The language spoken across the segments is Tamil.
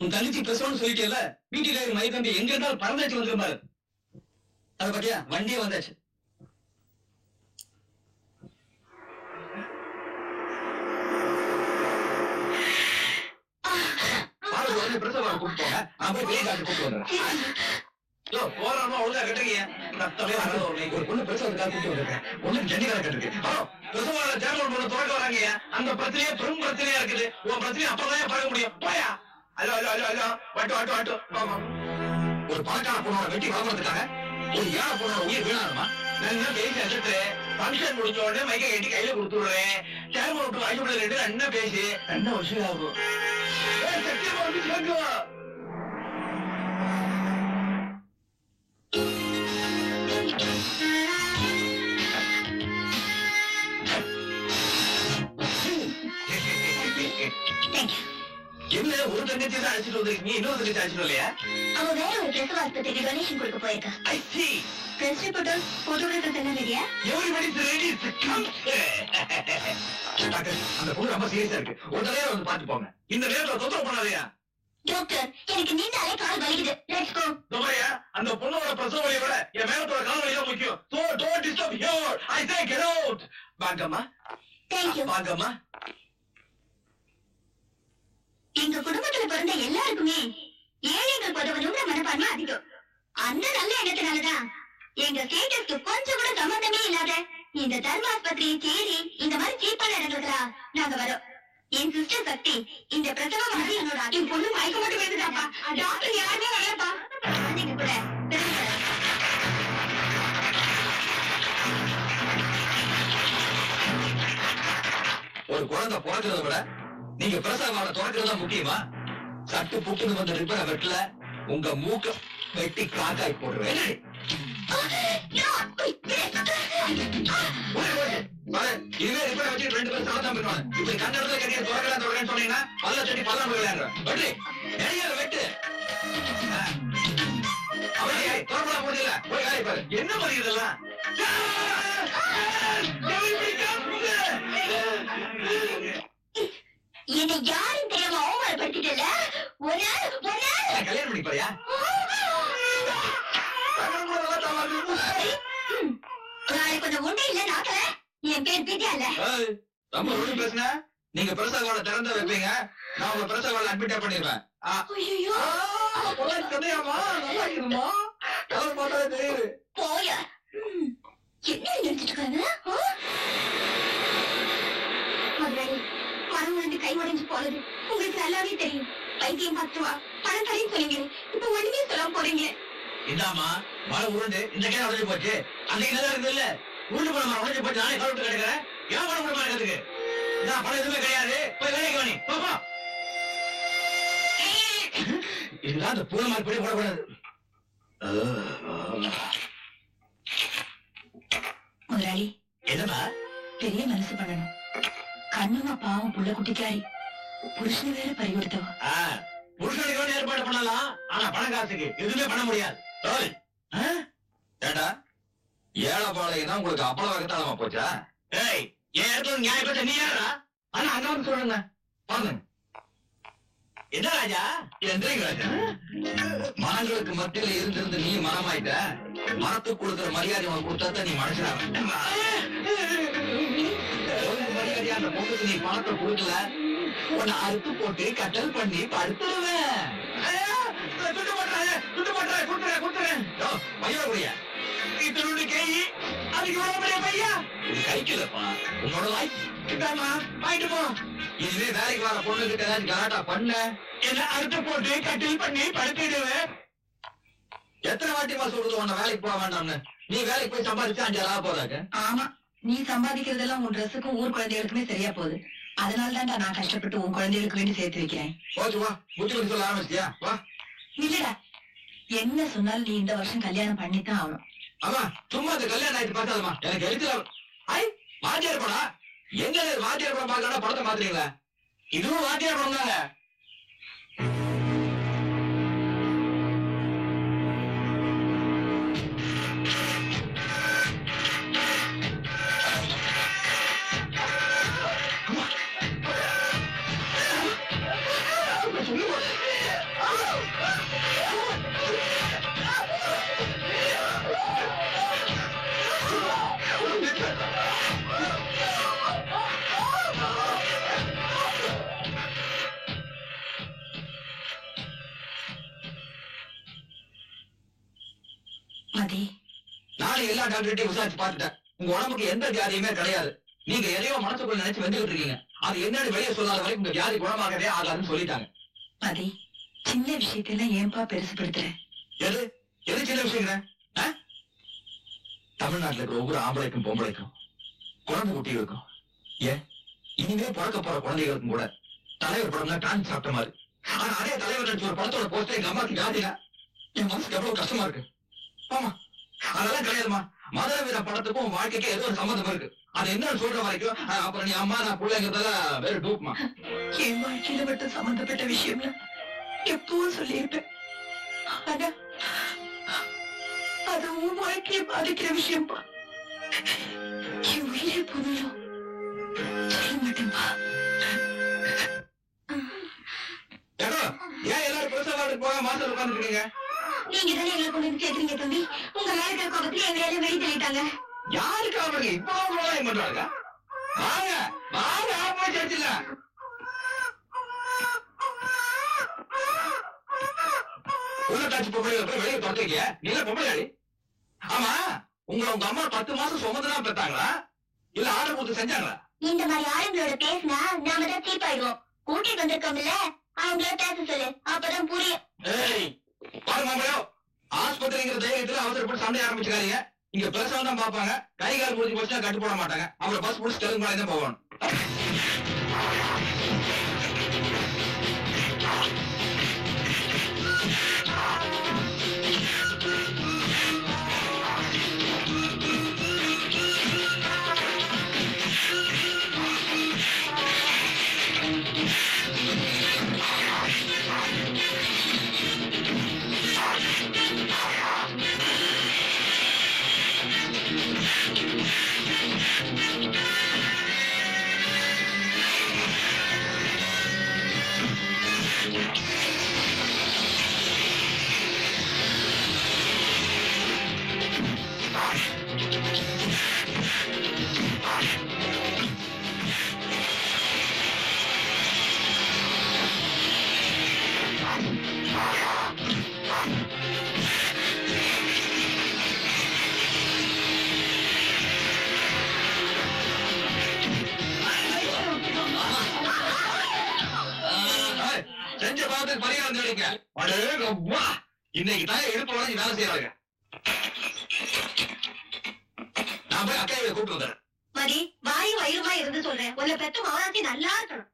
உன் தங்கச்சி பேசணும்னு சொல்லிட்டேல வீட்டுக்காரி மை தம்பி எங்க இருந்தாலும் பறந்தாச்சு வந்து பாரு. அத பாத்தியா? வண்டியே வந்தாச்சு. பிரசவ வெளியே போறாம ஒழுங்கா கட்டுறீங்க? ஒரு பொண்ணு பிரசவத்துக்காக கூப்பிட்டு வந்திருக்கேன். பொண்ணு ஜல்லிக்கடை கட்டிருக்கு. ஹலோ ஜேர்னல் பண்ண திறக்க வராங்க அந்த பிரச்சனையே பெரும் பிரச்சனையா இருக்குது. உன் பிரச்சனையை அப்பதான் பார்க்க முடியும். போயா அல்லோ அல்லோ அல்லோ அல்லோ வாட்டு வாட்டு வாட்டு. வா, ஒரு பணக்கார பொண்ணோட வெட்டி வளர்ந்துட்டாங்க ஒரு ஏழை பொண்ணோட உயிர் வீணாருமா நான் பேசி அசத்து ஃபங்க்ஷன் முடிச்ச உடனே மைக்க கட்டி கையில கொடுத்துடுறேன். சேர்ம விட்டு ஐம்பது ரெண்டு அண்ணன் பேசி. ரெண்டு வருஷம் ஆகும். சத்தியமா வந்து சேர்ந்துவா என்ன ஒரு தங்கச்சி தான் அழைச்சிட்டு வந்திருக்கீங்க இன்னொரு தங்கச்சி அழைச்சிட்டு இல்லையா அவ வேற ஒரு பிரசவ ஆஸ்பத்திரிக்கு டொனேஷன் கொடுக்க போயிருக்கா. I see press reporter photographer எல்லாம் ரெடியா everybody ready to come doctor அந்த பொண்ணு ரொம்ப சீரியஸா இருக்கு. தடவை வந்து பாத்து போங்க. இந்த நேரத்துல தொந்தரவு பண்ணாதயா? டாக்டர் எனக்கு நின்னாலே கால் வலிக்குது. லெட்ஸ் கோ துபாயா அந்த பொண்ணோட பிரசவ வலியை விட என் மேலத்தோட கால் வலி தான் முக்கியம். So don't disturb here I say get out வாங்கம்மா. தேங்க் யூ வாங்கம்மா. எங்க குடும்பத்துல பிறந்த எல்லாருக்குமே ஏழைகள் உதவணும்ன்ற மனப்பான்மை அதிகம். அந்த நல்ல எண்ணத்தினாலதான் எங்க ஸ்டேட்டஸ்க்கு கொஞ்சம் கூட சம்பந்தமே இல்லாத இந்த தர்ம ஆஸ்பத்திரி சேரி இந்த மாதிரி சீப்பான இடங்களுக்கா நாங்க வரோம். என் சிஸ்டர் சக்தி இந்த பிரசவம் மாதிரி என்னோட என் பொண்ணு மயக்க மட்டும் வேண்டுதாப்பா டாக்டர் யாருமே வரலப்பா. குழந்தைங்க கூட ஒரு குழந்தை பிறக்கிறத விட நீங்க பிரசவால திறக்கிறது தான் முக்கியமா? சட்டு புட்டுன்னு வந்த ரிப்பரை வெட்டல உங்க மூக்க வெட்டி காக்காய் போடுவேன் இதுவே ரிப்பரை வச்சு ரெண்டு பேரும் சமத்தான் பண்ணுவாங்க இப்படி கண்ட கட்டிய சொன்னீங்கன்னா பல்ல தட்டி பல்லம் விளையாடுற வெட்டி நிறைய வெட்டு. என்ன மாதிரி இதெல்லாம்? என்னை யாரும் தெரியாம அவமானப்படுத்திட்டல ஒரு நாள் ஒரு நாள். கல்யாணம் பண்ணி பாரியா நாளைக்கு கொஞ்சம் உண்டை இல்ல நாக்கல என் பேர் இல்ல. ரொம்ப பேசுன நீங்க பிரசவால திறந்து வைப்பீங்க. நான் உங்க பிரசவால அட்மிட்டே பண்ணிடுவேன் கதையாம்மா, நல்லா தெரியுது. போய. என்ன நினைச்சிட்டு இருக்காங்க ஆ? முதலாளி மரம் விழுந்து கை உடைஞ்சு போனது. உங்களுக்கு நல்லாவே தெரியும். பைத்தியம் பத்துவா தரேன்னு சொன்னீங்க இப்ப ஒண்ணுமே சொல்லாம போறீங்க. இந்தாமா மழை உருண்டு. இந்த கை உடஞ்சு போச்சு. அன்னைக்கு நல்லா இருக்குது இல்ல உருண்டு போன மரம் உடஞ்சு போச்சு. நானே கழுவிட்டு கிடக்குறேன் ஏன் பணம் கொடுமா இருக்கிறதுக்கு இந்த பணம் எதுவுமே கிடையாது. போய் வேலைக்கு வாணி. பாப்பா இதுதான் அந்த பூனை மாதிரி போய் போடக்கூடாது. முதலாளி. என்னப்பா பெரிய மனசு பண்ணணும். கண்ணம்மா பாவம் புள்ள குட்டிக்காரி புருஷனை வேற பறி கொடுத்தவா புருஷனுக்கு ஏற்பாடு பண்ணலாம் ஆனா பணம் காசுக்கு எதுவுமே பண்ண முடியாது? ஏண்டா ஏழபாளையம் தான் உங்களுக்கு அப்பள வகத்தாளமா போச்சா ஏய் என் இடத்துல நியாயம் பேச நீ யாரா ஆனா அங்க வந்து சொல்லுங்க பாருங்க என்ன ராஜா என்றீங்க ராஜா மரங்களுக்கு மத்தியில இருந்திருந்து நீ மரமாயிட்ட மரத்துக்கு கொடுக்கிற மரியாதை உனக்கு கொடுத்தா நீ மனுஷனா அந்த பொண்ணுக்கு நீ பணத்தை கொடுக்கல உன்னை அறுத்து போட்டு கட்டல் பண்ணி படுத்துருவேன். துட்டு போட்டுறாங்க துட்டு போட்டுறாங்க கொடுத்துறேன் கொடுத்துறேன். யோ, பையனை குடியா இத்தனோடு கை அதுக்கு இவ்வளவு பெரிய பையா? இது உன்னோட லைஃப் இதாம்மா வாங்கிட்டு போ. இனிமே வேலைக்கு வர பொண்ணு கிட்ட ஏதாச்சும் கலாட்டா பண்ண என்ன அறுத்து போட்டு கட்டில் பண்ணி படுத்திடுவேன் எத்தனை வாட்டிமா சொல்றது உன்னை வேலைக்கு போக வேண்டாம்னு? நீ வேலைக்கு போய் சம்பாதிச்சு அஞ்சு ஆளா போதாக்க ஆமா. நீ சம்பாதிக்கிறதெல்லாம் உன் ட்ரெஸ்ஸுக்கும் ஊர் குழந்தைகளுக்குமே சரியா போகுது. அதனால தான்டா நான் கஷ்டப்பட்டு உன் குழந்தைகளுக்கு வேண்டி சேர்த்து வைக்கிறேன் இல்லடா. என்ன சொன்னாலும் நீ இந்த வருஷம் கல்யாணம் பண்ணித்தான் ஆகணும். ஆமா சும்மா இந்த கல்யாணம் ஆயிட்டு பார்த்தாதம்மா எனக்கு எழுத்துல ஐ வாத்தியார் படா எங்க வாத்தியார் படம் பார்க்கணும் படத்தை மாத்துறீங்களா இதுவும் வாத்தியார் பண்ணாங்க மதி நானும் எல்லா டாக்டர்கிட்டையும் விசாரிச்சு பார்த்துட்டேன். உங்க உடம்புக்கு எந்த வியாதியுமே கிடையாது. நீங்க எதையோ மனசுக்குள்ள நினைச்சு வந்துகிட்டு இருக்கீங்க. அது என்னன்னு வெளியே சொல்லாத வரைக்கும் உங்க வியாதி குணமாகவே ஆகாதுன்னு சொல்லிட்டாங்க. மதி சின்ன விஷயத்தெல்லாம் ஏன்பா பெருசுபடுத்துற எது? எது சின்ன விஷயங்க? தமிழ்நாட்டுல இருக்கிற ஒவ்வொரு ஆம்பளைக்கும் பொம்பளைக்கும் குழந்தை குட்டி இருக்கும். ஏன்? இனிமே பிறக்க போற குழந்தைகளுக்கும் கூட தலைவர் படம்னா டான்ஸ் சாப்பிட்ட மாதிரி. ஆனா அதே தலைவர் நடிச்ச ஒரு படத்தோட போஸ்டர் எங்க அம்மாக்கு வியாதினா என் மனசுக்கு எவ்வளவு கஷ்டமா இருக்கு. ஆமா. அதெல்லாம் கிடையாதுமா மதுர வீர படத்துக்கும் வாழ்க்கைக்கு ஏதோ ஒரு சம்மந்தம் இருக்கு. அது என்னன்னு சொல்ற வரைக்கும் அப்புறம் நீ அம்மா நான் பிள்ளைங்கிறதெல்லாம் வேற டூப்மா. என் வாழ்க்கையில மட்டும் சம்பந்தப்பட்ட விஷயம்ல எப்பவும் சொல்லியிருப்பேன். ஆனா அது உன் வாழ்க்கையை பாதிக்கிற விஷயம்பா என் உயிரே போனாலும் சொல்ல மாட்டேன்பா ஏன் எல்லாரும் பெருசா போக மாசம் உட்கார்ந்து இருக்கீங்க? நீங்க தானே எங்களை கொண்டு வந்து சேர்த்துறீங்க தம்பி? உங்க மேல இருக்கிற கோபத்துல எங்க வேலையை வெளியே தள்ளிட்டாங்க. யாருக்கு அவருக்கு இவ்வளவு விவசாயம் பண்றாங்க? வாங்க வாங்க ஆப்பா சேர்த்துல உள்ள தாச்சு பொம்பளை போய் வெளியே துரத்துக்கீங்க நீங்க பொம்பளையாடி ஆமா உங்களை உங்க அம்மா பத்து மாசம் சுமந்துதான் பெத்தாங்களா? இல்ல ஆர்டர் கொடுத்து செஞ்சாங்களா? இந்த மாதிரி ஆளுங்களோட பேசினா நாம தான் தீப்பாயிடுவோம். கூட்டிட்டு வந்திருக்கோம்ல அவங்கள பேச சொல்லு. அப்பதான் புரியும். ஏய் ஆஸ்பத்திரிங்கிற தைரியத்துல அவசரப்பட்டு சண்டை ஆரம்பிச்சுக்காதீங்க. இங்க பெருசா தான் பாப்பாங்க கை கால் முடிஞ்சு போச்சுன்னா கட்டு போட மாட்டாங்க. அப்புறம் பஸ் முடிச்சு தெலுங்கு தான் போவாங்க இன்னைக்கு தான் எடுத்து உடஞ்சி வேலை செய்யறாங்க நான் போய் அக்காவை கூப்பிட்டு வந்துடுறேன். மதி வாயும் வயிறுமா இருந்து சொல்றேன். உன்னை பெத்த மகனாச்சி நல்லா இருக்கணும்.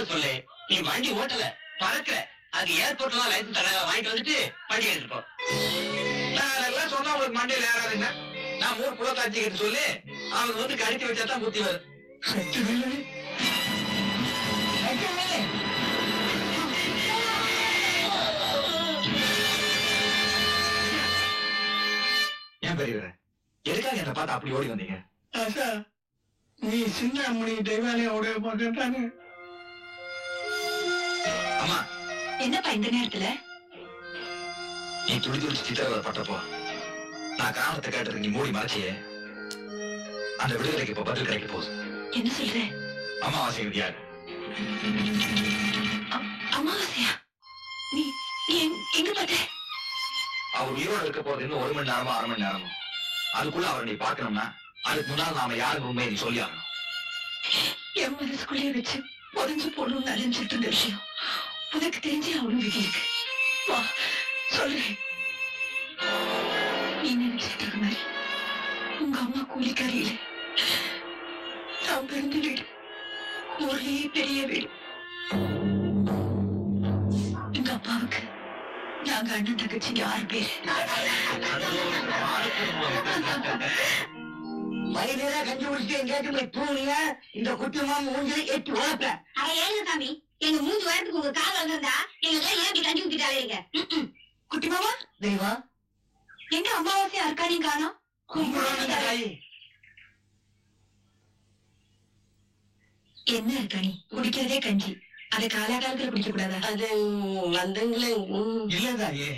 நீ சொல்லு. நீ வண்டி ஓட்டல பறக்கிற அது ஏர்போர்ட்ல லைசன்ஸ் தடவை வாங்கிட்டு வந்துட்டு வண்டி எடுத்துட்டு நான் அதெல்லாம் சொன்னா உங்களுக்கு மண்டையில ஏறாதுங்க. நான் மூணு புலத்தை அடிச்சுக்கிட்டு சொல்லி. அவங்க வந்து கடித்து வச்சா தான் புத்தி வரும். ஏன் பெரியவரே? எதுக்காக என்ன பார்த்து அப்படி ஓடி வந்தீங்க? நீ சின்ன மணி வேலையை உடைய போட்டுட்டாங்க. என்னப்பா இந்த நேரத்துல? நீ துடி துடிச்சு சித்திரவதை பட்டப்போ நான் காரணத்தை கேட்டதுக்கு நீ மூடி மறைச்சியே. அந்த விடுதலைக்கு இப்ப பதில் கிடைக்க போகுது. என்ன சொல்ற? அமாவாசை விதியாக அமாவாசையா? நீ நீ எங்க- எங்க பார்த்த அவர் உயிரோட இருக்க போறது இன்னும் ஒரு மணி நேரமோ அரை மணி நேரமோ. அதுக்குள்ள அவரை நீ பார்க்கணும்னா அதுக்கு முன்னால் நாம யாருக்கு உண்மையை நீ சொல்லி ஆகணும் என் மனசுக்குள்ளேயே வச்சு புதஞ்சு போடணும்னு அலைஞ்சிட்டு இருந்த விஷயம். உனக்கு தெரிஞ்சே அவனும் விதி இருக்கு வா சொல்றேன் நீ நினைச்சிட்டு இருக்க மாதிரி? உங்க அம்மா கூலிக்காரி இல்லை நான் பிறந்த வீடு. ஊர்லயே பெரிய வீடு. எங்க அப்பாவுக்கு நாங்க அண்ணன் தங்கச்சிங்க ஆறு பேர். வயலேறா கஞ்சி குடிச்சிட்டு எங்கேயாச்சும் போய் தூங்குனீங்க இந்த குட்டி மாமன் மூஞ்சில எட்டி உழப்பேன் அட ஏழுங்க சாமி எங்க மூஞ்சி வரத்துக்கு உங்க கால் வந்திருந்தா எங்களை ஏன் இப்படி கஞ்சி ஊத்திட்டாலே குட்டி மாமா? தெய்வா? எங்க அமாவாசை அர்க்கானையும் காணோம்? என்ன அர்க்காணி குடிக்கிறதே கஞ்சி. அதை காலாகாலத்துல குடிக்க கூடாதா? அது வந்தங்களே இல்ல தாயே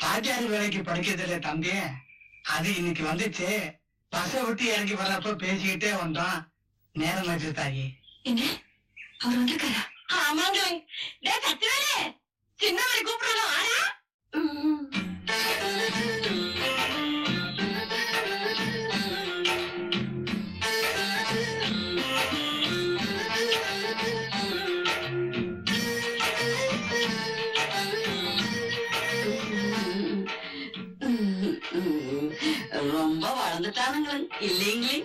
பாட்டியார் வேலைக்கு படிக்கிறதில்ல தம்பி அது இன்னைக்கு வந்துச்சு. பசை விட்டு இறங்கி வர்றப்ப பேசிக்கிட்டே வந்தோம் நேரம் ஆச்சு தாயி. என்ன? அவர் வந்திருக்காரா? ஆமாங்களே டேய் சத்துவேலு சின்னவரை கூப்பிடணும் ஆனா ரொம்ப வளர்ந்துட்டானுங்களே இல்லைங்களே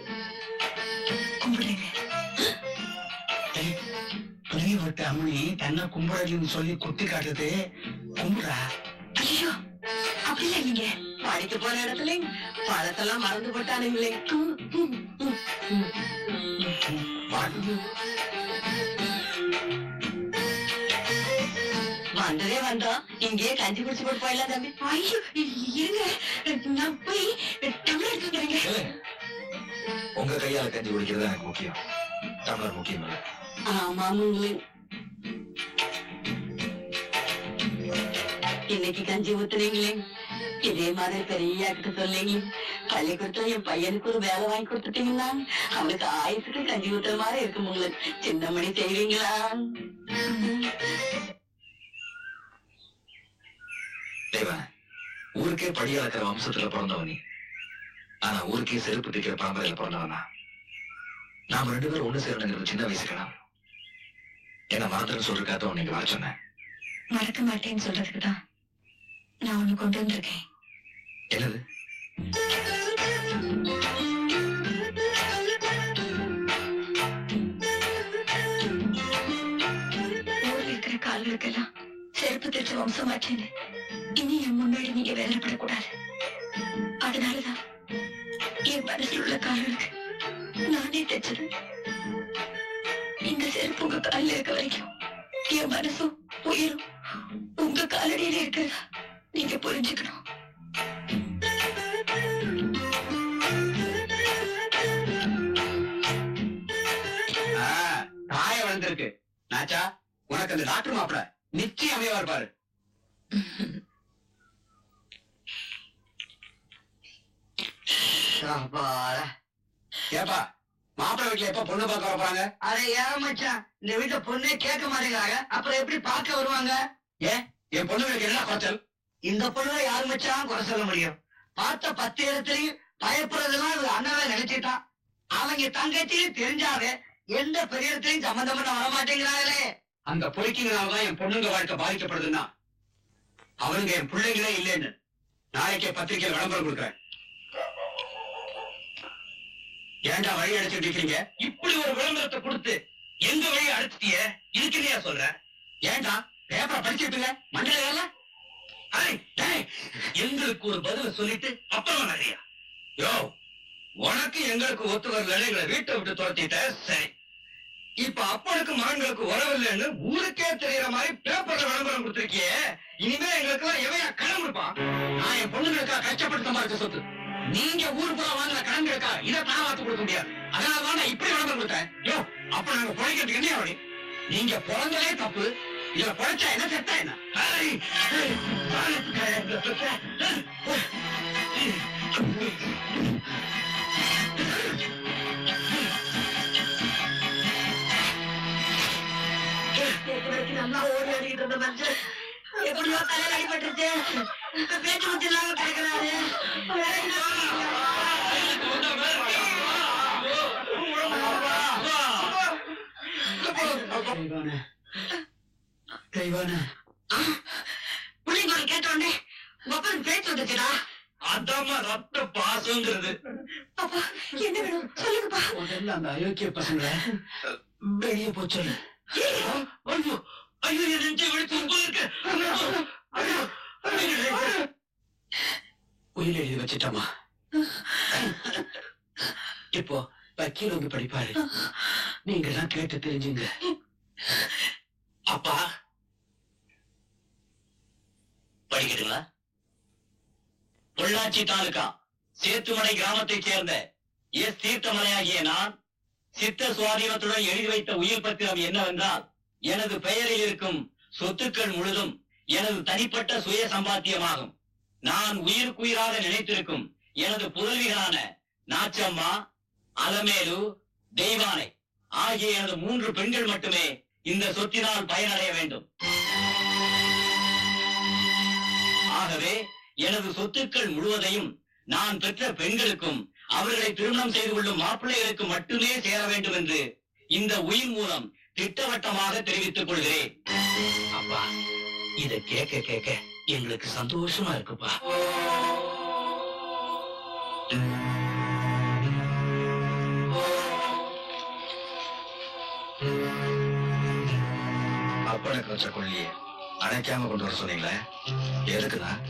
பெரிய விட்டு அம்மனி தன்னை கும்பிடலன்னு சொல்லி குத்தி காட்டுது. கும்பிடா ஐயோ அப்படிலாம் இல்லைங்க படிக்க போற இடத்துல பழத்தெல்லாம் மறந்து போட்டானுங்களே வந்ததே வந்தோம். இங்கேயே கஞ்சி குடிச்சு போட்டு போயிடலாம் தம்பி. ஐயோ இருங்க. நான் போய் டம்ளர் எடுத்து வந்துடுறேங்க ஏய், உங்க கையால கஞ்சி குடிக்கிறது எனக்கு முக்கியம். டம்ளர் முக்கியம் இல்ல. ஆமாமுங்களே இன்னைக்கு கஞ்சி ஊத்துறீங்களே இதே மாதிரி பெரிய கிட்ட சொல்லிங்க பள்ளிக்கூடத்துல என் பையனுக்கு ஒரு வேலை வாங்கி கொடுத்துட்டீங்கன்னா அவனுக்கு ஆயுசுக்கு கஞ்சி ஊத்துற மாதிரி இருக்கும் உங்களுக்கு. சின்னமணி செய்வீங்களா? ஊருக்கே படி அளக்கிற வம்சத்துல பிறந்தவன் ஆனா ஊருக்கே செருப்பு தைக்கிற பரம்பரையில பிறந்தவனா நாம ரெண்டு பேரும் ஒண்ணு சேரணுங்கிறது சின்ன வயசு என்ன மறந்துன்னு சொல்றதுக்காக நீங்க வர சொன்னேன். மறக்க மாட்டேன்னு சொல்றதுக்கு தான் நான் ஒண்ணு கொண்டு வந்திருக்கேன். என்னது? இருக்கிற கால்களுக்கெல்லாம் செருப்பு தைச்ச வம்சமாச்சுன்னு. இனி என் முன்னாடி நீங்க வேதனைப்படக்கூடாது. அதனாலதான் என் மனசுல உள்ள கால்களுக்கு நானே தைச்சது. இந்த செருப்பு உங்க காலில் இருக்க வரைக்கும் என் மனசும் உயிரும் உங்க காலடியில இருக்கிறதா நீங்க புரிஞ்சுக்கணும். காய வளர்ந்துருக்கு. நாச்சா உனக்கு அந்த டாக்டர் மாப்பிள நிச்சயம் இருப்பாரு ஏப்பா மாப்பிள வீட்டுல எப்ப பொண்ணு பார்க்க வர போறாங்க அட ஏன் மச்சான் இந்த வீட்டுல பொண்ணே கேட்க மாட்டேங்கிறாங்க. அப்புறம் எப்படி பார்க்க வருவாங்க? என் பொண்ணு வீட்டுக்கு என்ன குறைச்சல்? இந்த பொண்ணுல யார் மச்சான் குறை சொல்ல முடியும்? பார்த்த பத்து இடத்துலயும் பயப்படுறதெல்லாம் இவங்க அண்ணனை நினைச்சிட்டான் அவங்க தங்கச்சியும் தெரிஞ்சாவே எந்த பெரிய இடத்துலயும் சம்பந்தம் பண்ண வர மாட்டேங்கிறாங்களே அந்த பொறுக்கிங்கனாலதான் என் பொண்ணுங்க வாழ்க்கை பாதிக்கப்படுதுன்னா அவனுங்க என் பிள்ளைங்களே இல்லைன்னு நாளைக்கே பத்திரிக்கையில் விளம்பரம் கொடுக்குறேன். ஏன்டா வழி அடைச்சிட்டு இருக்கீங்க இப்படி ஒரு விளம்பரத்தை கொடுத்து எங்க வழியை அடைச்சிட்டிய? இதுக்கு இல்லையா சொல்ற? ஏன்டா பேப்பரை படிச்சிட்டுங்க மண்டல எங்களுக்கு ஒரு பதில சொல்லிட்டு அப்புறம் நிறையா யோ உனக்கு எங்களுக்கு ஒத்து வரல எங்களை வீட்டை விட்டு துரத்திட்ட? சரி. இப்ப அப்பனுக்கு மகன்களுக்கு உறவில்லைன்னு ஊருக்கே தெரியற மாதிரி பேப்பர்ல விளம்பரம் கொடுத்திருக்கியே. இனிமே எங்களுக்கு எல்லாம் எவையா கடன் கொடுப்பான்? நான் என் பொண்ணுங்களுக்கா கஷ்டப்பட்டு சம்பாதிச்ச சொத்து நீங்க ஊர் புறம் வாங்கின கடன் இருக்கா? இதை நான் வாத்து கொடுக்க முடியாது. அதனால தான் நான் இப்படி விளம்பரம் கொடுத்தேன். யோ அப்ப நாங்க பிழைக்கிறதுக்கு என்ன வழி நீங்க பிறந்ததே தப்பு. இதுல பிழைச்சா என்ன செத்தா என்ன? நல்லா ஓடி ஆடிக்கிட்டு இருந்த மனுஷன் எப்படியோ தலையில அடிபட்டுருச்சு இப்ப பேச்சு முத்தி இல்லாம கிடக்குறாரு. தெய்வானே தெய்வானே புள்ளிங்க கேட்டோடனே உங்க பேச்சு வந்துச்சுடா அதாம்மா ரத்த பாசங்கிறது. அப்பா என்ன வேணும்? சொல்லுங்கப்பா. முதல்ல அந்த அயோக்கிய பசங்களை வெளியே போ சொல்லு. ஐயோ ஐயோ என் நெஞ்சை உயிர் எழுதி வச்சிட்டமா இப்போ வக்கீல் வந்து படிப்பாரு. நீங்க தான் கேட்டு தெரிஞ்சுங்க. அப்பா படிக்கிறீங்களா பொள்ளாச்சி தாலுகா சேத்துமலை கிராமத்தைச் சேர்ந்த எஸ் தீர்த்தமலையாகிய நான் சித்த சுவாதீனத்துடன் எழுதி வைத்த உயிர் பத்திரம் என்னவென்றால் எனது பெயரில் இருக்கும் சொத்துக்கள் முழுதும் எனது தனிப்பட்ட சுய சம்பாத்தியமாகும். நான் உயிருக்குயிராக நினைத்திருக்கும் எனது புதல்விகளான நாச்சம்மா அலமேலு தெய்வானை ஆகிய எனது மூன்று பெண்கள் மட்டுமே இந்த சொத்தினால் பயனடைய வேண்டும். ஆகவே எனது சொத்துக்கள் முழுவதையும் நான் பெற்ற பெண்களுக்கும் அவர்களை திருமணம் செய்து கொள்ளும் மாப்பிள்ளைகளுக்கு மட்டுமே சேர வேண்டும் என்று இந்த உயிர் மூலம் திட்டவட்டமாக தெரிவித்துக் கொள்கிறேன். அப்பா இத கேட்க கேட்க எங்களுக்கு சந்தோஷமா இருக்குப்பா. அப்பனை வச்ச கொள்ளிய அணைக்காம கொண்டு வர சொன்னீங்களே? எதுக்குதான்?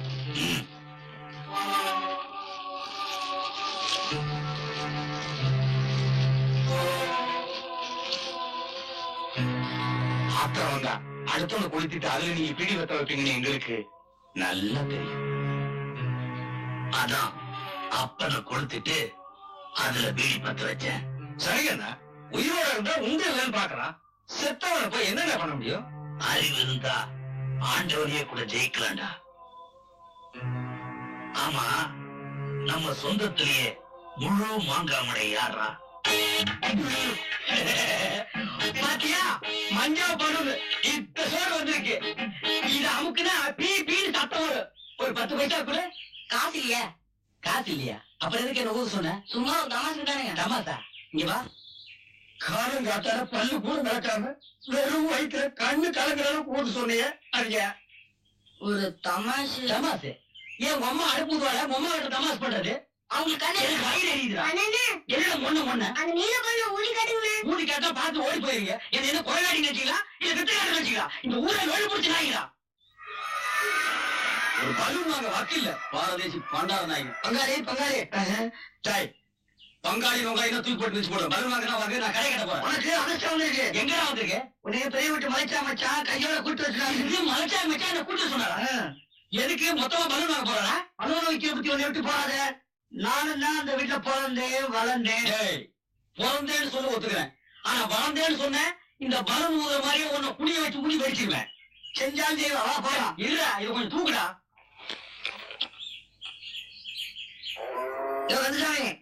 ஆத்திரம் தான் அடுத்தவங்க கொளுத்திட்டு அதுல நீங்க பிடி வைக்க வைப்பீங்கன்னு எங்களுக்கு நல்லா தெரியும். அதான் அப்பனை கொளுத்திட்டு அதுல பீடி பத்த வச்சேன். சரிங்கண்ணா. உயிரோட இருந்தா உங்க இல்லைன்னு பாக்குறான் செத்தவனை போய் என்னென்ன பண்ண முடியும்? அறிவு இருந்தா ஆண்டவனையே கூட ஜெயிக்கலாம்டா. ஆமா நம்ம சொந்தத்திலேயே முழு மாங்காமடை யாரா பாத்தியா? மஞ்சா படுது இத்த சோறு வந்திருக்கு. இது அமுக்குனா பீ பீன்னு சத்தம் வரும். ஒரு பத்து பைசா கூட? காசு இல்லையா? காசு இல்லையா? அப்புறம் எதுக்கு என்ன ஊத சொன்ன? சும்மா ஒரு தமாசு தானே தமாசா இங்க வா. காலம் காத்தால பல்லு கூட நடக்காம வெறும் வயிற்றுல கண்ணு கலங்குறாலும் கூட்டு சொன்னீங்க அதுங்க ஒரு தமாசு தமாசு ஏன் உங்க அம்மா அடுப்பு ஊதுவாள உங்க அம்மா கிட்ட தமாசு பண்றது? அவங்களுக்கு கண்ணு வயிறு எரியுதுடா. என்ன மொன்ன மொன்ன அந்த நீல கேட்டா பார்த்து ஓடி போயிருங்க. என்ன என்ன கொலையாடி நினைச்சீங்களா? இல்ல நினைச்சீங்களா? இந்த ஊரை நோய் பிடிச்சி நாய்களா ஒரு பலூன் வாங்க வக்கில்ல பாரதேசி பண்டார நாய்ங்க பங்காளி பங்காளி. டாய் பங்காளி பங்காளி தூக்கி போட்டு நிச்சு போடுறேன் பலூன் வாங்கினா வாங்க நான் கடை கட்ட போறேன். உனக்கு அதிர்ஷ்டம் வந்திருக்கு. உன்னைய பெரிய வீட்டு மலைச்சா மச்சான் கையோட கூட்டு வச்சிருக்காங்க இது மலைச்சா மச்சான் கூட்டு சொன்னாரா? எதுக்கு மொத்தமா பலூன் வாங்க போறாரா? அலுவலக வைக்கிற பத்தி ஒண்ணு விட்டு போறாத. நானும் தான் அந்த வீட்டுல பிறந்தேன் வளர்ந்தேன். பிறந்தேன்னு சொல்ல ஒத்துக்கிறேன். ஆனா வளர்ந்தேன்னு சொன்னேன் இந்த பலூன் ஊதுற மாதிரி உன்னை புளிய வச்சு முடி வெடிச்சிருவேன். செஞ்சாலும் செய்வா வா இல்ல இது கொஞ்சம் தூக்குடா.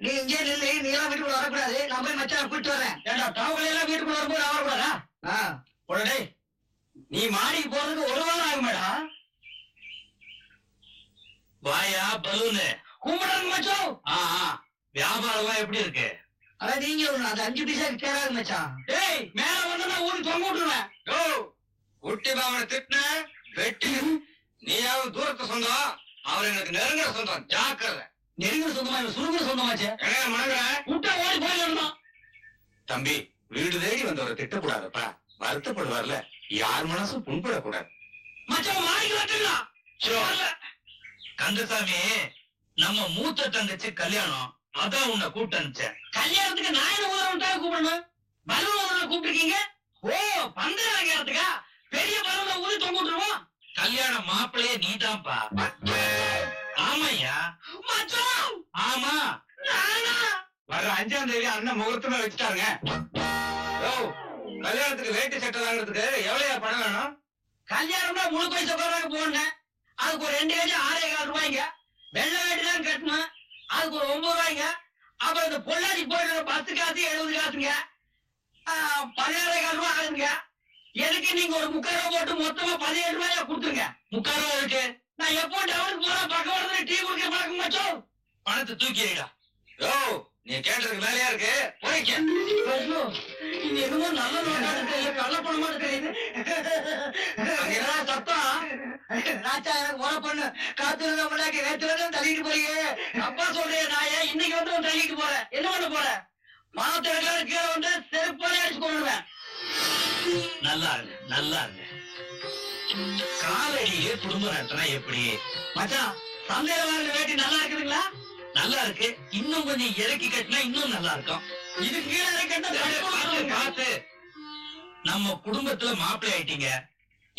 நீ இங்கே நில்லு நீ எல்லாம் வீட்டுக்குள்ள வரக்கூடாது. நான் போய் மச்சான் கூட்டிட்டு வரேன். ஏண்டா தவங்களை எல்லாம் வீட்டுக்குள்ள வரும்போது நான் வரக்கூடாதா? உடனே நீ மாடிக்கு போறதுக்கு ஒரு வாரம் ஆகும் மேடம் வாயா பலூனு. கும்பிடுறது மச்சம் வியாபாரம் எப்படி இருக்கு? அட நீங்க ஒண்ணு அந்த அஞ்சு பைசா கேராது மச்சான். டேய் மேல வந்தா ஊருக்கு தொங்க விட்டுருவேன். யோ குட்டி பாவனை திட்டின வெட்டி நீயாவது தூரத்து சொந்தம் அவர் எனக்கு நெருங்குற சொந்தம் ஜாக்கிரதை. நெருங்குற சொந்தமா இவன் சுருங்குற சொந்தமாச்சே? விட்டா ஓடி போயிடணும் தம்பி வீடு தேடி வந்தவரை திட்டக்கூடாதுப்பா. வருத்தப்படுவார்ல. யார் மனசும் புண்படக்கூடாது. மச்சான் மாடிக்கு வந்துடலாம் கந்தசாமி நம்ம மூத்த தங்கச்சி கல்யாணம் அதான் உன்னை கூப்பிட்டு அனுப்பிச்சேன் கல்யாணத்துக்கு நான் என்ன உதவி கூப்பிடணும்? பலூன் கூப்பிட்டுருக்கீங்க? ஓ பந்தல் வைக்கிறதுக்கா பெரிய பலூனை ஊதி தொங்க விட்டுருவோம். கல்யாண மாப்பிள்ளையே நீதான்ப்பா. ஆமாய்யா மச்சான்! ஆமா. நானா? வர அஞ்சாம் தேதி அண்ணன் முகூர்த்தமே வச்சுட்டாருங்க. யோ, கல்யாணத்துக்கு வேட்டி சட்டை வாங்குறதுக்கு எவ்வளவு பணம் வேணும்? கல்யாணம்னா முழு பைசா போறாங்க போனேன் அதுக்கு ஒரு ரெண்டு கேஜி ஆறே கால் ரூபாய்ங்க. வெள்ளை வேட்டி தான் கட்டணும். அதுக்கு ஒரு ஒன்பது ரூபாய்ங்க. அப்புறம் இந்த பொள்ளாச்சி போயிட்டு பத்து காசு எழுபது காசுங்க. ஆ, காசு ரூபாய் ஆகுதுங்க. எதுக்கு நீங்க ஒரு முக்கால் ரூபாய் போட்டு மொத்தமா பதினேழு ரூபாய் கொடுத்துருங்க? முக்கால் ரூபாய் இருக்கு. நான் எப்போ டவுனுக்கு போனா பக்கம் வரதுல டீ குடிக்க பழக்கம் மச்சோம் பணத்தை தூக்கி எறிடா. யோ நீ கேட்டதுக்கு மேலயா இருக்கு? போய்க்க. நீ இது என்னமோ நல்ல நோட்டா இருக்கு கள்ளப்பணமா தெரியுது ராஜா எனக்கு முறை பண்ணு. காத்துல முன்னாடி நேத்துல தான் தள்ளிட்டு அப்பா சொல்றேன் இன்னைக்கு வந்து தள்ளிட்டு போறேன்? என்ன பண்ண போறேன் பணத்தை எடுக்காத கீழே வந்து செருப்பாலே அடிச்சு கொண்டுவேன் நல்லா இருங்க நல்லா காலடியிலே குடும்பம் நடத்தினா எப்படி? மச்சான் சந்தையில வேட்டி நல்லா இருக்குதுங்களா? நல்லா இருக்கு. இன்னும் கொஞ்சம் இறக்கி கட்டினா இன்னும் நல்லா இருக்கும். இது கீழே இருக்கட்டும் பார்த்து. நம்ம குடும்பத்துல மாப்பிள்ளை ஆயிட்டீங்க.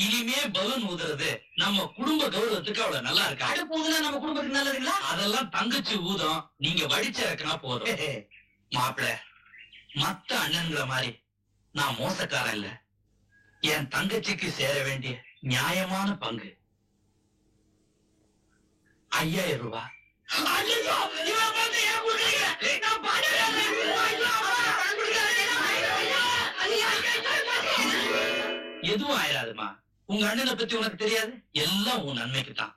இனிமே பலூன் ஊதுறது. நம்ம குடும்ப கௌரவத்துக்கு அவ்வளவு நல்லா இருக்கா? அடுப்பு ஊதுனா நம்ம குடும்பத்துக்கு நல்லதுங்களா? அதெல்லாம் தங்கச்சி ஊதம். நீங்க வடிச்சு இறக்குனா போதும். மாப்பிள்ள மத்த அண்ணன்கள மாதிரி நான் மோசக்காரன் இல்ல. என் தங்கச்சிக்கு சேர வேண்டிய நியாயமான பங்கு. ஐயாயிரம் ரூபாய். எதுவும் ஆயிராதுமா? உங்க அண்ணனை பத்தி உனக்கு தெரியாது? எல்லாம் உன் நன்மைக்கு தான்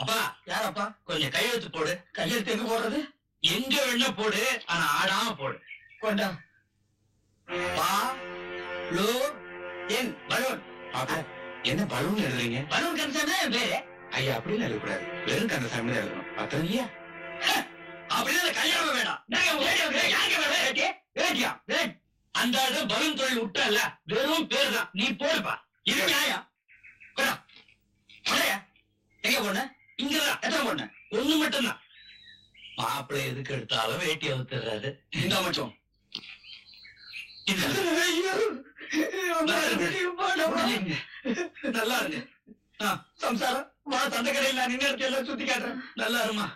அப்பா யாரப்பா? கொஞ்சம் கையெழுத்து போடு. கையெழுத்து எங்க போடுறது? எங்க வேணா போடு. ஆனா ஆடாம போடு. கொண்டா. பா லோ என் பலூன். என்ன பலூன் எழுதுறீங்க? பலூன் கன்சர்ன் என் பேரு. ஐயா அப்படின்னு எழுதக்கூடாது. வெறும் கந்தசாமி தான் எழுதணும். இல்லையா அப்படிதான் கல்யாணம் வேண்டாம். அந்த பலூன் தொழில் விட்டல வெறும் பேர் தான் நீ போடுப்பா. இது நியாயம். எங்க பொண்ணு? இங்கதான் எத்தனை பொண்ணு? ஒண்ணு மட்டும்தான். மாப்பிள்ளை எதுக்கு எடுத்தாலும் வேட்டி அவுத்துறாரு இந்த. முடியுங்க. நல்லா இருங்க சம்சாரம். வா சந்தை கடையில் நான் நின்று எல்லாம் சுத்தி காட்டுறேன். நல்லா இருமா?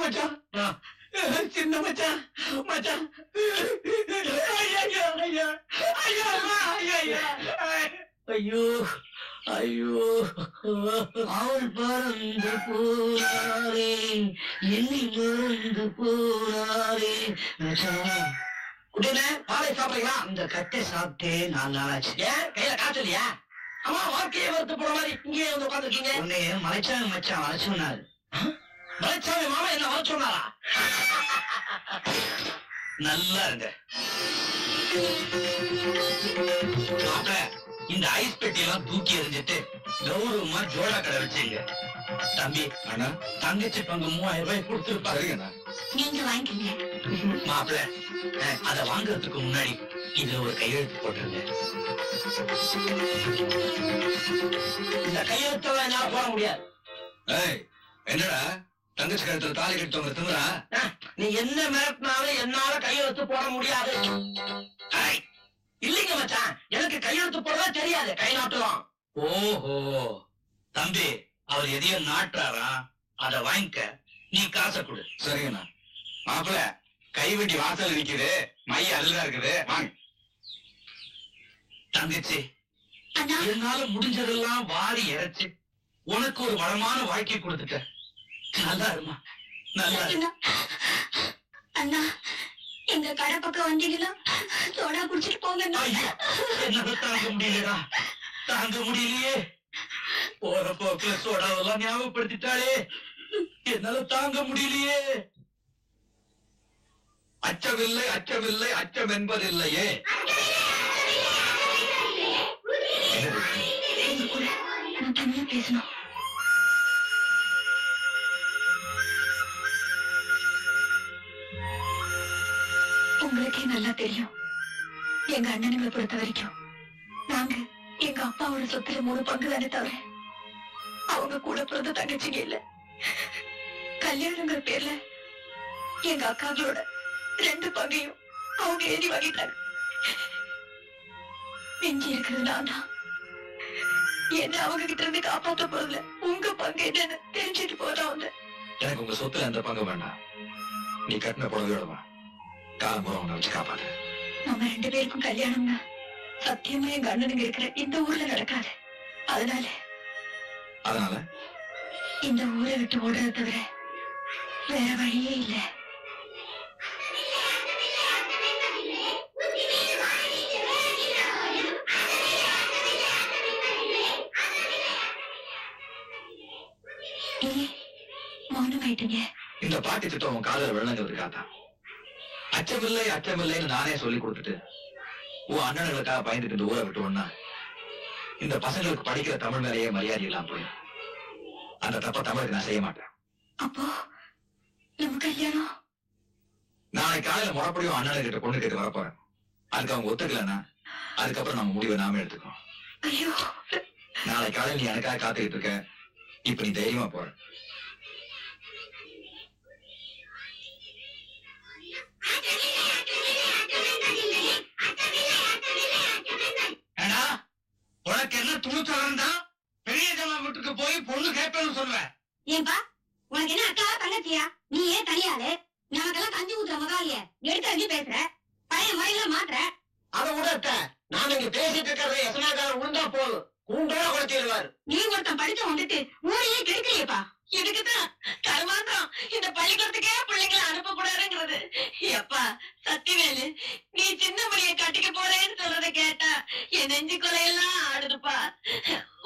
மச்சான். சின்ன மச்சான். மச்சான். ஐயா ஐயா அவள் பறந்து போனாரே என்னை மறந்து போனாரே உடனே பாலை சாப்பிடுறீங்களா? அந்த கட்டை சாப்பிட்டே நாலு நாளாச்சு. ஏன் கையில காசு இல்லையா? அம்மா வாழ்க்கையை வருத்து போற மாதிரி இங்கே வந்து உட்காந்துருக்கீங்க உன்னை மலைச்சாமி மச்சான் வர சொன்னாரு. மலைச்சாமி மாமா என்ன வர சொன்னாரா? நல்லா இருங்க. இந்த ஐஸ் பெட்டி எல்லாம் தூக்கி எறிஞ்சிட்டு கௌரவமா ஜோடா கடை வச்சீங்க தம்பி அண்ணா தங்கச்சி பங்கு மூவாயிரம் ரூபாய் கொடுத்துருப்பாரு. சரிங்கண்ணா. நீங்க வாங்கிக்கங்க. மாப்பிள அத வாங்குறதுக்கு முன்னாடி இதுல ஒரு கையெழுத்து போட்டுருங்க. இந்த கையெழுத்தெல்லாம் என்னால போட முடியாது. ஏய் என்னடா? தங்கச்சி கழுத்துல தாலி கட்டவங்க திமுறா நீ என்ன மிரட்டினாலும் என்னால கையெழுத்து போட முடியாது. இல்லைங்க மச்சான் எனக்கு கையெழுத்து போடவே தெரியாது. கை நாட்டுலாம் ஓஹோ. தம்பி அவர் எதையும் நாட்டுறாரா? அத வாங்கிக்க. நீ காசை கொடு. சரிங்கண்ணா. மாப்பிள கைவெட்டி வாசல் நிக்குது. மைய அதுலதான் இருக்குது. வாங்க. தங்கச்சி என்னால முடிஞ்சதெல்லாம் வாரி இறைச்சு. உனக்கு ஒரு வளமான வாழ்க்கை கொடுத்துட்டேன். நல்லா இருமா. நல்லா அண்ணா. எங்க கடை பக்கம் வந்தீங்கன்னா சோடா குடிச்சிட்டு போங்க என்னால தாங்க முடியலடா. தாங்க முடியலையே. போற போக்குல சோடாவெல்லாம் ஞாபகப்படுத்திட்டாளே. என்னால தாங்க முடியலையே. அச்சமில்லை அச்சமில்லை அச்சம் என்பதில்லையே. பேசணும்? உங்களுக்கே நல்லா தெரியும். எங்க அண்ணனுங்களை பொறுத்த வரைக்கும் நாங்க எங்க அப்பாவோட சொத்துல மூணு பங்கு தானே தவிர அவங்க கூட பிறந்த தங்கச்சிங்க இல்ல. கல்யாணங்கிற பேர்ல எங்க அக்காங்களோட ரெண்டு பங்கையும் அவங்க எழுதி வாங்கிட்டாங்க. மிஞ்சி இருக்கிறது நான் தான். என்ன அவங்க கிட்ட இருந்து காப்பாத்த போறதுல உங்க பங்கு என்னன்னு தெரிஞ்சுட்டு போதான் வந்தேன். எனக்கு உங்க சொத்துல அந்த பங்கு வேண்டாம். நீ கட்டின புடவையோட பூரா உன்னை வச்சு காப்பாத்து நம்ம ரெண்டு பேருக்கும் கல்யாணம்னா சத்தியமா எங்க அண்ணனுங்க இருக்கிற இந்த ஊர்ல நடக்காது. அதனால அதனால? இந்த ஊரை விட்டு ஓடுறத தவிர வேற வழியே இல்ல. ஏன் மௌனம் ஆயிட்டீங்க இந்த பாட்டி திட்டம் உன் காதல விளங்குறதுக்காக தான் அச்சமில்லை அச்சமில்லைன்னு நானே சொல்லி கொடுத்துட்டு உன் அண்ணனுங்களுக்காக பயந்துட்டு இந்த ஊரை விட்டுவோம்னா இந்த பசங்களுக்கு படிக்கிற தமிழ் மேலேயே மரியாதை இல்லாம போயிடும். அந்த தப்ப தமிழுக்கு நான் செய்ய மாட்டேன். அப்போ நம்ம கல்யாணம்? நாளைக்கு காலையில முறப்படியும் அண்ணன் கிட்ட பொண்ணு கேட்டு வரப்போறேன். அதுக்கு அவங்க ஒத்துக்கலன்னா அதுக்கப்புறம் நம்ம முடிவை நாம எடுத்துக்கோம் ஐயோ. நாளைக்கு காலையில நீ எனக்காக காத்துக்கிட்டு இருக்க இப்ப நீ தைரியமா போற. உனக்கு என்ன துணிச்சல் இருந்தா பெரிய ஜமா வீட்டுக்கு போய் பொண்ணு கேட்பேன்னு சொல்லுவேன் ஏன்பா உனக்கு என்ன அக்கா தங்கச்சியா? நீ ஏன் தனியாளு. நமக்கெல்லாம் கஞ்சி ஊத்துற முதலாளிய எடுத்து அஞ்சு பேசுற. பழைய முறைகளை மாத்துற அதை விட நாம இங்க பேசிட்டு இருக்கிறத எசனாக்காரர் உண்டா போதும் கூண்டோட குறைச்சிடுவாரு நீ ஒருத்தன் படிச்ச வந்துட்டு ஊரையே கெடுக்கிறியப்பா. இதுக்குதான் கருமாந்திரம் இந்த பள்ளிக்கூடத்துக்கே பிள்ளைங்களை அனுப்ப கூடாதுங்கிறது எப்பா சத்திவேலு நீ சின்ன மொழிய கட்டிக்க போறேன்னு சொல்றத கேட்டா என் நெஞ்சு கொலையெல்லாம் ஆடுதுப்பா.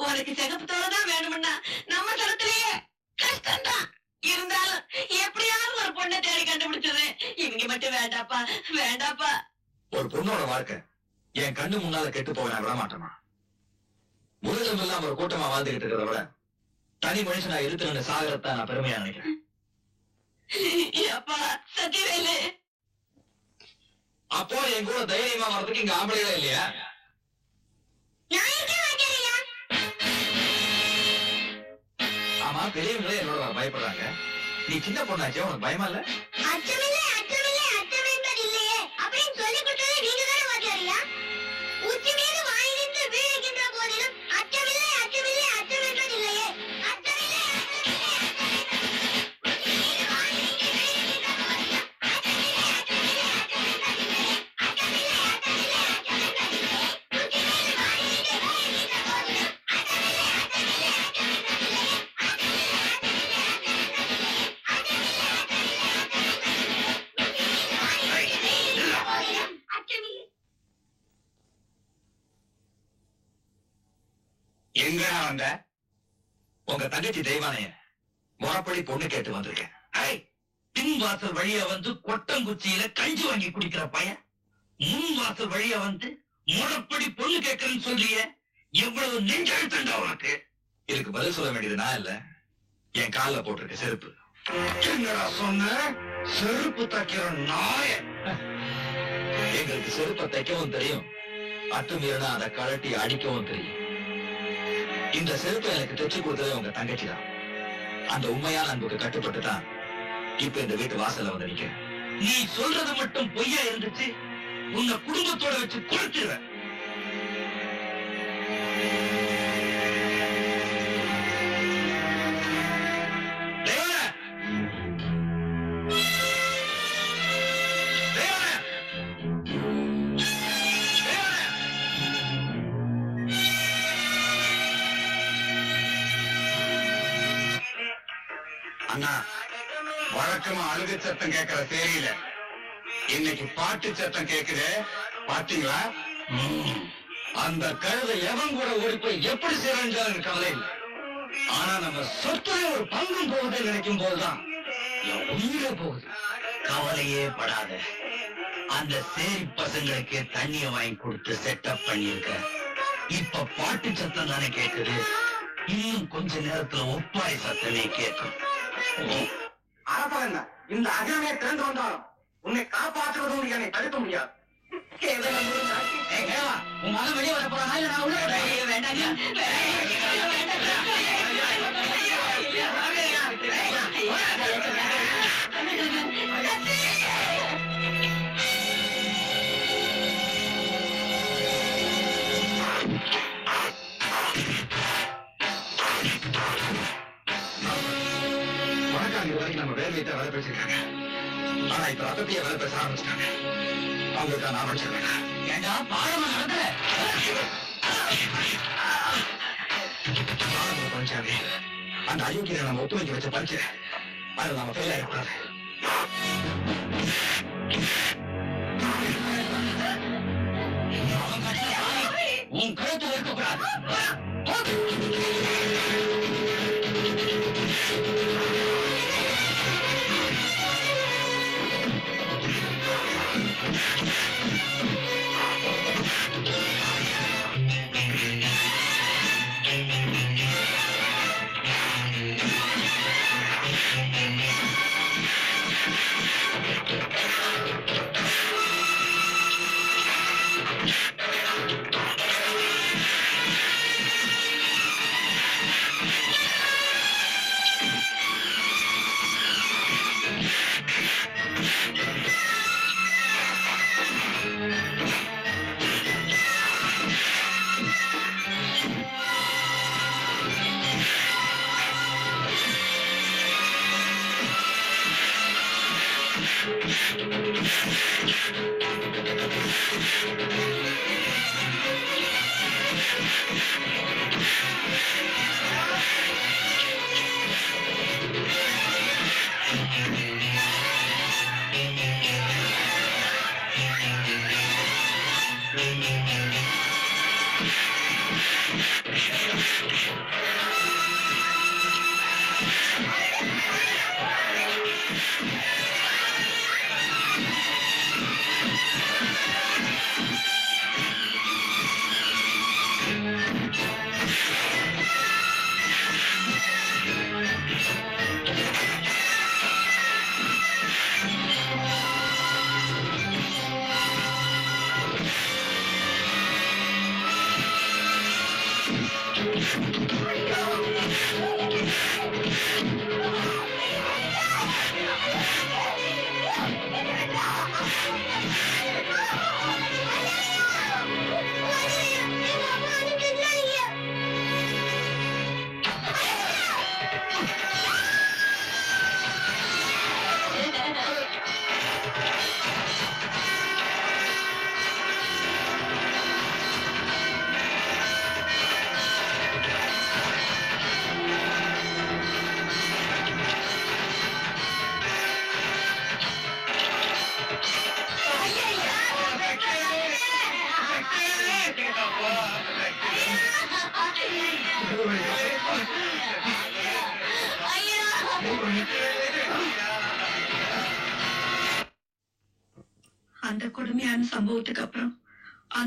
உனக்கு சிகப்பு தோலைதான் வேணும்னா நம்ம தரத்திலேயே கஷ்டம்தான். இருந்தாலும் எப்படியாவது ஒரு பொண்ணை தேடி கண்டுபிடிச்சது இவங்க மட்டும் வேண்டாப்பா வேண்டாப்பா. ஒரு பொண்ணோட வாழ்க்கை என் கண்ணு முன்னால கெட்டு போக நான் விட மாட்டேமா முருகன் இல்லாம ஒரு கூட்டமா வாழ்ந்துகிட்டு இருக்கிறத விட தனி மனுஷனா எதிர்த்து சாகரத்தான் நான் பெருமையா நினைக்கிறேன். அப்பா என் கூட தைரியமா வர்றதுக்கு இங்க ஆம்பளைகளே இல்லையா? ஆமா பெரியவங்களே என்னோட பயப்படுறாங்க. நீ சின்ன பொண்ணாச்சே உனக்கு பயமா இல்ல? தங்கச்சி தெய்வானையன் முறப்படி பொண்ணு கேட்டு வந்திருக்கேன். ஐ, பின் வாசல் வழியா வந்து கொட்டங்குச்சியில கஞ்சி வாங்கி குடிக்கிற பையன்? முன் வாசல் வழியா வந்து முறப்படி பொண்ணு கேட்கறேன்னு சொல்றிய? எவ்வளவு நெஞ்செழுத்தண்டா உனக்கு? இதுக்கு பதில் சொல்ல வேண்டியது நான் இல்ல. என் கால்ல போட்டிருக்க செருப்பு. என்னடா சொன்ன? செருப்பு தைக்கிற நாய. எங்களுக்கு செருப்பை தைக்கவும் தெரியும். அத்துமீறினா அதை கழட்டி அடிக்கவும் தெரியும். இந்த செருப்பை எனக்கு தைச்சு கொடுத்ததே உங்க தங்கச்சி தான் அந்த உண்மையான அன்புக்கு கட்டுப்பட்டு தான் இப்ப இந்த வீட்டு வாசல்ல வந்து நிக்க நீ சொல்றது மட்டும் பொய்யா இருந்துச்சு உன்னை குடும்பத்தோட வச்சு கொடுத்துருவேன் சத்தம் கேட்கிற தெரியல. இன்னைக்கு பாட்டு சத்தம் கேக்குது? பாத்தீங்களா? அந்த கழுதை எவன் கூட ஓடி போய் எப்படி சிறந்தான்னு கவலை இல்லை. ஆனா நம்ம சொத்துல ஒரு பங்கும் போகுது நினைக்கும் போதுதான். என் உயிரே போகுது. கவலையே படாத. அந்த சேரி பசங்களுக்கு தண்ணிய வாங்கி கொடுத்து செட்டப் பண்ணிருக்க. இப்ப பாட்டு சத்தம் தானே கேக்குது? இன்னும் கொஞ்ச நேரத்துல ஒப்பாய் சத்தமே கேட்கும். அரசாங்க இந்த அகமே திறந்து வந்தாலும் உன்னை காப்பாற்றுவதும் என்னை தடுக்க முடியாது. உன் மகன் வெளியே வர போறானா? இல்ல நான் உள்ள வரேன்? வரைக்கும் நம்ம வேலையை தான் வேலை பேசிருக்காங்க ஆனா இப்ப ரத்தத்தையே வேலை பேச ஆரம்பிச்சிட்டாங்க. அவங்களுக்கு நான் படிச்சிருக்கேன் ஏண்டா பாடமா பஞ்சாபி அந்த அயோக்கியரை நம்ம ஒத்து வைக்க வச்ச பரிச்சு அதை நம்ம ஃபெயில் ஆயிடக்கூடாது. உன் கழுத்துல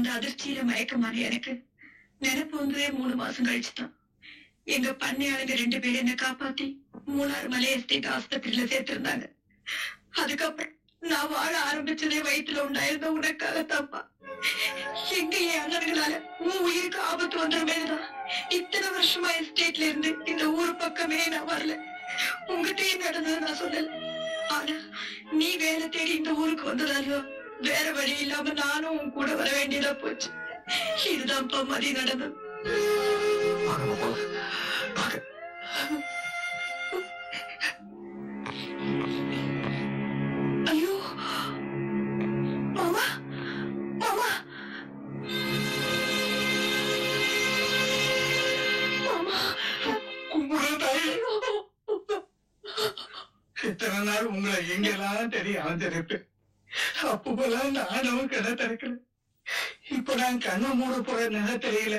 அந்த அதிர்ச்சியில மயக்கமான எனக்கு நினைப்பு வந்ததே மூணு மாசம் கழிச்சுதான். எங்க பண்ணையாளுங்க ரெண்டு பேரும் என்ன காப்பாத்தி மூணாறு மலை எஸ்டேட் ஆஸ்பத்திரியில சேர்த்திருந்தாங்க. அதுக்கப்புறம் நான் வாழ ஆரம்பிச்சதே வயிற்றுல உண்டாயிருந்த உனக்காக தப்பா எங்க என் அண்ணனுங்களால உன் உயிருக்கு ஆபத்து வந்துருமேதான் இத்தனை வருஷமா எஸ்டேட்ல இருந்து இந்த ஊர் பக்கமே நான் வரல. உங்ககிட்டயே நடந்தது நான் சொல்லல. ஆனா நீ வேலை தேடி இந்த ஊருக்கு வந்ததாலும் வேற வழி இல்லாம நானும் உன் கூட வர வேண்டியதா போச்சு. இதுதான்ப்பா மதி நடந்தது ஐயோ. மாமா மாமா. மாமா. இத்தனை நாள் உங்களை எங்கெல்லாம் தெரிய அலைஞ்சிருப்பேன் அப்போலாம் நானும் கடை திறக்கல. இப்ப நான் கண்ணை மூட போற நிலை தெரியல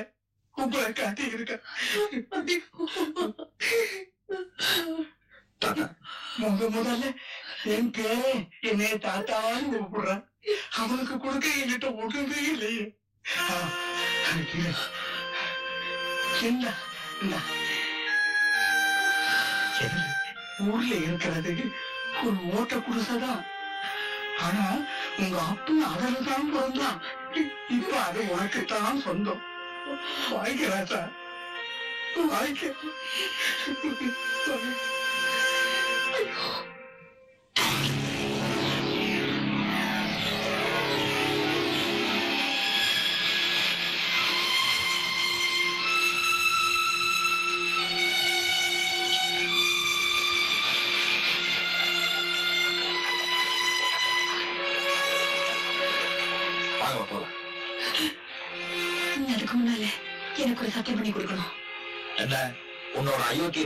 உங்களை காட்டி இருக்கேன் முத முதல்ல என் பேரே என்னைய தாத்தான்னு கூப்பிடுறான். அவனுக்கு கொடுக்க என்கிட்ட ஒண்ணுமே இல்லையே. என்ன என்ன? ஊர்ல இருக்கிறது ஒரு ஓட்ட குடிசைதான் ஆனா உங்க அப்பா அதில் தான் பிறந்தான் இப்ப அது உனக்குத்தான் சொந்தம். வாய்க்கிறாச்சா வாய்க்க.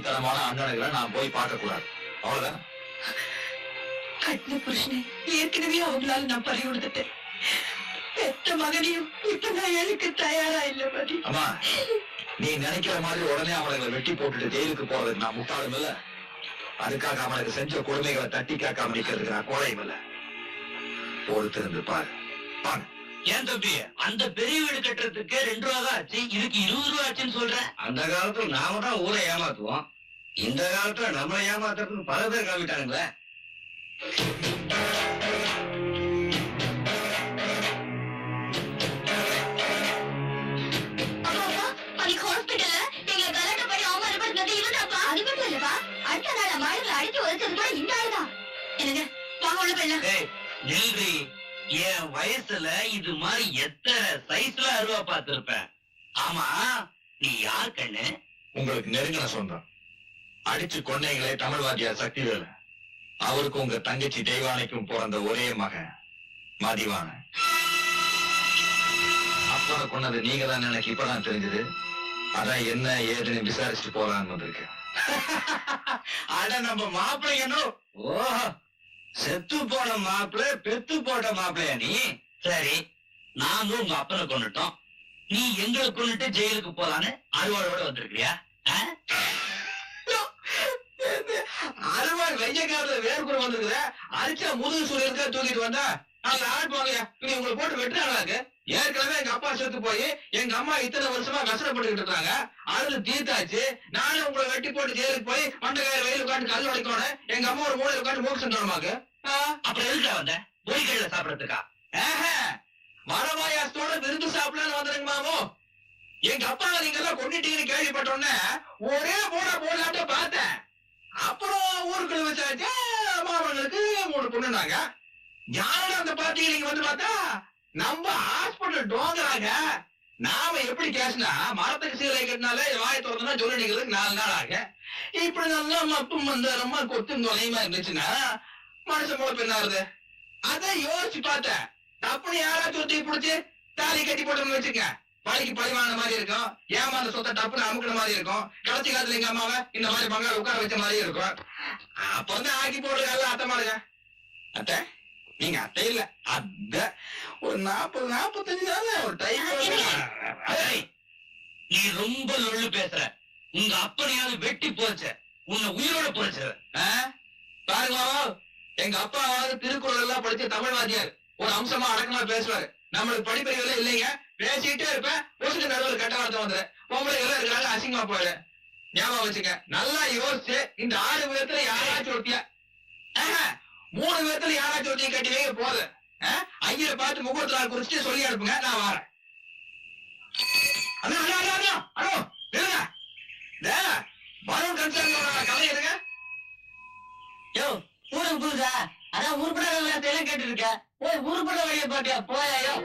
அயோக்கியத்தனமான அண்ணனுங்களை நான் போய் பார்க்க கூடாது அவ்வளவுதான். கட்டின புருஷனை ஏற்கனவே அவங்களால நான் பறி கொடுத்துட்டேன். பெத்த மகனையும் இப்ப நான் எனக்கு தயாரா இல்ல மதி. அம்மா நீ நினைக்கிற மாதிரி உடனே அவனுங்களை வெட்டி போட்டுட்டு ஜெயிலுக்கு போறதுக்கு நான் முட்டாளும் இல்ல. அதுக்காக அவனுக்கு செஞ்ச கொடுமைகளை தட்டி கேட்காம நிக்கிறதுக்கு நான் கோழையும் இல்ல. பொறுத்திருந்து பாரு. வாங்க ஏன் தம்பி? அந்த பெரிய வீடு கட்டுறதுக்கு ரெண்டு ரூபா தான் ஆச்சு. இதுக்கு இருபது ரூபா ஆச்சுன்னு சொல்ற. அந்த காலத்துல நாம தான் ஊரை ஏமாத்துவோம். இந்த காலத்துல நம்மளை ஏமாத்துறதுக்கு பல பேர் நில்றி என் வயசுல இது மாதிரி எத்தனை சைஸ்ல அருவா பார்த்திருப்பேன். ஆமா நீ யார் கண்ணு? உங்களுக்கு நெருங்கின சொந்தம். அடிச்சு கொண்டீங்களே தமிழ் வாத்தியார் சக்திவேலு அவருக்கு உங்க தங்கச்சி தெய்வானைக்கும் பிறந்த ஒரே மகன் மதிவான அப்பனை கொண்டது நீங்க தான் எனக்கு இப்பதான் தெரிஞ்சது. அதான் என்ன ஏதுன்னு விசாரிச்சுட்டு போலான்னு வந்திருக்கேன் அட நம்ம மாப்பிள்ளைங்கன்னு ஓஹோ செத்து போன மாப்பிள்ள பெத்து போட்ட மாப்பிள்ளையா நீ? சரி நாங்க உங்க அப்பனை கொண்டுட்டோம் நீ எங்களை கொண்டுட்டு ஜெயிலுக்கு போலான்னு அறுவாளோட வந்திருக்கியா அறுவாள் வெய்ய காலத்துல வேர்க்குற வந்துருக்குற அரிச்சா முதுகு சூரிய இருக்க தூக்கிட்டு வந்தா நாங்க ஆடுவாங்க நீ உங்களை போட்டு வெட்டுறாங்க ஏற்கனவே எங்க அப்பா செத்து போய் எங்க அம்மா இத்தனை வருஷமா கஷ்டப்பட்டுக்கிட்டு இருக்காங்க அதுல தீர்த்தாச்சு. நானும் உங்களை வெட்டி போட்டு ஜெயிலுக்கு போய் மண்டகாய வெயில் உட்காந்து கல் உடைக்கணும் எங்க அம்மா ஒரு மூளை உட்காந்து மூக்கு சென்றோமாக்கு அப்புறம் எதுக்கா வந்த? பொய்கள்ல சாப்பிடறதுக்கா? மரவாயாசத்தோட விருந்து சாப்பிடலாம்னு வந்துருங்க மாமோ. எங்க அப்பாவை நீங்க எல்லாம் கொண்டுட்டீங்கன்னு கேள்விப்பட்டோன்னே ஒரே போட போடலாட்ட பார்த்தேன். அப்புறம் ஊருக்குள்ள வச்சாச்சு மாமங்களுக்கு மூணு பொண்ணுனாங்க. யாரோட அந்த பார்ட்டிக்கு நீங்க வந்து பார்த்தா நம்ம ஹாஸ்பிட்டல் டோங்கராங்க நாம எப்படி கேஸ்னா மரத்துக்கு சீலை கட்டினாலே வாய் திறந்தா சொல்லி நிக்கிறதுக்கு நாலு நாள் ஆகும் இப்படி நல்லா மப்பும் மந்தாரமா கொத்தும் தொலையுமா இருந்துச்சுன்னா மனுஷன் போல பின்னாருது அதை யோசிச்சு பார்த்தேன் தப்புன்னு யாராச்சும் ஒருத்தி பிடிச்சி தாலி கட்டி போட்டோம்னு வச்சுக்க பழிக்கு பழிவான மாதிரி இருக்கும். ஏமாந்த சொத்தை டப்புன்னு அமுக்கிற மாதிரி இருக்கும். கடைசி காலத்துல எங்க அம்மாவை இந்த மாதிரி பங்காள உட்கார வச்ச மாதிரி இருக்கும். அப்ப வந்து ஆக்கி போடுறதுல அத்தை மாடுங்க. அத்தை நீங்க அத்தை இல்ல. அத்த ஒரு நாற்பது நாற்பத்தஞ்சு நாள் ஒரு ஏய், நீ ரொம்ப லொள்ளு பேசுற. உங்க அப்பனையாவது வெட்டி போச்ச உன்னை உயிரோட போச்சு பாருங்க எங்க அப்பாவாவது திருக்குறள் எல்லாம் படிச்ச தமிழ் வாத்தியார் ஒரு அம்சமா அடக்கமா பேசுவாரு. நம்மளுக்கு படிப்பறிவு இல்லைங்க. பேசிட்டே இருப்பேன். ஒரு நடுவில் கட்ட வார்த்தை வந்துரு பொம்பளை எல்லாம் இருக்கிறாங்க அசிங்கமா போயிடு ஞாபகம் வச்சுங்க நல்லா யோசிச்சு இந்த ஆறு பேர்த்துல யாராச்சும் ஆஹா, மூணு பேர்த்துல யாராச்சும் ஒருத்திய கட்டி வைங்க போதும் ஆ? ஐயரை பார்த்து முகூர்த்த நாள் குறிச்சிட்டு சொல்லி அனுப்புங்க நான் வரேன். அண்ணா அண்ணா அண்ணா அண்ணா அண்ணோ நில்லுங்க. டே, பலூன் கன்சர்னோட கதை எடுங்க யோ ஊருக்கு புதுசா? அதான் உருப்பட விளையாட்டையெல்லாம் கேட்டு இருக்க. போய் உருப்பட வழிய பாட்டியா போயாயோ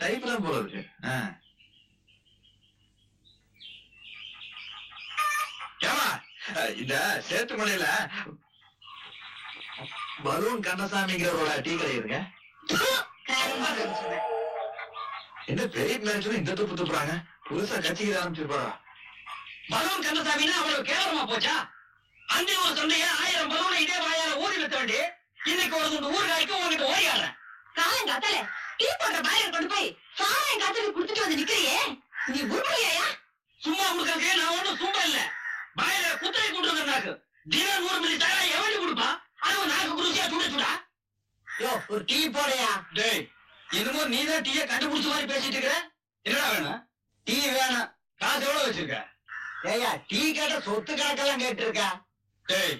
டைப் தான் போல இருக்கு. இந்த சேத்துமலையில பலூன் கண்ணசாமிங்கிறவரோட டீ கடை இருங்க என்ன பெரிய மேனேஜர் இந்த துப்பு துப்புறாங்க? புதுசா கட்சிக்கு ஆரம்பிச்சிருப்பாரா? பலூன் கந்தசாமின்னா அவ்வளவு கேவலமா போச்சா? அங்கே ஒரு சண்டைய ஆயிரம் பலூனை இதே வாயால ஊதி வித்த வேண்டி இன்னைக்கு ஒரு துண்டு ஊறுகாய்க்கு உங்ககிட்ட ஓடியாடுறேன் காலங்காத்தால டீ போடுற பாயர் கொண்டு போய் சாராயம் காத்துக்கு குடுத்துட்டு வந்து நிக்கிறியே? நீ உருப்படியா சும்மா உங்களுக்கு நான் ஒண்ணும் சும்மா இல்ல. வாயில குதிரை கொண்டு தினம் நூறு மில்லி தர எவனி கொடுப்பா. அதுவும் நாக்கு குருசியா சுட சுடா. யோ ஒரு டீ போடையா டேய் என்னமோ நீ தான் டீயை கண்டுபிடிச்ச மாதிரி பேசிட்டு இருக்கிற என்னடா வேணும்? டீ வேணும். காசு எவ்வளவு வச்சிருக்க? ஏயா டீ கேட்ட சொத்து கணக்கெல்லாம் கேட்டு இருக்கா டேய்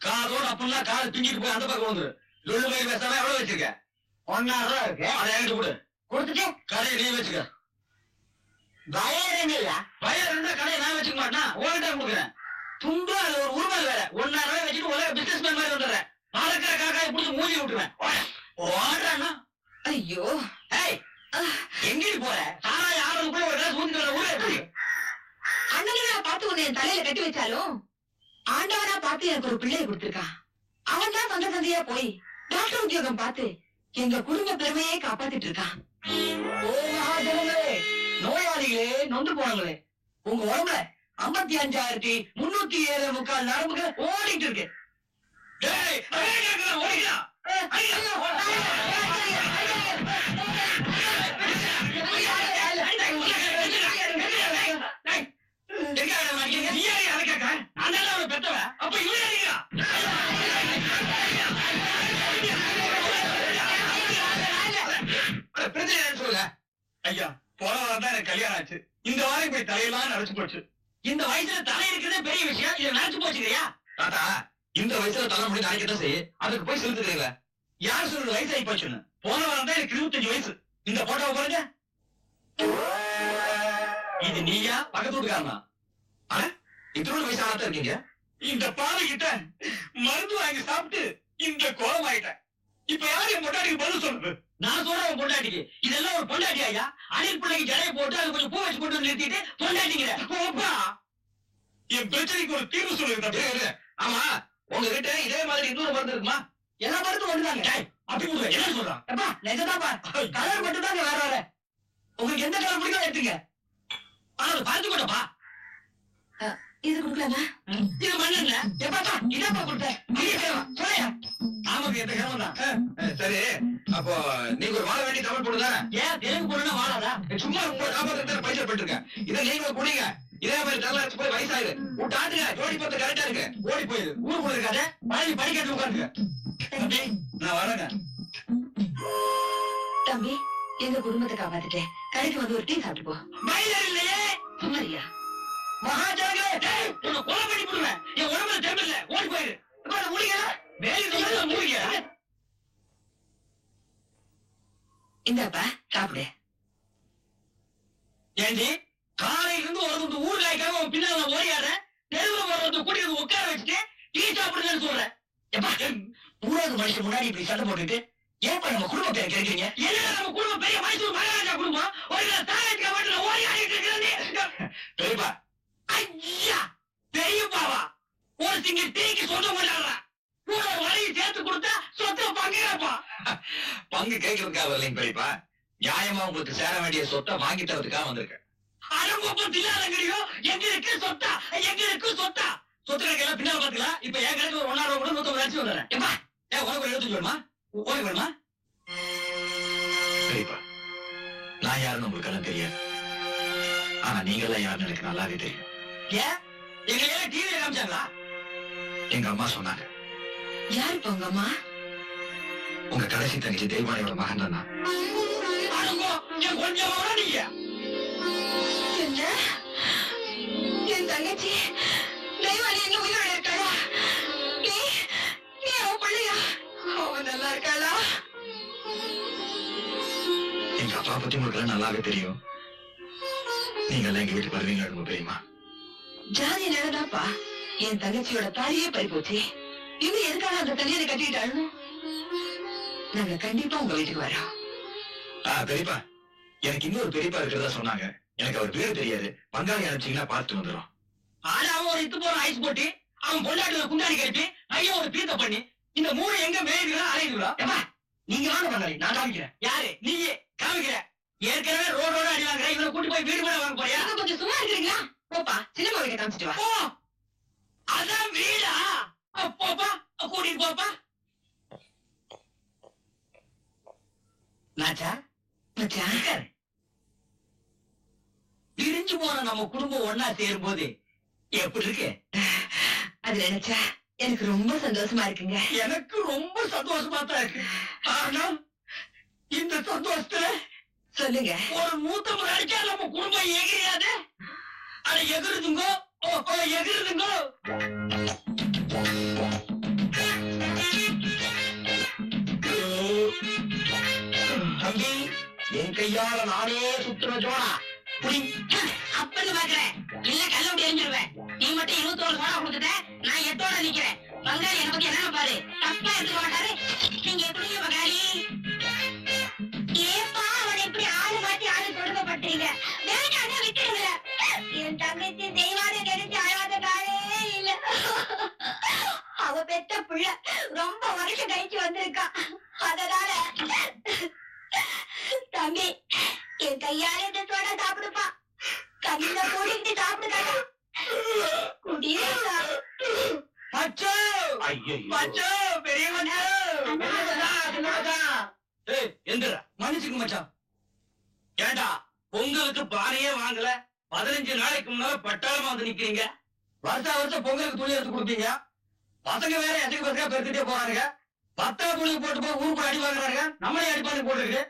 காதோட அப்படின்னா காதை பிஞ்சிட்டு போய் அந்த பக்கம் வந்துரு லொல்லு போய் பேசாம எவ்வளவு வச்சிருக்க? ஒன்னாயிரம் ரூபா இருக்கு. அதை என்கிட்ட கொடு. கொடுத்துட்டு கடையை நீ வச்சுக்க. பயம் இல்ல பையன் இருந்தா கடையை நான் வச்சுக்க மாட்டேனா? உங்ககிட்ட கொடுக்குறேன். துண்டு அது ஒரு உருவல் வேற. ஒன்னாயிரம் ரூபாய் வச்சுட்டு ஒரே பிசினஸ் மேன் மாதிரி வந்துடுறேன். பறக்கிற காக்காயை பிடிச்சி மூஞ்சி விட்டுருவேன். ஓடுறானா ஐயோ. ஏய் எங்கிட்டு போற? சாரா யாருக்குள்ள ஒரு கிளாஸ் ஊத்தி வர ஊரே எப்படி? அண்ணனா பார்த்து உன்னை என் தலையில கட்டி வச்சாலும் ஆண்டவனா பார்த்து எனக்கு ஒரு பிள்ளையை கொடுத்திருக்கான். அவன் தான் சொந்த சந்தையா போய் டாக்டர் உத்தியோகம் பார்த்து எங்க குடும்ப பெருமையை காப்பாத்திட்டு இருக்கான் நோயாளிகளே நொந்து போனங்களே உங்க உடம்புல ஐம்பத்தி அஞ்சாயிரத்தி முன்னூத்தி ஏழு முக்கால் நரம்புகள் ஓடிட்டு இருக்கு டேய் ஐயா போன வாரம் தான் எனக்கு கல்யாணம் ஆச்சு. இந்த வாரம் போய் தலையெல்லாம் நரைச்சு போச்சு. இந்த வயசுல தலை இருக்கிறதே பெரிய விஷயம். இதை நரைச்சு போச்சுக்கிறியா தாத்தா இந்த வயசுல தலைமுடி நாளைக்கு செய்ய அதுக்கு போய் செலுத்துறீங்களா யார் சொல்றது வயசு ஆகி போச்சுன்னு? போன வாரம் தான் எனக்கு இருபத்தஞ்சு வயசு. இந்த போட்டோவை பாருங்க. இது நீயா? பக்கத்து வீட்டுக்காரனா? இத்தனோட வயசு ஆனா இருக்கீங்க. இந்த பாவை கிட்ட மருந்து வாங்கி சாப்பிட்டு இந்த கோலம் ஆயிட்டேன் இப்ப யாரு என் பொண்டாட்டிக்கு பதில் சொல்றது? நான் சொல்றேன் பொண்டாட்டிக்கு. இதெல்லாம் ஒரு பொண்டாட்டி ஐயா அணில் பிள்ளைக்கு ஜடையை போட்டு அது கொஞ்சம் பூ வச்சு போட்டு வந்து நிறுத்திட்டு பொண்டாட்டிங்கிற. போப்பா என் பிரச்சனைக்கு ஒரு தீர்வு சொல்லுங்க. ஆமா உங்ககிட்ட இதே மாதிரி இன்னொரு மருந்து இருக்குமா? எல்லா மருத்துவம் ஒண்ணுதாங்க. டேய், அப்படி என்ன சொல்றான் எப்பா நிஜதாப்பா கலர் மட்டும் தாங்க வேற வேற. உங்களுக்கு எந்த கலர் பிடிக்கும் எடுத்துங்க. ஆனா அது பார்த்து கூடப்பா இது கொடுக்கலாமா? இது மண்ணெண்ண எப்பா இதப்பா கொடுத்த சொல்லையா? ஆமாக்கு எந்த கிரமம் தான் சரி. அப்போ நீங்க ஒரு வாழ வேண்டிய தமிழ் பொண்ணு ஏன்? தெலுங்கு பொண்ணு வாழாதா சும்மா உங்களை காப்பாத்துறது பைசா பண்ணிருக்கேன் இதை நீங்க குடிங்க இதே மாதிரி நல்லா போய் வயசாயிரு. விட்டாட்டுங்க ஜோடி பத்து கரெக்டா இருக்கு. ஓடி போயிரு. ஊருக்குள்ள இருக்காத பழனி படிக்கட்டு உட்காந்துக்க. தம்பி, நான் வரேங்க. தம்பி எங்க குடும்பத்தை காப்பாத்திட்டேன் கடைக்கு வந்து ஒரு டீ சாப்பிட்டு போ. மயிலர் இல்லையே சும்மாரியா மகாஜாங்களே டேய் உன்னை கொலை பண்ணி விடுவேன் என் உடம்புல தெம்பு இல்ல. ஓடி போயிரு. இப்ப நான் முடியல இந்தாப்பா சாப்பிடு. ஏண்டி காலையில இருந்து ஒரு வந்து உன் பின்னால ஓடியாட தெருவுல போறது கூட்டி உட்கார வச்சுட்டு டீ சாப்பிடுங்கன்னு சொல்றேன் எப்பா மூணாவது மனுஷன் முன்னாடி இப்படி சண்டை போட்டுட்டு ஏப்பா நம்ம குடும்பத்தை கேட்கறீங்க என்ன நம்ம குடும்பம் பெரிய மைசூர் மகாராஜா குடும்பம்? ஒரு தாயத்துக்கு வீட்டுல ஓடி ஆடிட்டு இருக்கிறது பெரியப்பா ஐயா பெரியப்பாவா? ஒரு சிங்க டீக்கு சொந்த கொண்டாடுறா கூட ஒரு வரையை சேர்த்து கொடுத்தா சொத்தை பங்குறப்பா பங்கு கேட்கறதுக்காக வரலைங்க பெரியப்பா. நியாயமா உங்களுக்கு சேர வேண்டிய சொத்தை வாங்கி தரதுக்காக வந்திருக்கேன் அடங்கொப்பம் தில்லாதங்கடியோ எங்க இருக்கு சொத்தா? எங்க இருக்கு சொத்தா? சொத்து கணக்கெல்லாம் பின்னால பாத்துக்கலாம். இப்ப என் கணக்கு ஒரு ஒன்னாயிரம் கூட நூத்தி அடிச்சு வந்துடுறேன். ஏன் உனக்கு எழுத்து வேணுமா? உனக்கு வேணுமா? பெரியப்பா நான் யாருன்னு உங்களுக்கு எல்லாம் தெரியாது. ஆனா நீங்க எல்லாம் யாருன்னு எனக்கு நல்லாவே தெரியும். ஏன்? எங்க எல்லாம் டிவியில காமிச்சாங்களா? எங்க அம்மா சொன்னாங்க. யாரு உங்க அம்மா? உங்க கடைசி தங்கச்சி தெய்வானியோட மகன் தான்? என்ன? என் தங்கச்சி தெய்வானி என்ன உயிரோட இருக்காளா? நீ நீ அவன் பிள்ளையா? அவ நல்லா இருக்காளா? எங்க அப்பா பத்தி உங்களுக்கு நல்லாவே தெரியும். நீங்க எல்லாம் எங்க வீட்டுக்கு வருவீங்க தெரியுமா? ஜாதி என்னடாப்பா என் தங்கச்சியோட தாலியே பறி போச்சு இவன் எதுக்காக அந்த கல்யாணை கட்டிட்டாள்? நாங்க கண்டிப்பா உங்க வீட்டுக்கு வரோம். ஆ பெரியப்பா எனக்கு இன்னொரு பெரியப்பா இருக்கிறதா சொன்னாங்க. எனக்கு அவர் பேரு தெரியாது. பங்காளி அனுப்பிச்சீங்கன்னா பார்த்து வந்துடும் ஆனா அவன் ஒரு இத்து போற ஐஸ் போட்டு அவன் பொண்டாட்டுல குண்டாடி கட்டி ஐயோ ஒரு பீத்த பண்ணி இந்த மூணு எங்க மேயுதுங்களா அலையுதுங்களா? ஏப்பா நீங்க வாங்க பண்ணாரி நான் காமிக்கிறேன். யாரு? நீயே காமிக்கிற. ஏற்கனவே ரோடோட அடி வாங்குற இவனை கூட்டி போய் வீடு மேல வாங்க போறியா? கொஞ்சம் சும்மா இருக்கிறீங்களா? போப்பா சினிமா வீட்டை காமிச்சிட்டு வா. ஓ அதான் வீடா? போப்பா கூட்டிட்டு போப்பா. நாச்சா. பிரிஞ்சு போன நம்ம குடும்பம் ஒன்னா சேரும் போது எப்படி இருக்கு? அது நினைச்சா எனக்கு ரொம்ப சந்தோஷமா இருக்குங்க. எனக்கு ரொம்ப சந்தோஷமா தான் இருக்கு. ஆனா இந்த சந்தோஷத்துல சொல்லுங்க. ஒரு நூத்தம்பது அடிச்சா நம்ம குடும்பம் எகிரியாது. அட எகிருதுங்கோ எகிருதுங்கோ. என் கையால நானே சுத்துற ஜோடா. அப்பன்னு பாக்குறேன் இல்ல கல்ல விட்டு எரிஞ்சிருவேன். நீ மட்டும் இருபத்தோரு சோடா கொடுத்துட்ட நான் எட்டோட நிக்கிறேன். பங்காளி என்ன பத்தி என்ன பாரு தப்பா எடுத்துக்க மாட்டாரு. நீங்க எப்படிங்க பங்காளி ஏப்பா அவனை இப்படி ஆளு மாத்தி ஆளு கொடுக்கப்பட்டீங்க வேண்டாம் விட்டுருங்க. என் தங்கச்சி தெய்வாத நினைச்சு அழாத காலே இல்ல. அவ பெத்த புள்ள ரொம்ப வருஷம் கழிச்சு வந்திருக்கா. அதனால தம்பி என் கையால இந்த சோடா சாப்பிடுப்பா. கண்ணில கூடிட்டு சாப்பிடுதாடா. குடியா அச்சோ மச்சோ பெரிய மன்னிச்சுக்க மச்சான். ஏண்டா பொங்கலுக்கு பானையே வாங்கல? பதினஞ்சு நாளைக்கு முன்னால பட்டாளமா வந்து நிக்கிறீங்க? வருஷா வருஷம் பொங்கலுக்கு துணி எடுத்து கொடுப்பீங்க? பசங்க வேற எதுக்கு பசங்க பெருத்துட்டே போறானுங்க? பத்தா துணி போட்டு போய் ஊருக்கு அடி வாங்குறாங்க நம்மளே அடிப்பாங்க போட்டுருக்கு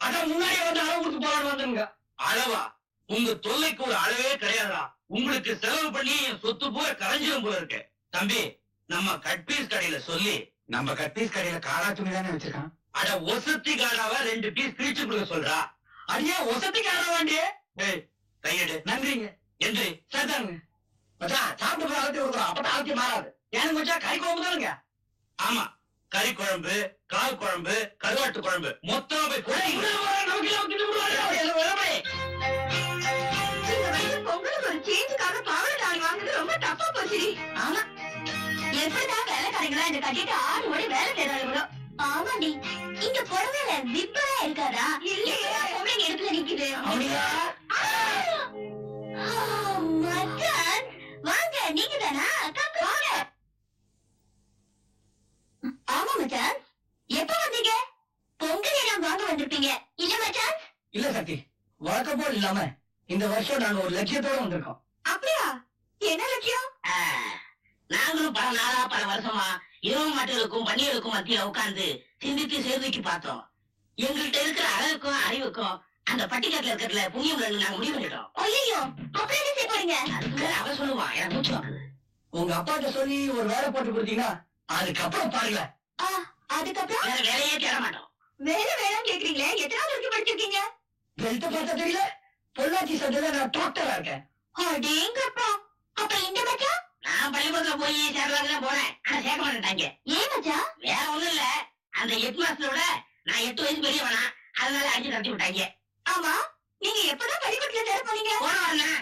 அதான் முன்னாடியே வந்து அளவு கொடுத்து போறான்னு வந்துருங்க. அளவா? உங்க தொல்லைக்கு ஒரு அளவே கிடையாதுடா. உங்களுக்கு செலவு பண்ணி என் சொத்து பூரா கரைஞ்சிடும் போல இருக்கு. தம்பி நம்ம கட்பீஸ் கடையில சொல்லி நம்ம கட்டீஸ் கடையில காரா துணி தானே வச்சிருக்கான். அட ஒசத்தி காடாவ ரெண்டு பீஸ் பிரிச்சு கொடுக்க சொல்றா? அடியே ஒசத்தி காடாவாண்டியே ஏய் கையெடு. நன்றிங்க. என்று சேர்த்தாங்க மச்சான் சாப்பிட்டு போய் அழுத்தி கொடுக்குறோம். அப்பதான் அழுத்தி மாறாது. எனக்கு மச்சான் கறி குழம்பு தானுங்க. ஆமா. கறி குழம்பு. கால் குழம்பு. கருவாட்டு குழம்பு மொத்தமா போய் பொங்கலுக்கு ஒரு சேஞ்சுக்காக வாங்குறது ரொம்ப தப்பா போச்சு. ஆமா. எப்படிதான் வேலைக்காரங்களா இந்த கட்டிட்டு ஆறு மணி வேலை செய்யறாங்களோ ஆமாண்டி. இந்த புடவைல விப்பரா இருக்காதா? இல்லையா. பொம்பளைங்க இடத்துல நிக்குது. மச்சான். வாங்க தானா வாங்க ஆமா மச்சான். எப்ப வந்தீங்க? பொங்கல் எல்லாம் வாங்க வந்திருப்பீங்க. இல்ல மச்சான்? இல்ல சக்தி வழக்கம் போல் இல்லாம இந்த வருஷம் நாங்க ஒரு லட்சியத்தோட வந்திருக்கோம். அப்படியா? என்ன லட்சியம்? நாங்களும் பல நாளா பல வருஷமா இரவு மாட்டுகளுக்கும் பன்னிகளுக்கும் மத்தியில உட்கார்ந்து சிந்தித்து சேர்த்துக்கு பார்த்தோம். எங்கள்கிட்ட இருக்கிற அழகுக்கும் அறிவுக்கும் அந்த பட்டிக்காட்டுல இருக்கிறதுல புண்ணியம் நாங்க முடிவு பண்ணிட்டோம். ஐயோ அப்புறம் என்ன செய்ய போறீங்க? அதுக்கு மேல அவ சொல்லுவான் எனக்கு மூச்சு வாங்குது. உங்க அப்பாட்ட சொல்லி ஒரு வேலை போட்டு கொடுத்தீங்கன்னா அதுக்கப்புறம் பாருங்க ஆ, அதுக்கப்புறம்? வேலையே தேட மாட்டோம். வேலை வேணும் கேக்குறீங்களே? எத்தனாவது வரைக்கும் படிச்சிருக்கீங்க? எழுத்த பார்த்தா தெரியல பொள்ளாச்சி சந்தையில நான் டாக்டரா இருக்கேன். அடேங்கப்பா. அப்ப இந்த மச்சான் நான் பள்ளிக்கூடத்துல போய் சேரலாங்க போனேன் ஆனா சேர்க்க மாட்டேன்டாங்க ஏன் மச்சான் வேற ஒண்ணும் இல்ல. அந்த எட்டு மாசத்தோட நான் எட்டு வயசு பெரிய வேணா அதனால அடிச்சு தட்டி விட்டாங்க. ஆமா. நீங்க எப்பதான் பள்ளிக்கூடத்துல சேர போனீங்க? போன வரணும்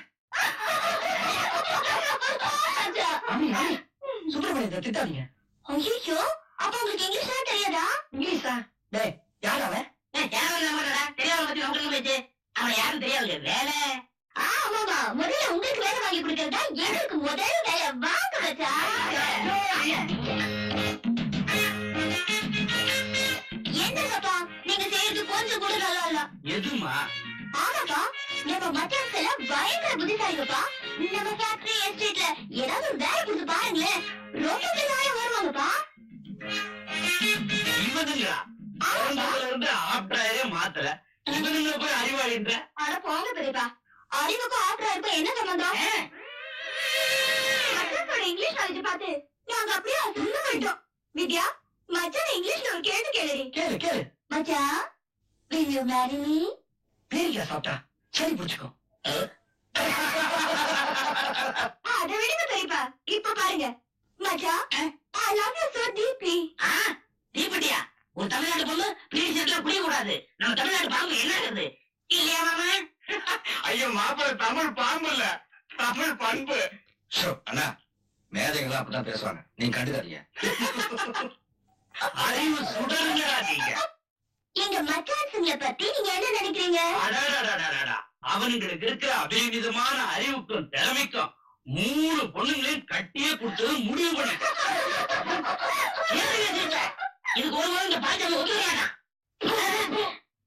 சுப்பிரமணியத்தை திட்டாதீங்க. ஐயோ அப்ப உங்களுக்கு இங்கிலீஷ் எல்லாம் தெரியாதா? இங்கிலீஷா டேய் யார் அவன்? தெரியாத பத்தி நமக்கு வச்சு அவனை யாரும் தெரியாது வேலை? ஆமாமா முதல்ல உங்களுக்கு வேலை வாங்கி கொடுக்கறதா? எங்களுக்கு முதல் வேலை வாங்க மச்சான் என்னங்கப்பா? நீங்க செய்யறது கொஞ்சம் கூட நல்லா இல்ல. எதுமா? ஆமாப்பா. நம்ம எல்லாம் பயங்கர புத்திசாலிங்கப்பா. நம்ம ஃபேக்டரி எஸ்டேட்ல ஏதாவது ஒரு வேலை கொடுத்து பாருங்களேன். ரொம்ப பெரிய வருவாங்கப்பா. இவனுங்களா பிறந்ததுல இருந்து ஆப்டாயே மாத்தல. இவனுங்க போய் அறிவாளின்ற? அட போங்க பெரியப்பா. அறிவுக்கும் ஆத்திரம் இருக்கும். என்ன சம்பந்தம்? இங்கிலீஷ் நாலேஜ் பார்த்து நாங்க அப்படியே அசந்து போயிட்டோம். வித்யா மச்சான் இங்கிலீஷ்ல ஒரு கேள்வி கேளுடி. கேளு கேளு. மச்சான் will you marry me? பேரிக்கா சாப்பிட்டா சரி பிடிச்சுக்கோ. அதை விடுங்க பெரியப்பா. இப்ப பாருங்க. மச்சான் I love you so deeply. ஆ, தீப்பெட்டியா? ஒரு தமிழ்நாட்டு பொண்ணு பீடி செட்ல குடிக்க கூடாது நம்ம தமிழ்நாட்டு பாம்பு என்ன ஆகுது இல்லையா மாமா? ஐயோ மாப்பிள்ள தமிழ் பாம்பு இல்ல தமிழ் பண்பு. ஷோ, அண்ணா மேதைகள்லாம் அப்படிதான் பேசுவாங்க. நீங்க கண்டுக்காதீங்க. அறிவு சுடருங்கடா நீங்க எங்க மச்சான்ஸுங்களை பத்தி நீங்க என்ன நினைக்கிறீங்க? அடடடடடடா. அவனுங்களுக்கு இருக்கிற அபரிமிதமான அறிவுக்கும் திறமைக்கும் மூணு பொண்ணுங்களையும் கட்டியே கொடுத்தது முடிவு பண்ண? இதுக்கு ஒரு இந்த பாய்ச்சல் ஒத்துக்கிறானா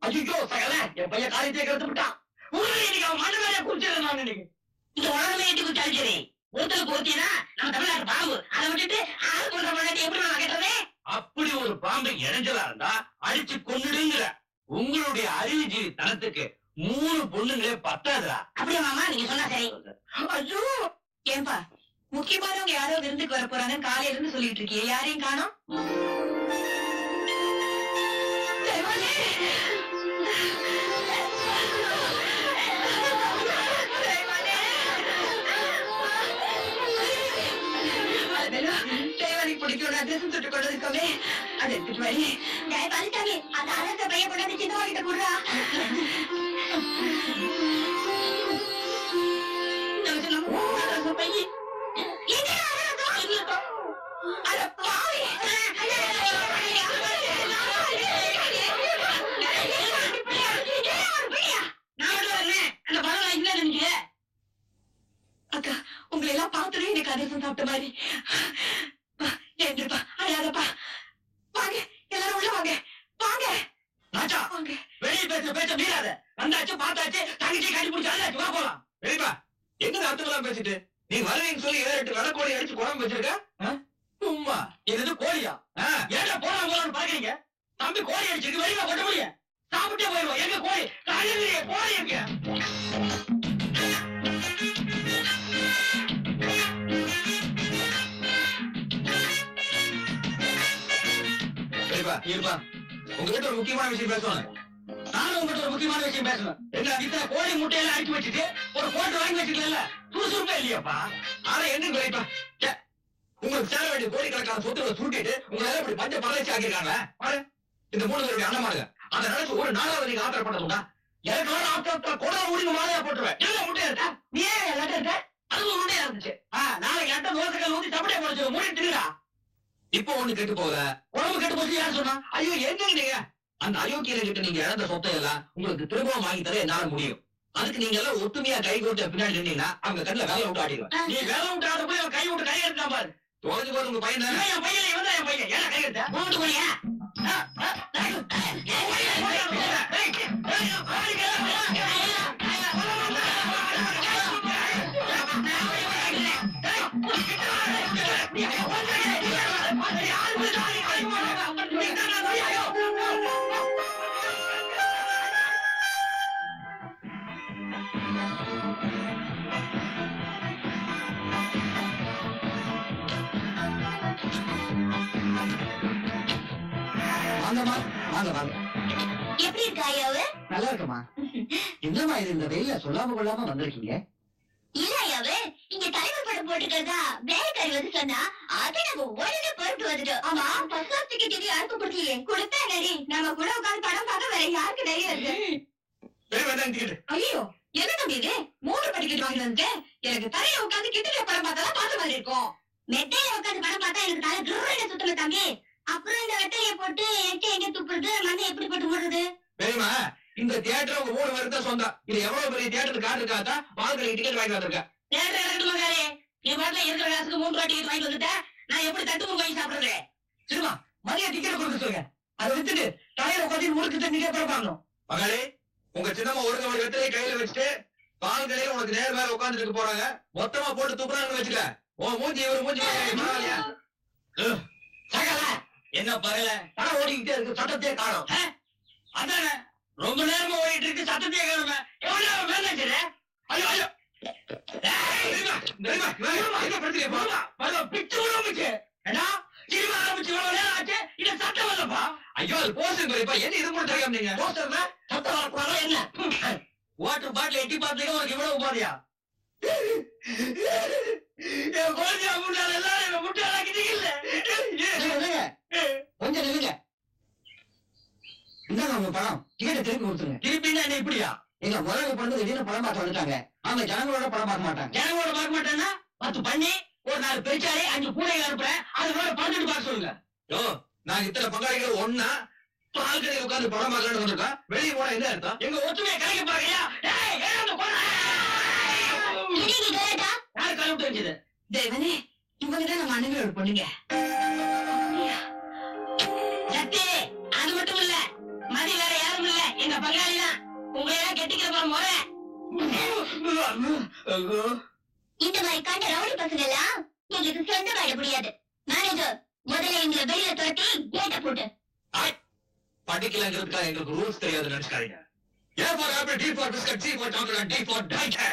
ஐயோ சகல என் பையன் காரியத்தை கருத்து விட்டான். உங்களை இன்னைக்கு அவன் மண்ணு மேலே நான் நினைக்கிறேன். இந்த உலகமே எட்டி குச்சாலும் சரி ஒருத்தருக்கு ஒருத்தினா நம்ம தமிழ்நாட்டு பாம்பு. அதை விட்டுட்டு ஆள் பண்ற முன்னாடி எப்படி நான் கேட்டதே அப்படி ஒரு பாம்பு இணைஞ்சலா இருந்தா அடிச்சு கொன்னுடுங்கிற. உங்களுடைய அறிவுஜீவி தனத்துக்கு மூணு பொண்ணுங்களே பத்தாதுடா. அப்படியே மாமா? நீங்க சொன்னா சரி. ஐயோ! ஏன்பா முக்கியமானவங்க யாரோ விருந்துக்கு வர போறாங்கன்னு காலையில இருந்து சொல்லிட்டு இருக்கியே யாரையும் காணோம்? ட்ரெஸ் பையன் கொண்டாந்து சின்னவா கிட்ட கொடுறா அட பார்க்க சொல்லுங்க யோ நான் இத்தனை பங்காளிகள் ஒன்னா பால் கடையில் உட்கார்ந்து படம் பார்க்கலாம்னு வந்திருக்கேன் வெளியே போனா என்ன அர்த்தம்? எங்க ஒற்றுமையை கலைக்க பாருங்கயா யாரு கலை விட்டு வச்சது தேவனே இவங்க நம்ம அண்ணங்களோட பொண்ணுங்க. அது மட்டும் இல்ல. மதி வேற யாரும் இல்ல. எங்க பங்காளி தான் உங்களை கெட்டிக்கிற போற முறை. இந்த மாதிரி காட்ட ரவுடி பசங்க எல்லாம் எங்களுக்கு சொந்த வாழ முடியாது மேனேஜர் முதல்ல எங்களை வெளியில துரத்தி கேட்ட போட்டு. படிக்கலங்கிறதுக்காக எங்களுக்கு ரூல்ஸ் தெரியாது நினைச்சுக்காதீங்க. A for apple D for biscuit C for chocolate D for டாக்கே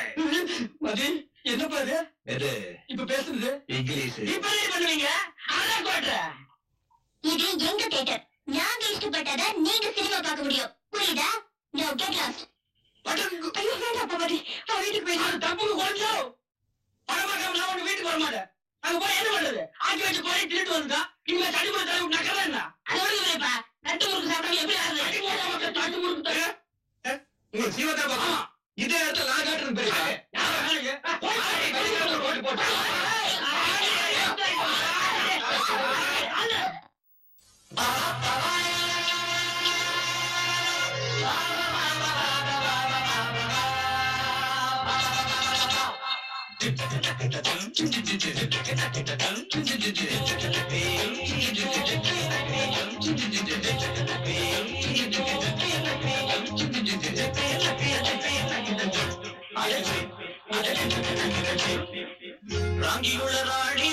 மதி என்ன பாரு எது? இப்ப பேசுறது? இங்கிலீஷ். இப்ப என்ன பண்ணுவீங்க? அதான் கோட்ற இது எங்க தியேட்டர் நாங்க இஷ்டப்பட்டத நீங்க சினிமா பார்க்க முடியும். புரியுதா? நோ கெட் லாஸ்ட் ஐயோ வேண்டாம் பாடி வீட்டுக்கு போய் தப்பு கொஞ்சம். பணம் பார்க்காம நான் வீட்டுக்கு வர மாட்டேன். அங்க போய் என்ன பண்றது ஆக்கி வச்சு போய் திருட்டு வந்துட்டா இனிமே தடிமணி தலைவர் நக்கறா என்ன அது வரைக்கும் இப்ப நட்டு முறுக்கு சாப்பிட்டா எப்படி ஆகுது அடி மக்கள் தட்டு தர உங்க ஜீவத்தை பார்க்கலாம் இதே இடத்துல நான் காட்டுறது போட்டு போட்டு ராங்கியுள்ள ராணி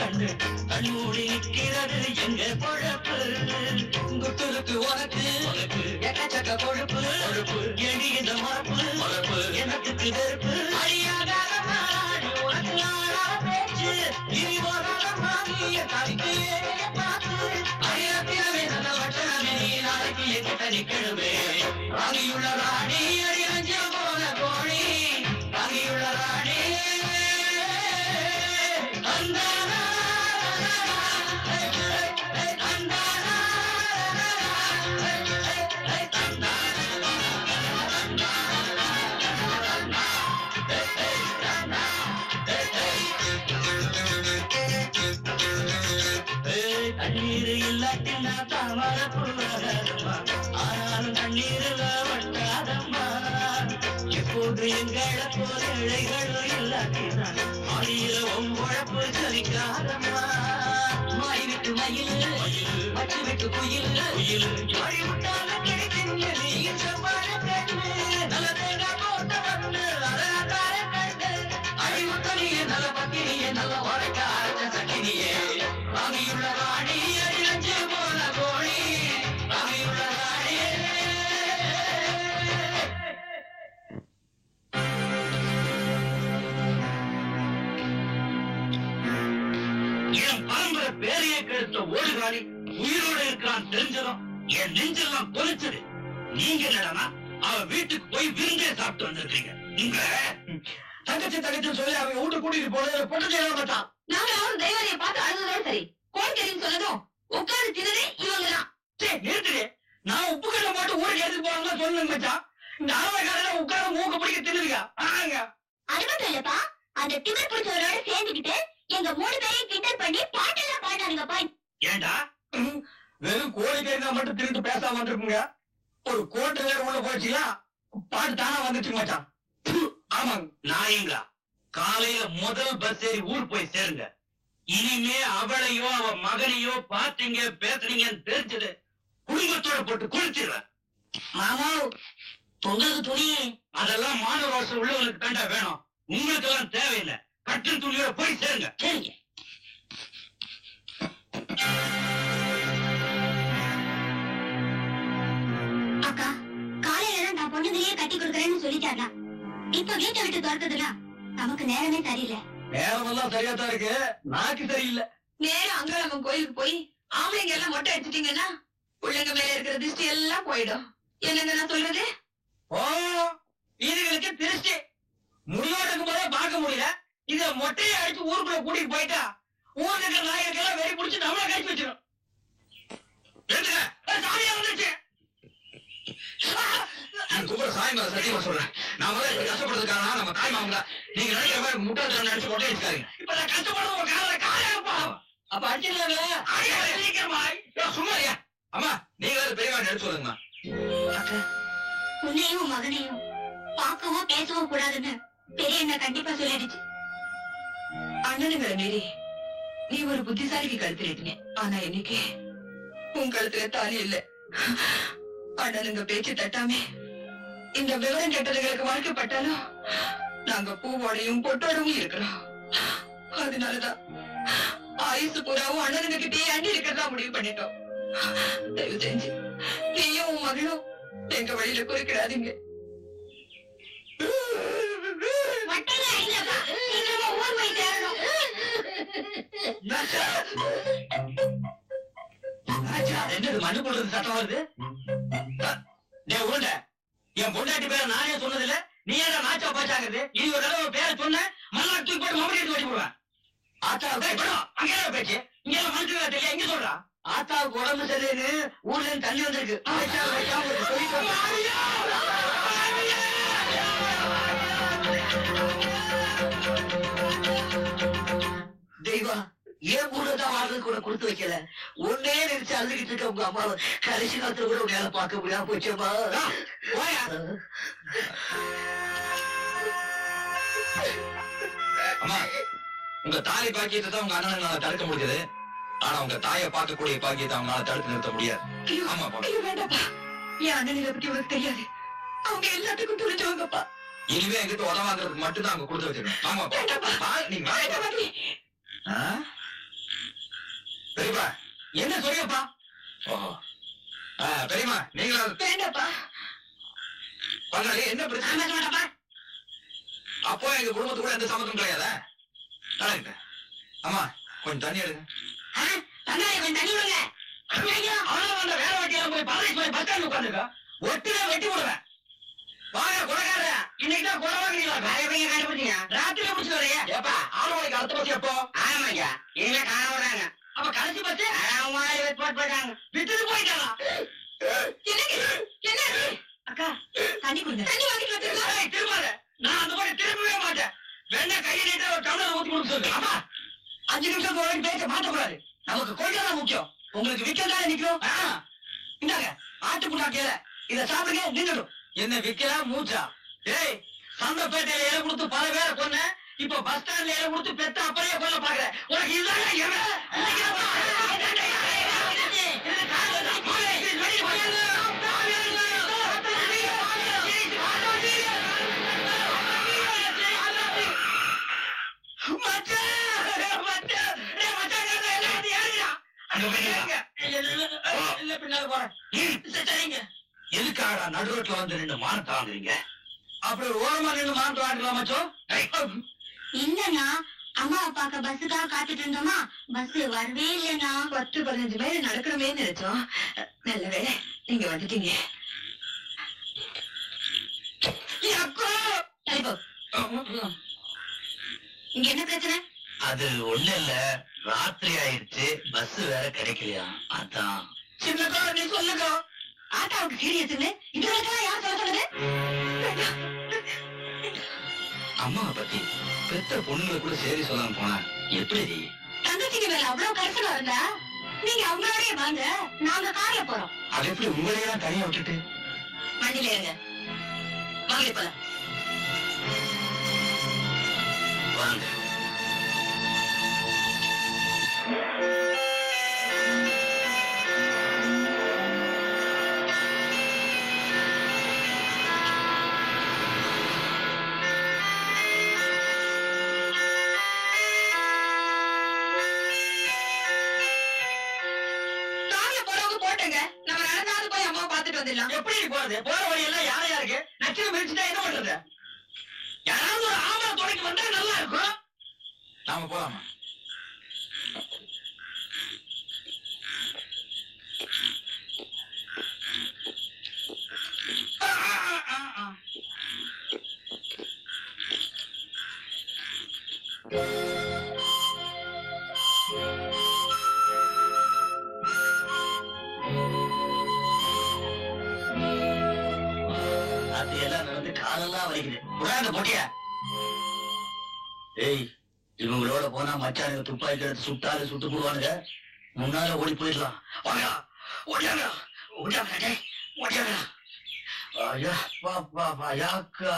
கண்டு கண்மூடி நிற்கிறது எங்க பொழப்பு? குட்டுருக்கு உனக்கு. எக்கச்சக்க கொழுப்பு கொழுப்பு எடி விட்டு குயில் குயில். நீங்க என்னடா அவ வீட்டுக்கு போய் விருந்தே சாப்பிட்டு வந்திருக்கீங்க. உங்க தங்கச்சி தங்கச்சி சொல்லி அவங்க வீட்டு கூட்டிட்டு போனது பொண்ணு செய்ய மாட்டான் நாங்க அவரு தெய்வாரியை பார்த்து அழுததோட சரி. கோழிக்கறின்னு சொன்னதும் உட்கார்ந்து தின்னதே இவங்க தான் நிறுத்துடு நான் உப்பு கல்ல போட்டு ஊருக்கு எடுத்து போறாங்க சொன்னேன் மச்சான். இந்த அளவைக்காரன உட்கார்ந்து மூக்க பிடிக்க தின்னுங்க ஆங்க அது மட்டும் இல்லப்பா அந்த திமிர் பிடிச்சவரோட சேர்ந்துக்கிட்டு எங்க மூணு பேரையும் கிண்டல் பண்ணி பாட்டெல்லாம் பாடானுங்கப்பா ஏண்டா? வெறும் கோழிக்கறி தான் மட்டும் திருட்டு பேசாம வந்துருக்குங்க. ஒரு கோட்டை வேற உள்ள போச்சுங்களா பாட்டு தானா வந்துச்சு மச்சான். ஆமாங்க. நாயங்களா காலையில முதல் பஸ் ஏறி ஊர் போய் சேருங்க. இனிமே அவளையோ அவ மகனையோ பாத்தீங்க பேசுறீங்கன்னு தெரிஞ்சது குடும்பத்தோட போட்டு குளிச்சிடுவேன் மாமா பொங்கலுக்கு துணி? அதெல்லாம் மாணவ வருஷம் உள்ளவங்களுக்கு தாண்டா வேணும். உங்களுக்கு எல்லாம் தேவையில்லை. கட்டு துணியோட போய் சேருங்க. சரிங்க. பொண்ணுங்களையே கட்டி கொடுக்கறேன்னு சொல்லிட்டாங்க இப்ப வீட்டை விட்டு துரத்துதுன்னா நமக்கு நேரமே சரியில்லை. நேரமெல்லாம் சரியா தான் இருக்கு. நாக்கு சரியில்லை. நேரம் அங்காளம்மன் கோயிலுக்கு போய் ஆம்பளைங்க எல்லாம் மொட்டை அடிச்சிட்டீங்கன்னா பிள்ளைங்க மேல இருக்கிற திருஷ்டி எல்லாம் போயிடும். என்னங்க நான் சொல்றது? ஓ இதுகளுக்கு திருஷ்டி. முடியோட இருக்கும்போதே பார்க்க முடியல. இத மொட்டையை அடிச்சு ஊருக்குள்ள கூட்டிட்டு போயிட்டா ஊர்ல இருக்கிற நாயக்கெல்லாம் வெறி பிடிச்சு நம்மள கழிச்சு வச்சிடும். சாமியா வந்துருச்சு. சாய் மேல சத்தியமா சொல்றேன். நான் முதல்ல இப்படி கஷ்டப்படுறதுக்காக நம்ம தாய் மாமங்க நீங்க நினைக்கிற மாதிரி முட்டாள்தனம் நினைச்சு கொட்டை அடிச்சுக்காதீங்க. இப்ப நான் கஷ்டப்படுறது உங்க காலையில காலையாப்பா அப்ப அடிச்சிடலாம்ல? அடிக்க சீக்கிரமா சும்மா இருயா. அம்மா நீங்க வேற பெரியவா எடுத்து சொல்லுங்கம்மா. உன்னையும் உன் மகனையும் பார்க்கவும் பேசவும் கூடாதுன்னு பெரிய என்ன கண்டிப்பா சொல்லிடுச்சு. அண்ணனுங்களை மீறி நீ ஒரு புத்திசாலிக்கு கழுத்து நீட்டின ஆனா இன்னைக்கு உன் கழுத்துல தாலி இல்ல. அண்ணனுங்க பேச்சு தட்டாமே. இந்த விவரம் கெட்டதுங்களுக்கு வாழ்க்கப்பட்டாலும் நாங்க பூவோடையும் பொட்டோடவும் இருக்கிறோம். அதனாலதான் ஆயுசு பூராவும் அண்ணனுங்க கிட்டே அண்டி இருக்கிறதா முடிவு பண்ணிட்டோம். தயவு செஞ்சு நீயும் உன் மகளும் எங்க வழியில குறுக்கிடாதீங்க. என்னது மண்ணு போடுறது சட்டம் வருது? உருண்டை. என் பொண்டாட்டி பேரை நானே சொன்னதில்ல. நீ ஏதா நாச்சா பாச்சாங்கிறது இனி ஒரு தடவை பேரை சொன்ன மண்ணா தூக்கி போட்டு மம்படி எடுத்து ஓடி போடுவேன் ஆத்தா அங்கே பேச்சு? இங்க எல்லாம் மனுஷங்க தெரியல? இங்க சொல்றா? ஆத்தாவுக்கு உடம்பு சரியில்லைன்னு ஊர்ல இருந்து தண்ணி வந்திருக்கு. தெய்வா ஏன் கூட தான் வாழ்றது கூட கொடுத்து வைக்கல? ஒன்னே நினைச்சு அழுதுகிட்டு இருக்க உங்க அம்மாவை கடைசி காலத்துல கூட உன்னால பார்க்க முடியாம போச்சேம்மா. அம்மா உங்க தாலி பாக்கியத்தை தான் உங்க அண்ணனால தடுக்க முடியுது ஆனா உங்க தாயை பார்க்கக்கூடிய பாக்கியத்தை அவங்களால தடுத்து நிறுத்த முடியாது. ஆமாப்பா வேண்டாப்பா. என் அண்ணனுங்களை பத்தி உனக்கு தெரியாது. அவங்க எல்லாத்துக்கும் துணிச்சவங்கப்பா. இனிமே எங்கிட்ட உதவாங்கிறதுக்கு மட்டும் தான் அங்க கொடுத்து வச்சிருக்கேன். ஆமாப்பா நீங்க வாங்க. வேண்டாம் மாதிரி ஆ? பெரியப்பா என்ன ஆ, பெரியம்மா நீங்களா வேண்டாப்பா. பங்காளி என்ன பிரச்சனை? சொல்றப்பா அப்போ எங்க குடும்பத்துக்குள்ள எந்த சம்மந்தம் கிடையாதா? தலைங்க அம்மா கொஞ்சம் தண்ணி எடுங்க. தண்ணி விடுங்க ஐயோ. அவனும் அந்த வேலை வெட்டியால போய் பரதேஷ் போய் பஸ் ஸ்டாண்ட் உட்காந்துருக்கா ஒட்டுல வெட்டி விடுவேன் வாங்க கொலைக்கார இன்னைக்கு தான் கொலை வாங்குறீங்களா அதை எப்படி கண்டுபிடிச்சீங்க? ராத்திரி முடிச்சு வரையா ஏப்பா ஆறு மணிக்கு அடுத்த பஸ் எப்போ? ஆமாங்க இனிமே காண விடுறாங்க. அப்ப கடைசி போட்டு போயிட்டாங்க. விட்டுட்டு போயிட்டானா என்னங்க? என்ன? அக்கா தண்ணி கொடுங்க. தண்ணி வாங்கிட்டு ஏய், திரும்பாத. நான் அந்த மாதிரி திரும்பவே மாட்டேன். வேணா கையை நீட்ட ஒரு டம்ளர் ஊத்தி கொடுக்க சொல்லு ஆமா அஞ்சு நிமிஷத்துக்கு ஒரு பேச்ச மாட்டக்கூடாது நமக்கு கொள்கை தான் முக்கியம். உங்களுக்கு விக்கல் தானே நிக்கும் ஆ, இந்தாங்க ஆட்டு புண்ணாக்கையில இத சாப்பிடுங்க நின்னுடும் என்ன மூச்சா? ஏய் சந்தப்பேட்டையில இலை கொடுத்து பல பேரை கொன்ன. இப்ப பஸ் ஸ்டாண்ட்ல இலை கொடுத்து பெத்த அப்படியே கொல்ல பாக்குற உனக்கு இதுதான் எதுக்காக நடுரோட்ல வந்து நின்று மானத்தை வாங்குறீங்க அப்படி ஓரமா நின்று மானத்தை வாங்கலாம் மச்சோ இல்லண்ணா அம்மா அப்பாக்க பஸ்ஸுக்காக காத்துட்டு இருந்தோமா? பஸ் வரவே இல்லைண்ணா. பத்து பதினஞ்சு மைல் நடக்கணுமே நினைச்சோம். நல்ல வேளை நீங்க வந்துட்டீங்க. இங்க என்ன பிரச்சனை? அது ஒண்ணு இல்ல. ராத்திரி ஆயிடுச்சு பஸ் வேற கிடைக்கலையா? அதான். சின்னக்கா நீ சொல்லுக்கா ஆட்டாவுக்கு சீரியஸ்னு இது வரைக்கும் யார் சொல்ல சொன்னது? அம்மாவை பத்தி. பெத்த பொண்ணுங்களை கூட சரி சொல்லாம போனா எப்படி தங்கச்சிங்க மேல அவ்வளவு கருசனா இருந்தா நீங்க அவங்களோடய வாங்க நாங்க கார்ல போறோம். அது எப்படி உங்களையெல்லாம் தனியா விட்டுட்டு? வண்டியில இருங்க. வாங்க போலாம் வாங்க. நாம போலாமா ஆ, மச்சானுங்க எடுத்து சுட்டு போடுவானுங்க. முன்னால ஓடி போயிடலாம். வாங்க ஓடியாங்க ஓடியாங்க டேய் ஓடியாங்க ஐயா வா யாக்கா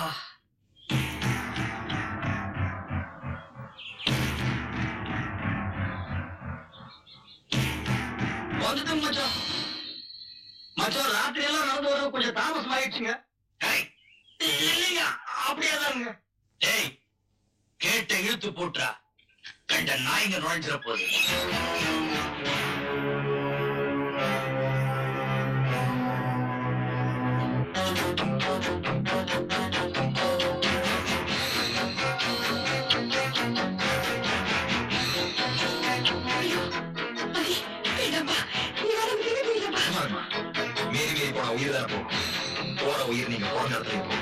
வந்துட்டு மச்சான். மச்சான் ராத்திரி எல்லாம் நடந்து வர கொஞ்சம் தாமசம் ஆயிடுச்சுங்க. இல்லைங்க அப்படியே தானுங்க. ஏய் கேட்ட இழுத்து போட்டா கண்ட நாய்ங்க நுழைஞ்சிட போகுது வேண்டாம்பா நீ வர முடியவே இல்லப்பா சும்மா இருமா. மீறி மீறி போன உயிர் தானே போகும் போற உயிர் நீங்க பிறந்த இடத்துல போகுது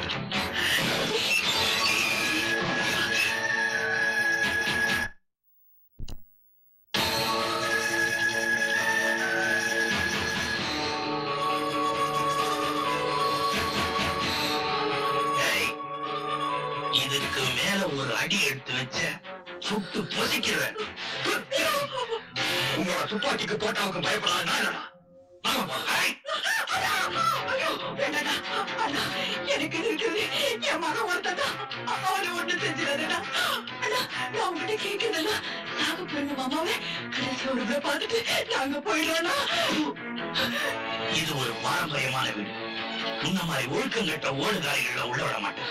மேல ஒரு அடி எடுத்து வச்ச சுட்டு பொசிக்கிறேன் உங்களோட துப்பாக்கிக்கு தோட்டாவுக்கு பயப்படாத நாயனா நாம போலாம் ஏய், வேண்டாடா அண்ணா எனக்கு இருக்குது. என் மகன் ஒருத்தன் அவனை ஒண்ணு செஞ்சிடாதடா. அண்ணா நான் உங்ககிட்ட கேட்கறதா நாங்க பொண்ணு மாமாவை கடைசி ஒரு முறை பார்த்துட்டு நாங்க போயிடலாம்னா இது ஒரு பாரம்பரியமான வீடு. இந்த மாதிரி ஒழுக்கம் கட்ட ஓடுகாரிகளை உள்ள விட மாட்டேன்.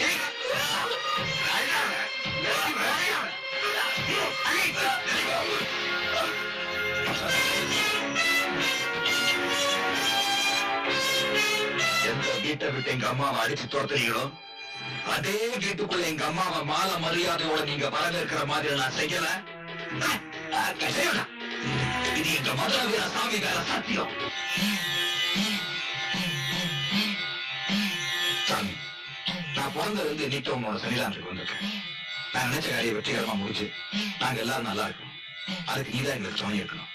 ஏய். வாயா. எந்த வீட்டை விட்டு எங்க அம்மாவை அடிச்சு துரத்துறீங்களோ அதே வீட்டுக்குள்ள எங்க அம்மாவை மாலை மரியாதையோட நீங்க வரவேற்கிற மாதிரி நான் செய்யல இது எங்க மதுர வீர சாமி வேற சத்தியம் சாமி. நான் பிறந்தது வந்து நீட்ட உன்னோட சன்னிதானத்துக்கு வந்திருக்கேன். நான் நினைச்ச காரியம் வெற்றிகரமா முடிச்சு நாங்க எல்லாரும் நல்லா இருக்கோம் அதுக்கு நீதான் எங்களுக்கு துணை இருக்கணும்.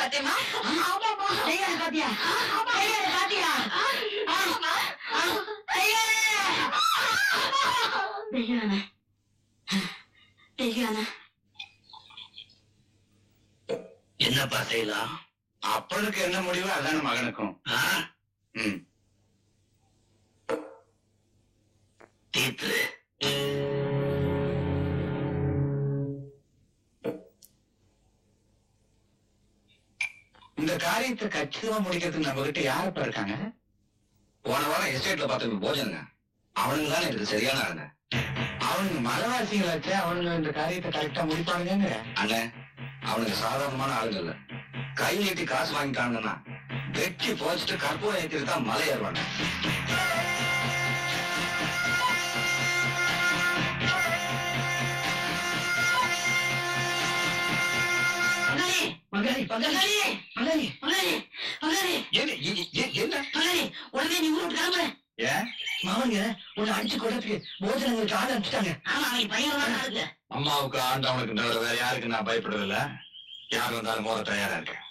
ஆமாம்மா. செய்யாது பாத்தியா? செய்யாது பாத்தியா? ஆமா தெய்வான தெய்வான என்னப்பா செய்யலாம் அப்பனுக்கு என்ன முடிவோ அதான மகனுக்கும். தீர்த்து. இந்த காரியத்தை கச்சிதமா முடிக்கிறதுக்கு நம்ம கிட்ட யாரப்பா இருக்காங்க? போன வாரம் எஸ்டேட்ல பார்த்த போஜனுங்க. அவனுங்க தானே இதுக்கு சரியான ஆளுங்க. அவனுங்க மலைவாசிகளாச்சே அவனுங்க இந்த காரியத்தை கரெக்டா முடிப்பானுங்க அண்ணன் அவனுக்கு சாதாரணமான ஆளுங்க இல்ல. கை நீட்டி காசு வாங்கிட்டாங்கன்னா வெட்டி போச்சுட்டு கற்பூரம் ஏற்றிட்டு தான் மலை ஏறுவாங்க மகனே பங்காளி மகனே மகனே என்ன மகனே உடனே நீ ஊருக்கு கிளம்புற. ஏன் மாமங்க உன்னை அடிச்சு கொடுறதுக்கு போஜனங்களுக்கு ஆள் அனுப்பிச்சிட்டாங்க. ஆமா அவன் இருக்கு. அம்மாவுக்கு ஆண்டவனுக்கு தவிர வேற யாருக்கு நான் பயப்படுறதில்ல யார் வந்தாலும் மோத தயாரா இருக்கேன்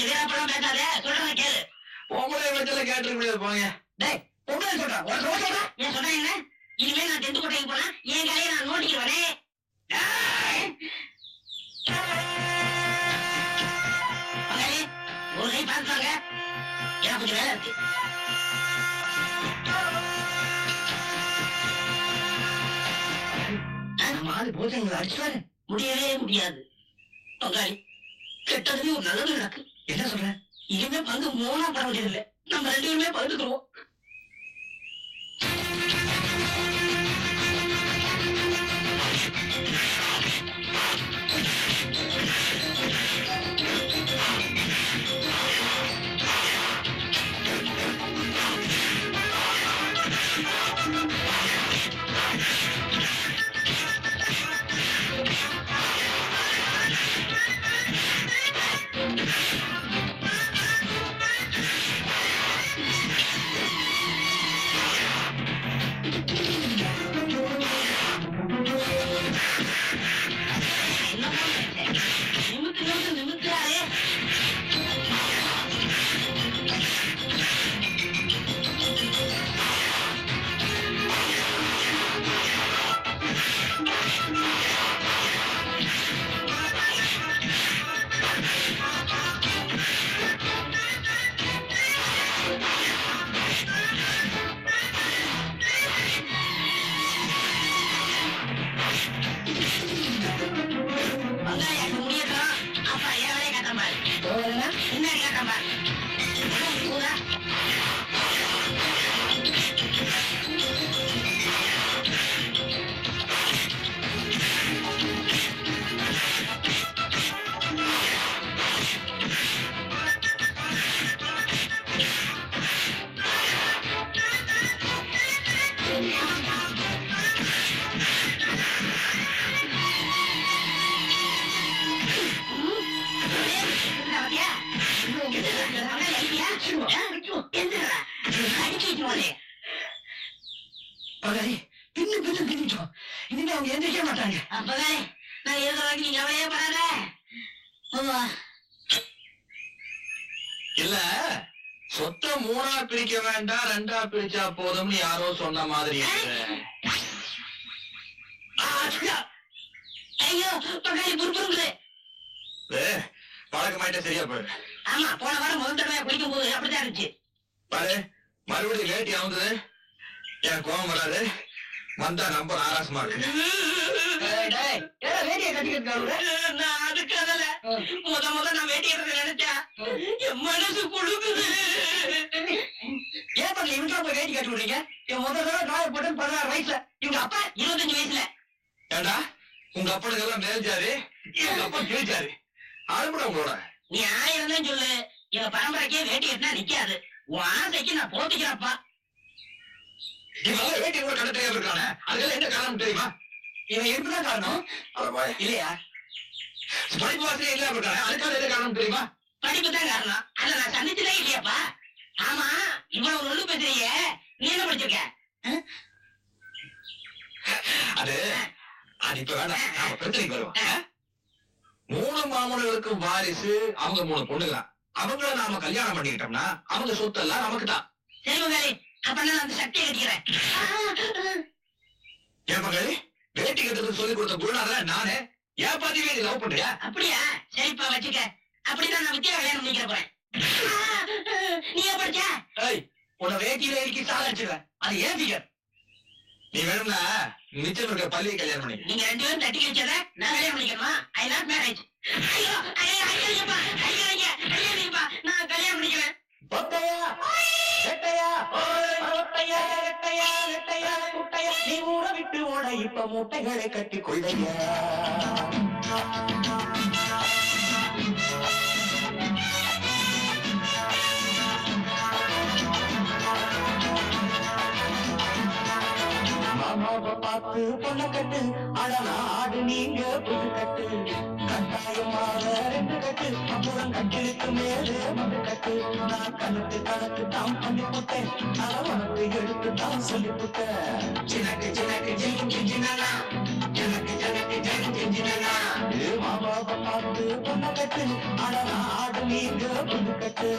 வீராப்படம் பேசாத. சொல்றத கேளு. உங்களே வச்சல கேட்டுக்க முடியாது போங்க. டேய் பொம்பளை சொல்றா. உனக்கு சொல்ல சொல்றா. ஏன் சொன்னா என்ன? இனிமேல் நான் டென்த் கோட்டைக்கு போனா என் கலையை நான் ஒரு கை பார்த்தாங்க எனக்கு கொஞ்சம் வேலை இருக்கு ஆள் போட்டு எங்களை அடிச்சுவாரு முடியவே முடியாது. பங்காளி கெட்டதுலயும் நல்லது நடக்கு. என்ன சொல்ற? இனிமே பங்கு மூணா பட வேண்டியதில்லை. நம்ம ரெண்டு பேருமே பகிர்ந்துக்கிறோம் பிரிச்சா போதும்னு யாரோ சொன்ன மாதிரி. ஐயோ பங்காளி புறுப்புறுங்குது ஏய், பழக்கமாயிட்டே சரியா போயிடு ஆமா போன வாரம் முதல் தடவை குளிக்கும் போது அப்படித்தான் இருந்துச்சு. பாரு மறுபடியும் வேட்டி அவுந்தது எனக்கு கோபம் வராது? வந்தா நம்பர் ஆராசமா இருக்கு டேய், டேய், ஏடா வேட்டியை கட்டிக்கிட்டு இருக்காரு? நான் அதுக்காக முத முத நான் வேட்டி எடுத்து நினைச்சேன். என் மனசு கொடுக்குது ஏன் பண்ணல இவங்க போய் வேட்டி கட்டி விடுறீங்க? என் முதல் தடவை போட்டு பதினாறு வயசுல. இவங்க அப்பா இருபத்தஞ்சு வயசுல. ஏண்டா? உங்க அப்பனுக்கு எல்லாம் மேல்ஜாரு எங்க அப்பா கீழ்ஜாரு அனுப்புட உங்களோட. நீ ஆயிரம் தான் சொல்லு. எங்க பரம்பரைக்கே வேட்டி கட்டினா நிக்காது. உன் ஆசைக்கு நான் போத்திக்கிறப்பா இவெல்லாம் வேட்டி கூட தெரியாம இருக்கானே அதுக்கெல்லாம் என்ன காரணம் தெரியுமா? இவன் இருக்குதான் காரணம். இல்லையா? படிப்பு வாசலே இல்லாம இருக்கானே. அதுக்காக என்ன காரணம் தெரியுமா? படிப்பு தான் காரணம். அத நான் சந்திச்சதே இல்லையாப்பா. ஆமா இவ்வளவு நொல்லு பேசுறிய. நீ என்ன படிச்சிருக்க? அது அது இப்ப வேண்டாம். நாம பிரச்சனைக்கு வருவோம்? மூணு மாமனங்களுக்கு வாரிசு அவங்க மூணு பொண்ணுதான் அவங்கள நாம கல்யாணம் பண்ணிக்கிட்டோம்னா அவங்க சொத்து எல்லாம் நமக்கு தான் சரி மங்காளி அப்ப நான் அந்த சக்தியை கட்டிக்கிறேன் ஏன் மகளே வேட்டி சொல்லி கொடுத்த குருநாதர நானே ஏன் பாதிவே நீ லவ் பண்றியா அப்படியா சரிப்பா வச்சுக்க அப்படிதான் நான் வித்தியா கல்யாணம் பண்ணிக்கிற போறேன் நீ ஏன் படிச்ச உன்னை வேட்டியில இறுக்கி சாகடிச்சிருவேன் அது ஏன் ஃபிகர் நீ வேணும்னா மிச்சம் இருக்க பள்ளியை கல்யாணம் பண்ணி நீங்க ரெண்டு பேரும் தட்டி வச்சத நான் கல்யாணம் பண்ணிக்கணுமா ஐ நாட் மேரேஜ் ஐயோ ஐயோ ஐயோ ஐயோ ஐயா ஐயோ நான் கல்யாணம் பண்ணிக்கிறேன் ஒத்தையா ரெட்டையா? ஒத்தையா ரெட்டையா ரெட்டையா குட்டையா நீ ஊற விட்டு ஓட இப்ப முட்டைகளை கட்டி கொள்ளையா? மாமாவை பார்த்து பொண்ணு கட்டு. அடனா ஆடு நீங்க புது கட்டு. கட்டாயமாக ரெண்டு கட்டு. அப்புறம் கட்டிலுக்கு மேலே மது கட்டு. நான் கணக்கு கணக்கு தான் பண்ணி போட்டேன் அதை உனக்கு எடுத்து தான் சொல்லி போட்டேன் சினக்கு சினக்கு ஜிங்கு ஜினனா எனக்கு ஜனக்கு ஜனக்கு ஜினனா மாமாவை பார்த்து பொண்ண கட்டு. அடனா ஆடு நீங்க புது கட்டு.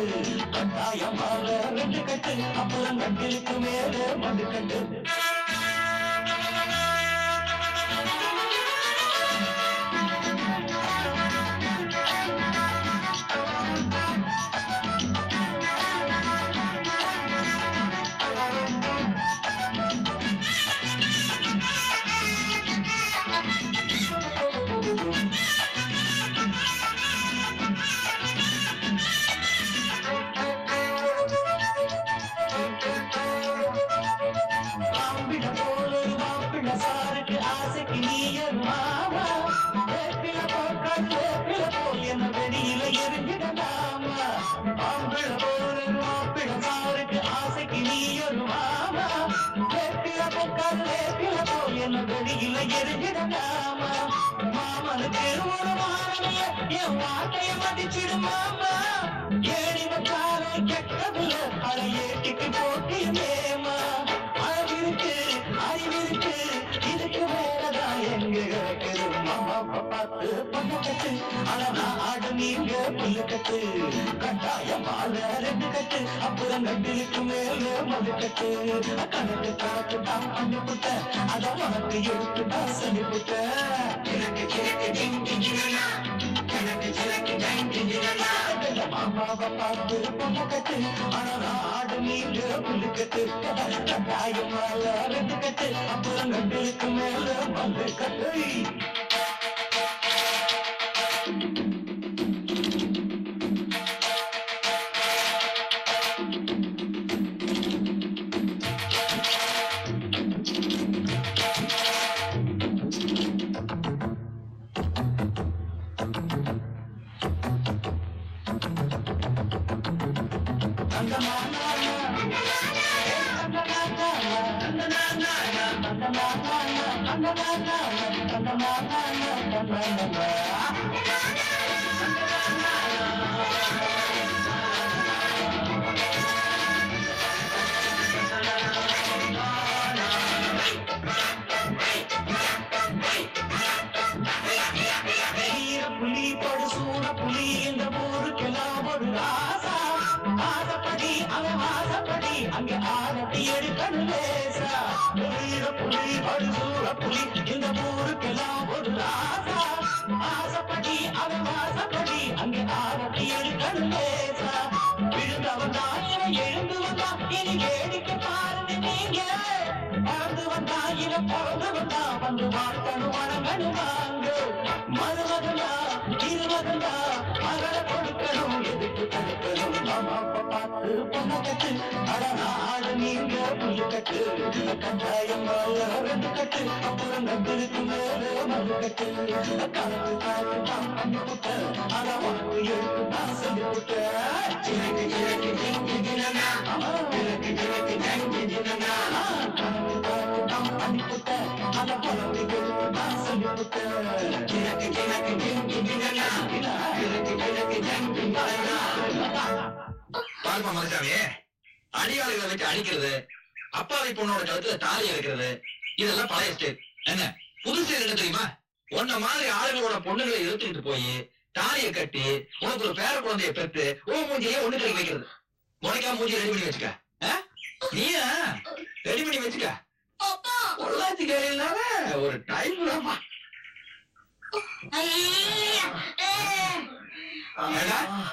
கட்டாயமாக ரெண்டு கட்டு. அப்புறம் கட்டிலுக்கு மேலே மது கட்டு. நீங்க புல்லு கட்டு ரெண்டு கட்டு அப்புறம் கட்டிலுக்கு மேல மது கட்டு கணக்கு கணக்கு தான் பண்ணி புட்ட அத உனக்கு எடுத்து தான் சொல்லி புட்ட எனக்கு கிழக்கு ஜெயிஞ்சினா எனக்கு கிழக்கு ஜெயிஞ்சினா மாமாவை பார்த்து பொண்ணு கட்டு. அழகா ஆடு நீண்டு புல்லு கட்டு. கட்டாயமாக ரெண்டு கட்டு அப்புறம் கட்டிலுக்கு மேல மது பாருப்பா மலைசாமி அடியாளுகளை வச்சு அடிக்கிறது அப்பாவி பொண்ணோட கழுத்துல தாலி இருக்கிறது இதெல்லாம் பழைய ஸ்டேட் என்ன? புதுசு என்ன தெரியுமா? உன்ன மாதிரி ஆளுங்களோட பொண்ணுங்களை இழுத்துக்கிட்டு போய் தாலியை கட்டி உனக்கு ஒரு பேர குழந்தைய பெற்று உன் மூஞ்சியே ஒண்ணு கை வைக்கிறது. முறைக்கா மூஞ்சி ரெடி பண்ணி வச்சுக்க? நீயா? ரெடி பண்ணி வச்சுக்க. பொள்ளாச்சி கேள்வினால ஒரு டைம்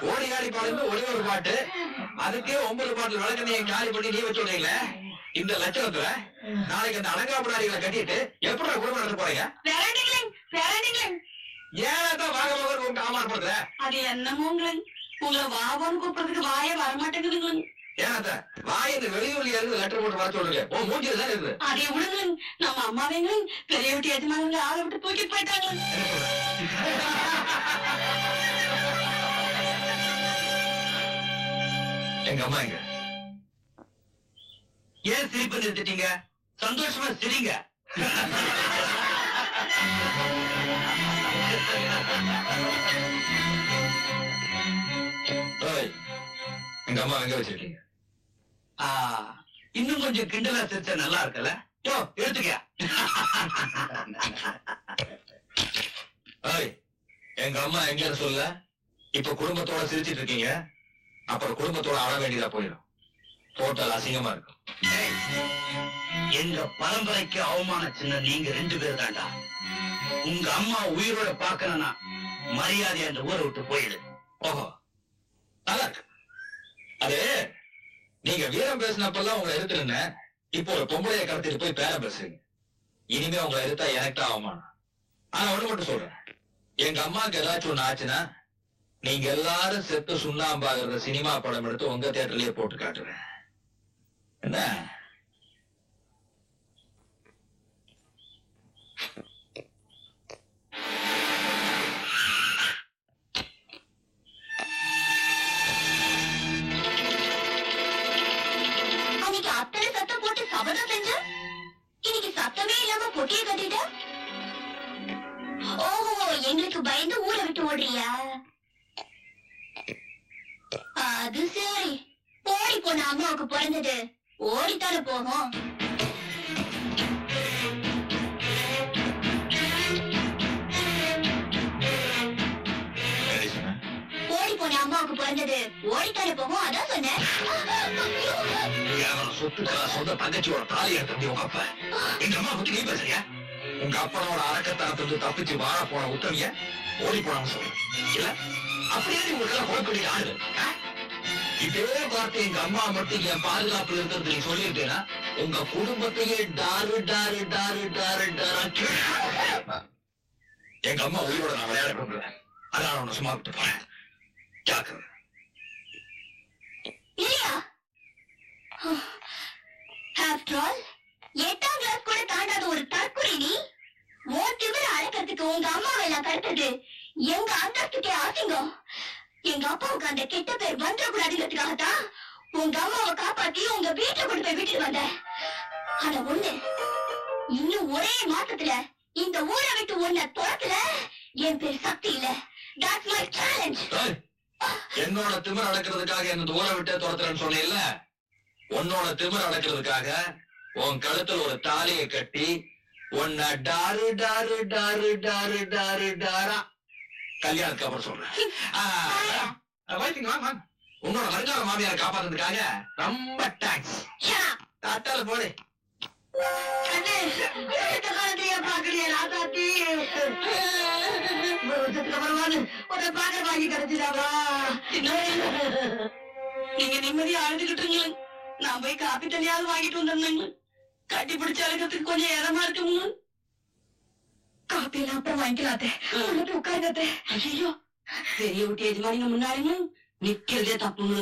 ஓடி ஆடி பாடுங்க ஒரே ஒரு பாட்டு. அதுக்கே ஒன்பது பாட்டில் விளக்கணையை காலி பண்ணி நீ வச்சு விடுறீங்களே? இந்த லட்சணத்துல நாளைக்கு அந்த அலங்காப்படாரிகளை கட்டிட்டு எப்படி குடும்பம் நடத்த போறீங்க? ஏன் தான் வாக மகன் உங்க அவமானப்படுத்துற அது என்னமோங்களேன் உங்களை வாவான்னு கூப்பிடுறதுக்கு வாயே வரமாட்டேங்குதுங்களேன் ஏன் வாய் இந்த வெளியூர்ல இருந்து லெட்டர் போட்டு வர சொல்லுங்க. உன் மூஞ்சில தான் இருக்குது. அதை விடுங்களேன் நம்ம அம்மாவேங்களேன் பெரிய விட்டு எஜமானங்களை ஆளை விட்டு தூக்கிட்டு சொல்ற? எங்க அம்மா எங்க? ஏன் சிரிப்பு நிறுத்திட்டீங்க? சந்தோஷமா சிரிங்க. எங்க அம்மா எங்க வச்சிருக்கீங்க? இன்னும் கொஞ்சம் கிண்டலா சிரிச்சா நல்லா இருக்கல யோ எடுத்துக்க. எங்க அம்மா எங்கன்னு சொல்ல இப்ப குடும்பத்தோட சிரிச்சிட்டு இருக்கீங்க. அப்புறம் குடும்பத்தோட அழ வேண்டியதா போயிடும். டோட்டல் அசிங்கமா இருக்கும். ஏய், எங்க பரம்பரைக்கு அவமான சின்ன நீங்க ரெண்டு பேர் தாண்டா உங்க அம்மா உயிரோட பாக்கணும்னா மரியாதை அந்த ஊரை விட்டு போயிடு. ஓஹோ. நல்லா இருக்கு அது நீங்க வீரம் பேசினப்பெல்லாம் உங்களை எதிர்த்துருந்தேன் இப்போ ஒரு பொம்பளைய கடத்திட்டு போய் பேர பேசுறீங்க. இனிமே உங்களை எடுத்தா எனக்கு அவமானம்? ஆனா ஒண்ணு மட்டும் சொல்றேன். எங்க அம்மாவுக்கு ஏதாச்சும் ஒண்ணு ஆச்சுன்னா நீங்க எல்லாரும் செத்து சுண்ணாம்பாகிற சினிமா படம் எடுத்து உங்க தேட்டர்லயே போட்டு காட்டுறேன் என்ன அன்னைக்கு அத்தனை போட்டு இன்னைக்கு சத்தமே இல்லாம பொட்டியை பயந்து ஊரை விட்டு ஓடுறியா அது சரி. ஓடி போன அம்மாவுக்கு பிறந்தது. ஓடித்தானே போகும்? ஓடி போன அம்மாவுக்கு பிறந்தது. ஓடித்தானே போகும் அதான் சொன்னேன். சொத்துக்காக சொந்த தங்கச்சியோட தாலி எடுத்து உங்க அப்பா. எங்க அம்மா பத்தி நீ பேசுறியா? உங்க அப்பனோட அரக்கத்தனத்திலிருந்து தப்பிச்சு வாழ போன உத்தமிய ஓடி போனான்னு சொல்லு. இல்ல? அப்படியே உங்களுக்கு ஆளு? இதே பார்த்து எங்க அம்மா மட்டும் என் பாதுகாப்புல இருக்கிறது நீ சொல்லிட்டேன்னா உங்க குடும்பத்தையே டாரு டாரு டாரு டாரு டாரு எங்க அம்மா உயிரோட நான் விளையாட விரும்பல. அதான் உன்னை சும்மா விட்டு போறேன். ஜாக்கிரதை. இல்லையா? ஆஃப்டர் ஆல் எட்டாம் கிளாஸ் கூட தாண்டாத ஒரு தற்கொலை நீ? ஓ திமிர அடக்கிறதுக்கு உங்க அம்மாவை நான் கடத்தது எங்க அந்தஸ்துக்கே ஆசிங்கம் எங்க அப்பாவுக்கு அந்த கெட்ட பேர் வந்துடக்கூடாதுங்கிறதுக்காகத்தான் உங்க அம்மாவை காப்பாத்தி உங்க வீட்டை கொண்டு போய் விட்டுட்டு வந்தேன். ஆனா ஒண்ணு இன்னும் ஒரே மாசத்துல இந்த ஊரை விட்டு உன்னை துரத்துல என் பேர் சக்தி இல்ல. தட்ஸ் மை சேலஞ்ச் என்னோட திமிர் அடக்கிறதுக்காக என்ன ஊரை விட்டே துரத்துறேன்னு சொன்னேன்ல உன்னோட திமிர் அடக்கிறதுக்காக உன் கழுத்துல ஒரு தாலியை கட்டி உன்னை டாரு டாரு டாரு டாரு டாரு டாரா கல்யாணத்துக்கு அப்புறம் சொல்றேன். வைத்திங்க, வாங்க. உன்னோட வருங்கால மாமியாரை காப்பாத்துறதுக்காக ரொம்ப தேங்க்ஸ். தாத்தால போடு? நீங்க நிம்மதியா அழுதுகிட்டு நான் போய் காப்பி தண்ணியாவது வாங்கிட்டு வந்திருந்தேங்க கட்டி பிடிச்சு அழுகிறதுக்கு கொஞ்சம் இடமா இருக்குங்க காப்பியெல்லாம் அப்புறம் வாங்கிக்கலாத்தே. உள்ள போய் உட்காருங்க ஐயோ பெரிய விட்டு எஜமானிங்க முன்னாடிங்க. நிக்கிறதே தப்புங்க.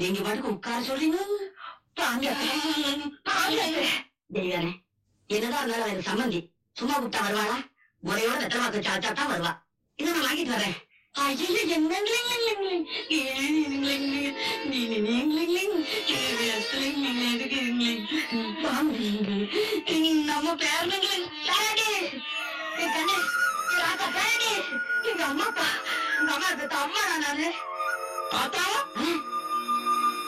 நீங்க பாட்டுக்கு உட்கார சொல்றீங்க. தெய்வானே என்னதான் இருந்தாலும் அவர் சம்மந்தி. சும்மா கூப்பிட்டா வருவாளா? முறையோட வெத்தலை வாக்கு சாச்சா வருவா. இதை நான் வாங்கிட்டு வரேன். ஐயோ நம்ம பேரனுங்களே. கண்ணு ராக்கா பேரனே எங்க அம்மா அப்பா. எங்க அம்மா பெத்த அம்மா நானு பார்த்தா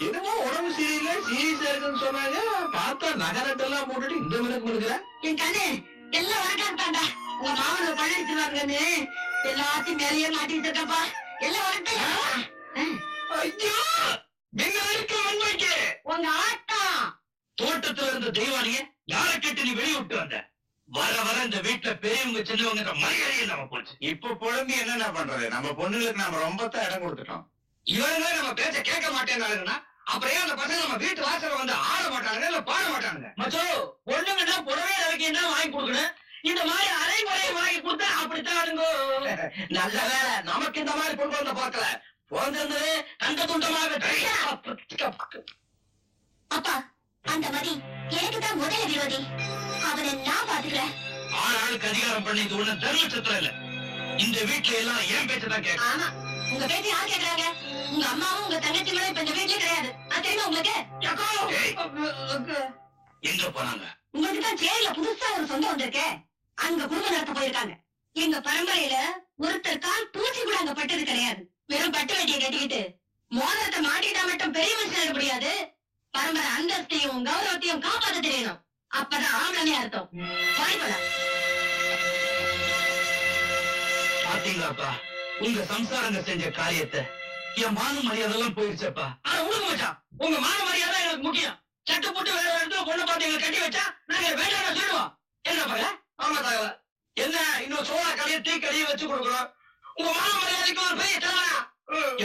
என்னமோ உடம்பு சரியில்லை சீரியஸா இருக்குன்னு சொன்னாங்க. பார்த்தா நகரட்டெல்லாம் போட்டுட்டு இந்த விளக்கு இருக்கிற என் கண்ணு எல்லாம் உங்க மாமன் எடுத்துருவாங்கன்னு எல்லாத்தையும் மேலேயே மாட்டி வச்சிருக்கப்பா. எல்லாம் வரட்டும் ஐயோ! எங்க இருக்க மண்மைக்கு உங்க ஆட்டம் தோட்டத்துல இருந்த தெய்வானிய யார கேட்டு நீ வெளிய விட்டு வந்த? வர வர இந்த வீட்டுல பெரியவங்க சின்னவங்க மரியாதையை நம்ம போச்சு. இப்ப புலம்பி என்னென்ன பண்றது? நம்ம பொண்ணுங்களுக்கு நாம ரொம்ப தான் இடம் கொடுத்துட்டோம். இவங்களே நம்ம பேச்ச கேட்க மாட்டேங்கிறாங்கன்னா அப்புறம் ஏன் அந்த பசங்க நம்ம வீட்டு வாசல்ல வந்து ஆட மாட்டானுங்க இல்ல பாட மாட்டானுங்க? மச்சோ பொண்ணுங்கன்னா புடவை இறக்கி தான் வாங்கி கொடுக்கணும்? இந்த மாதிரி அரைமுறையை வாங்கி கொடுத்தா அப்படித்தான் இருங்கோ நல்ல வேலை. நமக்கு இந்த மாதிரி பொண்ணு வந்து பார்க்கல. பிறந்திருந்தது கண்ட துண்டமாக அப்பா அந்த மதி எனக்கு தான் முதல்ல விரோதி. அவனை நான் பாத்துக்கிறேன் ஆளாளுக்கு அதிகாரம் பண்ணி இது ஒண்ணு தர்ம சத்திரம் இல்ல. இந்த வீட்டுல எல்லாம் ஏன் பேச்சதான் கேட்க ஆமா. உங்க பேச்சு யார் கேக்குறாங்க? உங்க அம்மாவும் உங்க தங்கச்சி மேல இப்ப இந்த வீட்லயே கிடையாது. அது தெரியுமா உங்களுக்கு? எங்க போனாங்க உங்களுக்கு தான் சேரியில புதுசா ஒரு சொந்தம் வந்திருக்கே. அங்க குடும்பம் நடத்த போயிருக்காங்க. எங்க பரம்பரையில ஒருத்தர் கால் தூசி கூட அங்க பட்டது கிடையாது. வெறும் பட்டு வெட்டியை கட்டிக்கிட்டு மோதிரத்தை மாட்டிட்டா மட்டும் பெரிய மனுஷன் முடியாது. பரம்பரை அந்தஸ்தையும் கௌரவத்தையும் காப்பாத்த தெரியணும். அப்பதான் ஆம்பளனே அர்த்தம். பாத்தீங்களாப்பா உங்க சம்சாரங்க செஞ்ச காரியத்தை. என் மான மரியாதைலாம் போயிருச்சப்பா ஆனா உனக்கு மச்சான் உங்க மான மரியாதை எனக்கு முக்கியம். சட்டை போட்டு வேற இடத்துல பொண்ணை பார்த்து எங்களை கட்டி வச்சா நாங்க வேண்டாம் சொல்லுவோம் என்ன பக ஆமா தகவல. என்ன இன்னும் சோழா கடையை டீ கடையை வச்சு கொடுக்குறோம் உங்க மான மரியாதைக்கு ஒரு பெரிய தலைவனா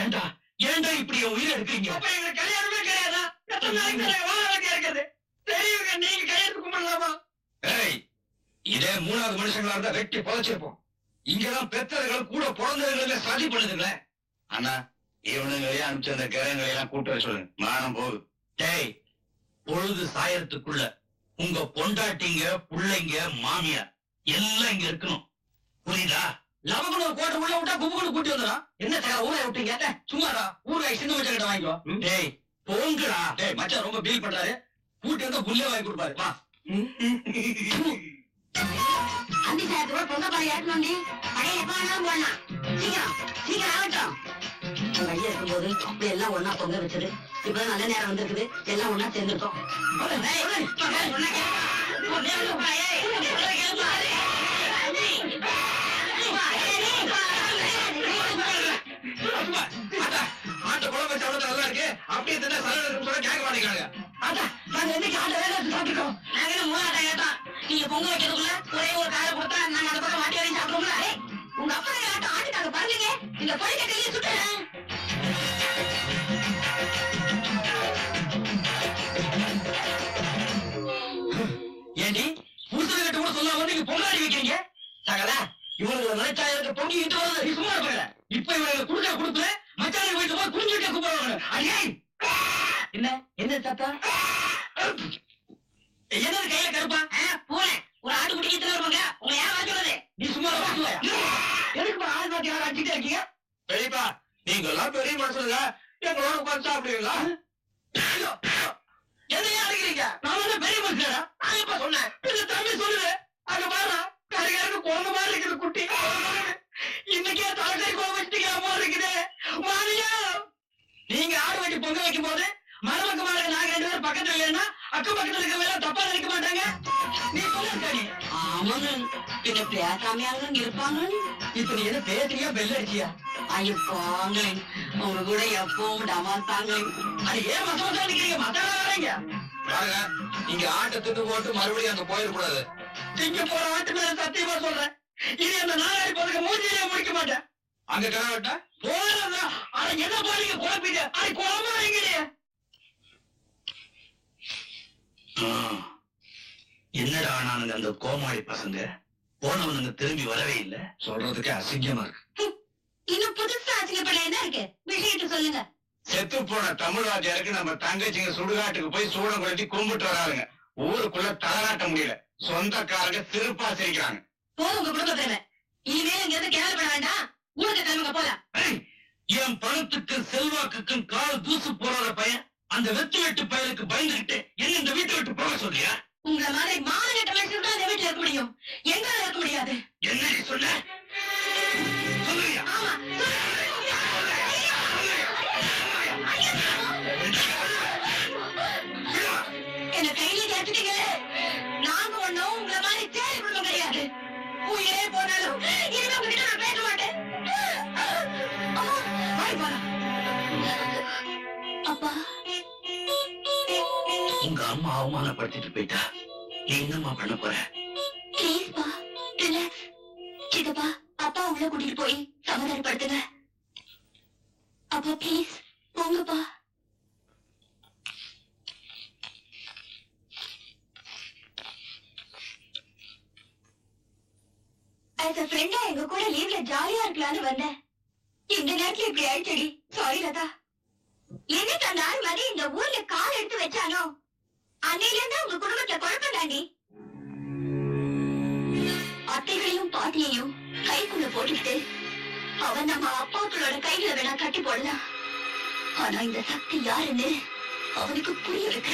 ஏண்டா ஏண்டா இப்படி உயிரை எடுக்கிறீங்க? அப்ப எங்களுக்கு கல்யாணமே கிடையாதா? எத்தனை நாளைக்கு நான் வாழ வேண்டிய இருக்குது தெரியுங்க நீங்க கல்யாணத்துக்கு கும்பிடலாமா? ஏய் இதே மூணாவது மனுஷங்களா இருந்தா வெட்டி புதைச்சிருப்போம். இங்கதான் பெத்தவர்கள் கூட பிறந்தவர்களே சதி பண்ணுதுங்களே. அண்ணா இவனுங்களையே அனுப்பிச்சு அந்த கிரகங்களை எல்லாம் கூட்டு வர சொல்லுங்க மானம் போகுது. டேய் பொழுது சாயறதுக்குள்ள உங்க பொண்டாட்டிங்க புள்ளைங்க மாமியார் எல்லாம் இங்க இருக்கணும். புரியுதா? ஒரு கோட்டை உள்ள விட்டா கும்புக்கு கூட்டி வந்துடும் என்ன சார் ஊரை விட்டீங்க? சும்மாடா. ஊரை சின்ன மச்சம் கிட்ட வாங்கிக்கோ டேய் போங்கடா. டேய் மச்சான் ரொம்ப பீல் பண்றாரு. கூட்டி வந்தா புல்லே வாங்கி கொடுப்பாரு வா அந்தி சாயத்தோட பொங்க பாரு ஏற்றணும் பழைய எப்ப வேணாலும் போடலாம் சீக்கிரம் சீக்கிரம் ஆகட்டும் வழியா இருக்கும்போது இப்படி எல்லாம் ஒண்ணா பொங்க வச்சது இப்பதான் நல்ல நேரம் வந்திருக்குது எல்லாம் ஒண்ணா சேர்ந்துருக்கோம் ஆட்டை குழம்பு வச்சு அவ்வளவு அப்படியே தின்னா கேட்க மாட்டேங்கிறாங்க நாங்க என்னைக்கு ஆட்டை வேலை வச்சு சாப்பிட்டுருக்கோம். நாங்க என்ன மூணாட்டை கேட்டோம். நீங்க பொங்க வைக்கிறதுக்குள்ள ஒரே ஒரு காயை கொடுத்தா நாங்க அந்த பக்கம் மாட்டி வரையும் சாப்பிடுவோம்ல? உங்க அப்பா ஆட்டம் ஆட்டுக்காக பாருங்க இந்த கொடிக்கட்டையிலேயே சுட்டுறேன் ஏண்டி புருஷனை கிட்ட கூட சொல்லாம நீங்க பொங்கலாடி வைக்கிறீங்க சகல இவனுக்கு நினைச்சாயிரத்து பொங்கிட்டு வருது நீ சும்மா இருப்பாங்க இப்ப இவனுக்கு குடுக்க கொடுத்துல மச்சானை போயிட்டு போய் குடிஞ்சிட்டு கூப்பிடுவாங்க அடியே என்ன? என்ன சத்தா என்னது கையில கருப்பா? பூனை. ஒரு ஆட்டு குடிக்க திருவாங்க உங்க யார் வாங்கினது நீ சும்மா வாங்குவாயா எதுக்குப்பா ஆள் மாத்தி யாரும் அடிச்சுட்டே இருக்கீங்க? பெரியப்பா நீங்க எல்லாம் பெரிய மனுஷனுங்க. எங்களோட உட்காந்து சாப்பிடுவீங்களா? எதையா அடிக்கிறீங்க? நான் வந்து பெரிய மனுஷனா? நான் எப்ப சொன்னேன்? இந்த தம்பி சொல்லுது. அங்க பாரு கரையாருக்கு குழந்தை மாதிரி இருக்குது குட்டி. இன்னைக்கே தலைசை கோவம் வச்சுட்டீங்க அம்மா இருக்குது. மாரியா நீங்க ஆடு வெட்டி பொங்க வைக்கும் போது மருமக்கு மாதிரி நாங்க ரெண்டு பேரும் பக்கத்துல இல்லைன்னா அக்கம் பக்கத்துல இருக்கிறவங்க தப்பா நினைக்க மாட்டாங்க. நீ சொல்லுங்க நீ ஆமாங்க. பின்ன பேசாமையாங்க இருப்பாங்க இப்ப நீ என்ன பேசுறியா பெல் அடிச்சியா? ஐயோ போங்க உங்க கூட எப்பவும் டமாத்தாங்க அது ஏன் மசோதா நிக்கிறீங்க? மசாலா வரீங்க. பாருங்க இங்க ஆட்டை திட்டு போட்டு மறுபடியும் அங்க போயிடக்கூடாது. திங்க போற ஆட்டு மேல சத்தியமா சொல்றேன். இனி அந்த நாளாடி போதுக்கு மூஞ்சிலே முடிக்க மாட்டேன். அங்க கரவட்டா போறதா அட என்ன போறீங்க? குழப்பீங்க அது குழம்பு வைங்களே என்னடா நானுங்க அந்த கோமாளி பசங்க? போனவனுங்க திரும்பி வரவே இல்ல. சொல்றதுக்கு அசிங்கமா இருக்கு. இன்னும் புதுசா அசிங்கப்பட என்ன இருக்கு? விஷயத்தை சொல்லுங்க. செத்து போன தமிழ்வாதியாருக்கு நம்ம தங்கச்சிங்க சுடுகாட்டுக்கு போய் சூடம் கொளுத்தி கும்பிட்டு வராருங்க. ஊருக்குள்ள தலநாட்ட முடியல. சொந்தக்காரங்க சிரிப்பா சிரிக்கிறாங்க. போதும் உங்க குடும்பத்துல இனிமேல் இங்க இருந்து கேள்விப்பட வேண்டாம். ஊருக்கு கிளம்புங்க போலாம். என் பணத்துக்கு செல்வாக்குக்கும் கால் தூசு போறாத பையன். அந்த வெத்து வெட்டு பயலுக்கு பயந்துகிட்டு என்ன இந்த வீட்டை விட்டு போக சொல்றியா? உங்களை மாதிரி தான் இந்த வீட்டுல இருக்க முடியும். எங்களால இருக்க முடியாது. என்ன சொல்ல உங்க அம்மா அவமானப்படுத்திட்டு போயிட்டா. நீ என்னம்மா பண்ண போற? ப்ளீஸ் பா சித்தப்பா அப்பா உள்ள கூட்டிட்டு போய் சமாதானப்படுத்துங்க அப்பா ப்ளீஸ் போங்கப்பா. ஆஸ் அ ஃப்ரெண்டா எங்க கூட லீவ்ல ஜாலியா இருக்கலாம்னு வந்தேன். இந்த நேரத்துல இப்படி ஆயிடுச்சடி. சாரி லதா. என்னைக்கு அந்த ஆள் மாதிரி இந்த ஊர்ல கால் எடுத்து வச்சானோ? அன்னையில இருந்து உங்க குடும்பத்துல குழப்பம் தாண்டி. அத்தைகளையும் பாட்டியையும் கைக்குள்ள போட்டுக்கிட்டு அவன் நம்ம அப்பாக்களோட கைகளை வேணா கட்டி போடலாம் ஆனா இந்த சக்தி யாருன்னு அவனுக்கு புரிய வைக்க.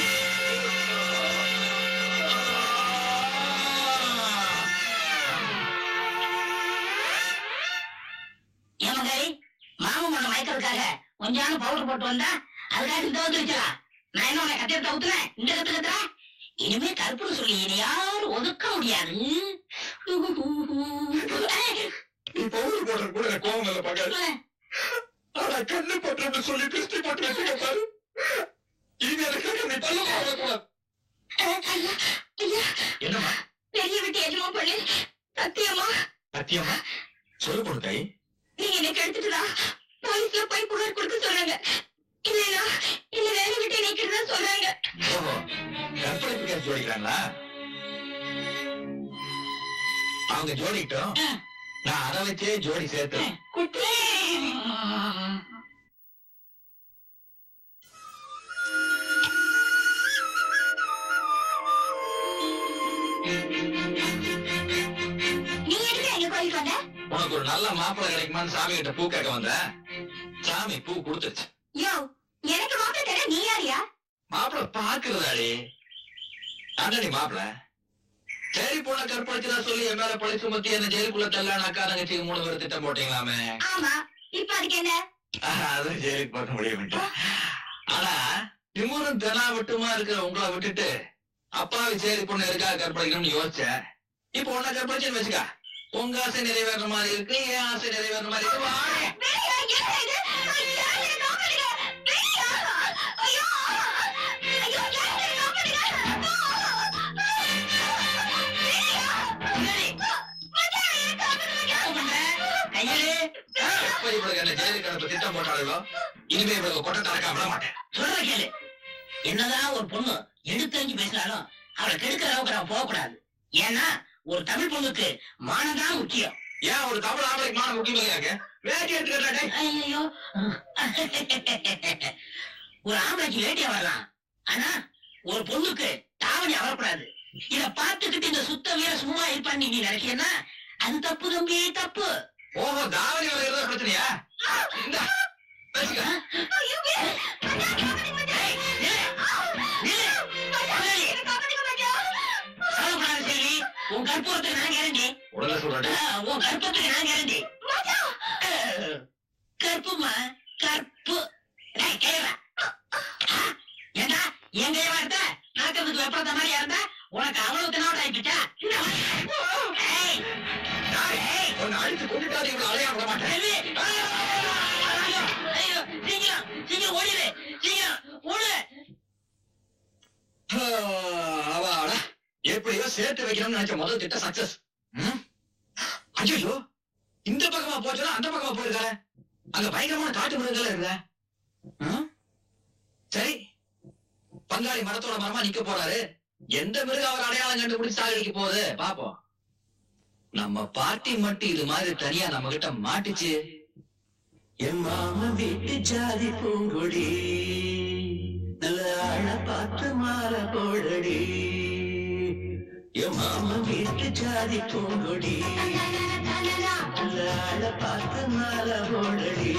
ஏமங்காரி மாமன் மயக்கிறதுக்காக கொஞ்சம் பவுடர் போட்டு வந்தா அதுக்காக இந்த வந்து வச்சலாம் நான் என்ன உன்னை கத்தியத்தை ஊத்துனேன் இந்த கத்து கத்துற இனிமே கருப்புன்னு சொல்லி இனி யாரும் ஒதுக்க முடியாது. நீ பவுடர் போடுற கூட எனக்கு கோவம் இல்ல பாக்காது ஆனா கண்ணு பட்டுன்னு சொல்லி திருஷ்டி போட்டு வச்சுக்க பாரு. இனிமே எனக்கு நீ பல்ல போடக்கூடாது என்னம்மா? பெரிய விட்டு எதுவும் பண்ணு. சத்தியமா? சத்தியமா? சொல்லு பொண்ணு தாய் நீங்க எனக்கு எடுத்துட்டுதான் போலீஸ்ல போய் புகார் கொடுக்க சொன்னாங்க. இல்ல வேலை விட்டு நிக்கிறதா சொல்றாங்க. ஜோடிக்கிறாங்களா அவங்க ஜோடிக்கிட்டோம். நான் அதை வச்சே ஜோடி சேர்த்தேன் வந்த? உனக்கு ஒரு நல்ல மாப்பிள்ளை கிடைக்குமான்னு சாமி கிட்ட பூ கேட்க வந்தேன். சாமி பூ கொடுத்துருச்சு. யோ எனக்கு மாப்பிள்ளை தர நீ யாரியா? மாப்பிள்ளை பாக்குறதாடி அண்ணடி மாப்பிள்ளை சரி பொண்ணை கற்பழிச்சதா சொல்லி என் மேல பழி சுமத்தி என்ன ஜெயிலுக்குள்ள தள்ளான அக்கா தங்கச்சிக்கு மூணு பேர் திட்டம் போட்டீங்களாமே? ஆமா இப்ப அதுக்கு என்ன? ஆஹா, அது ஜெயிலுக்கு போக முடியும் ஆனா திமுரும் தெனாவட்டுமா இருக்கிற உங்களை விட்டுட்டு அப்பாவி சரி பொண்ணு இருக்கா கற்பழிக்கணும்னு யோசிச்சேன். இப்போ உன்னை கற்பழிச்சுன்னு வச்சுக்கா. உங்க ஆசை நிறைவேற மாதிரி இருக்கு என் ஆசை நிறைவேற மாதிரி இருக்கு. எப்ப இவளுக்கு என்ன ஜெயிலுக்கு அனுப்ப திட்டம் போட்டாளோ இனிமே இவளுக்கு கொட்டை திறக்க விட மாட்டேன். சொல்ற கேளு. என்னதான் ஒரு பொண்ணு எடுத்தறிஞ்சு பேசினாலும் அவளை கெடுக்கிற அளவுக்கு நம்ம போகக்கூடாது. ஏன்னா ஒரு தமிழ் பொண்ணுக்கு மானம் தான் முக்கியம். ஏன் ஒரு தமிழ் ஆம்பளைக்கு மான முக்கியம் வேட்டி எடுத்துக்கிட்டாடே ஐயோ ஒரு ஆம்பளைக்கு வேட்டியா வரலாம். ஆனா ஒரு பொண்ணுக்கு தாவணி வரக்கூடாது இத பார்த்துக்கிட்டு இந்த சுத்த வீர சும்மா இருப்பான்னு நீ நினைக்கிறேன்னா அது தப்பு தம்பி தப்பு. ஓஹோ தாவணி வரைகிறதா பிரச்சனையா? இந்த உன் கற்பூரத்துக்கு நான் கேரண்டி உடனே சொல்றாடே உன் கற்பத்துக்கு நான் கேரண்டி. கற்புமா? கற்பு. ஏண்டா? என் கையை வார்த்த நடக்கிறதுக்கு வெப்பறத மாதிரியா இருந்தா உனக்கு அவ்வளவு தினாவட் ஏய், உன்னை அடிச்சு கொண்டுட்டாது இவளை அலையா விட மாட்டேன். சீக்கிரம் சீக்கிரம் ஓடிடு சீக்கிரம் ஓடு. அவாடா எப்படியோ சேர்த்து வைக்கணும்னு நினைச்ச முதல் திட்டம் சக்சஸ் ஐயோ இந்த பக்கமா போச்சுன்னா அந்த பக்கமா போயிருக்காரு அங்க பயங்கரமான காட்டு மிருகங்கள் இருக்குதா ம்? சரி பங்காளி மரத்தோட மரமா நிக்க போறாரு. எந்த மிருகம் அவர் அடையாளம் கண்டுபிடிச்சு சாகடிக்க போகுது? பாப்போம். நம்ம பார்ட்டி மட்டும் இது மாதிரி தனியா நம்ம கிட்ட மாட்டுச்சு. என் மாம வீட்டு ஜாதி பூங்கொடி நல்ல ஆள பார்த்து மாற போடடி. என் மாம வீட்டு ஜாதி பூங்கொடி நல்ல ஆள பார்த்து மாற போடடி.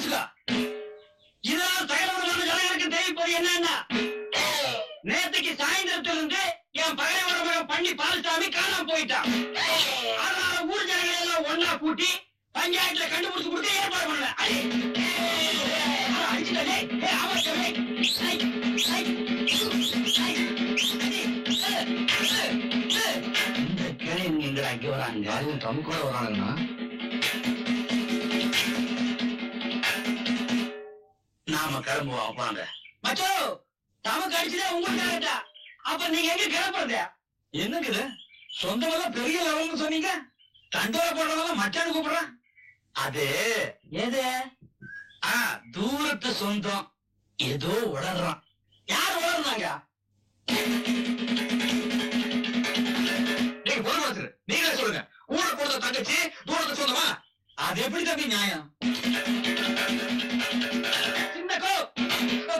ஆரம்பிச்சுக்கா இதனால் தகவல் ஜனங்களுக்கு தெரிவிப்பது என்னன்னா? நேத்துக்கு சாயந்தரத்துல இருந்து என் பழைய மகன் பண்ணி பாலசாமி காணாம போயிட்டான். அதனால ஊர் ஜனங்களை எல்லாம் ஒன்னா கூட்டி பஞ்சாயத்துல கண்டுபிடிச்சு கொடுத்து ஏற்பாடு பண்ணல. இந்த கிளைங்க எங்கடா இங்க வராங்க? அதுவும் தம் கூட வராங்கன்னா நாம கிளம்புவோம் வாங்க மச்சோ தமக்கு அடிச்சுதான் உங்களுக்கு ஆகட்டா அப்ப நீங்க எங்க கிளம்புறது என்னங்குது சொந்தமெல்லாம் பெரிய லெவல்னு சொன்னீங்க? தண்டோர போடுறதெல்லாம் மச்சான்னு கூப்பிடுறான். அது எது? ஆ தூரத்து சொந்தம். ஏதோ உளறான் யார் உளறாங்க நீங்க பொருள் கொடுத்துரு நீங்களே சொல்லுங்க. ஊட கொடுத்த தங்கச்சி தூரத்து சொந்தமா? அது எப்படி தம்பி நியாயம்?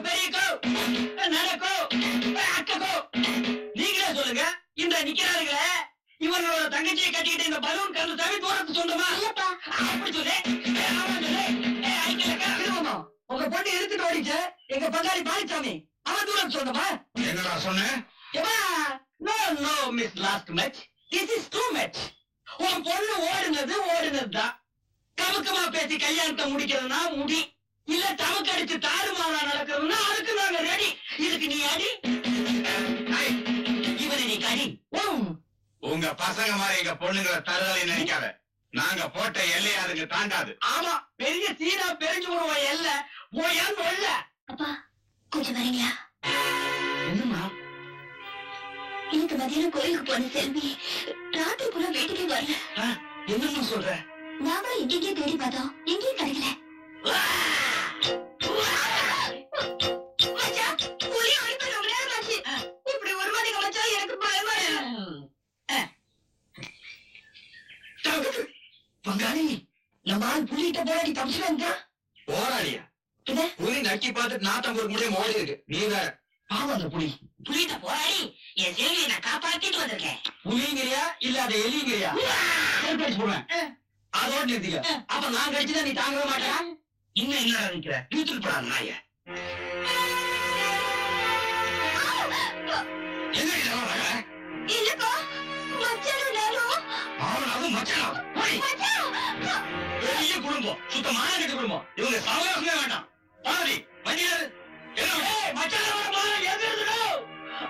பெரியக்கோ நடக்கோ அக்கக்கோ. நீங்களே சொல்லுங்க இந்த நிக்கிறாருங்களே இவங்களோட தங்கச்சியை கட்டிக்கிட்டு இந்த பலூன் கந்து தவி தூரத்து சொந்தமா? அப்படி சொல்லு. உங்க பொண்ணு எடுத்துட்டு ஓடிச்சு. எங்க பங்காளி பாலிச்சாமி அவன் தூரம் சொந்தமா? என்னடா சொன்ன? No no miss last match this is two match உன் பொண்ணு ஓடுனது ஓடுனது தான் கமுக்கமா பேசி கல்யாணத்தை முடிக்கிறதுனா முடி. இல்ல தமக்கு அடிச்சு தாறுமாறா நடக்கிறதுனா அதுக்கு நாங்க ரெடி இதுக்கு நீ அடி. இவனை நீ கடி. உங்க பசங்க மாதிரி எங்க பொண்ணுங்களை தருதலை நினைக்காத. நாங்க போட்ட எல்லையை அதுங்க தாண்டாது. ஆமா பெரிய சீனா பெருஞ்சு விடுவோம் எல்ல. போயான்னு இல்ல அப்பா கொஞ்சம் வரீங்களா? என்னமா இன்னைக்கு மதியானம் கோயிலுக்கு போன செல்வி ராத்திரி பூரா வீட்டுக்கே வரல. என்னமா சொல்ற? நாமளும் எங்கெங்கேயோ தேடி பார்த்தோம். எங்கேயும் கிடைக்கல. நம்ம ஆள் புள்ளிட்ட போராடி தப்பிச்சு வந்தா போராடியா? புலி நக்கி பார்த்துட்டு நாத்தம் ஒரு முடியும் ஓடி இருக்கு. நீ வேற. பாவம் அந்த புலி புரியுத போராடி என் சேவையை நான் காப்பாத்திட்டு வந்திருக்கேன். புலிங்கிறியா இல்ல அதை எலிங்கிறியா? போடுவேன். அதோட நிறுத்திக்க. அப்ப நான் கடிச்சுதான் நீ தாங்கவே மாட்டா இன்னும் என்ன நினைக்கிற? இழுத்துட்டு போடாத நாய. குடும்பம் சுத்தமான கட்டி குடும்பம் இவங்க சவகாசமே வேண்டாம் பாதி வண்டியாரு என்ன ஏய், மச்சான் வர பாரு, எங்க இருந்துக்கோ?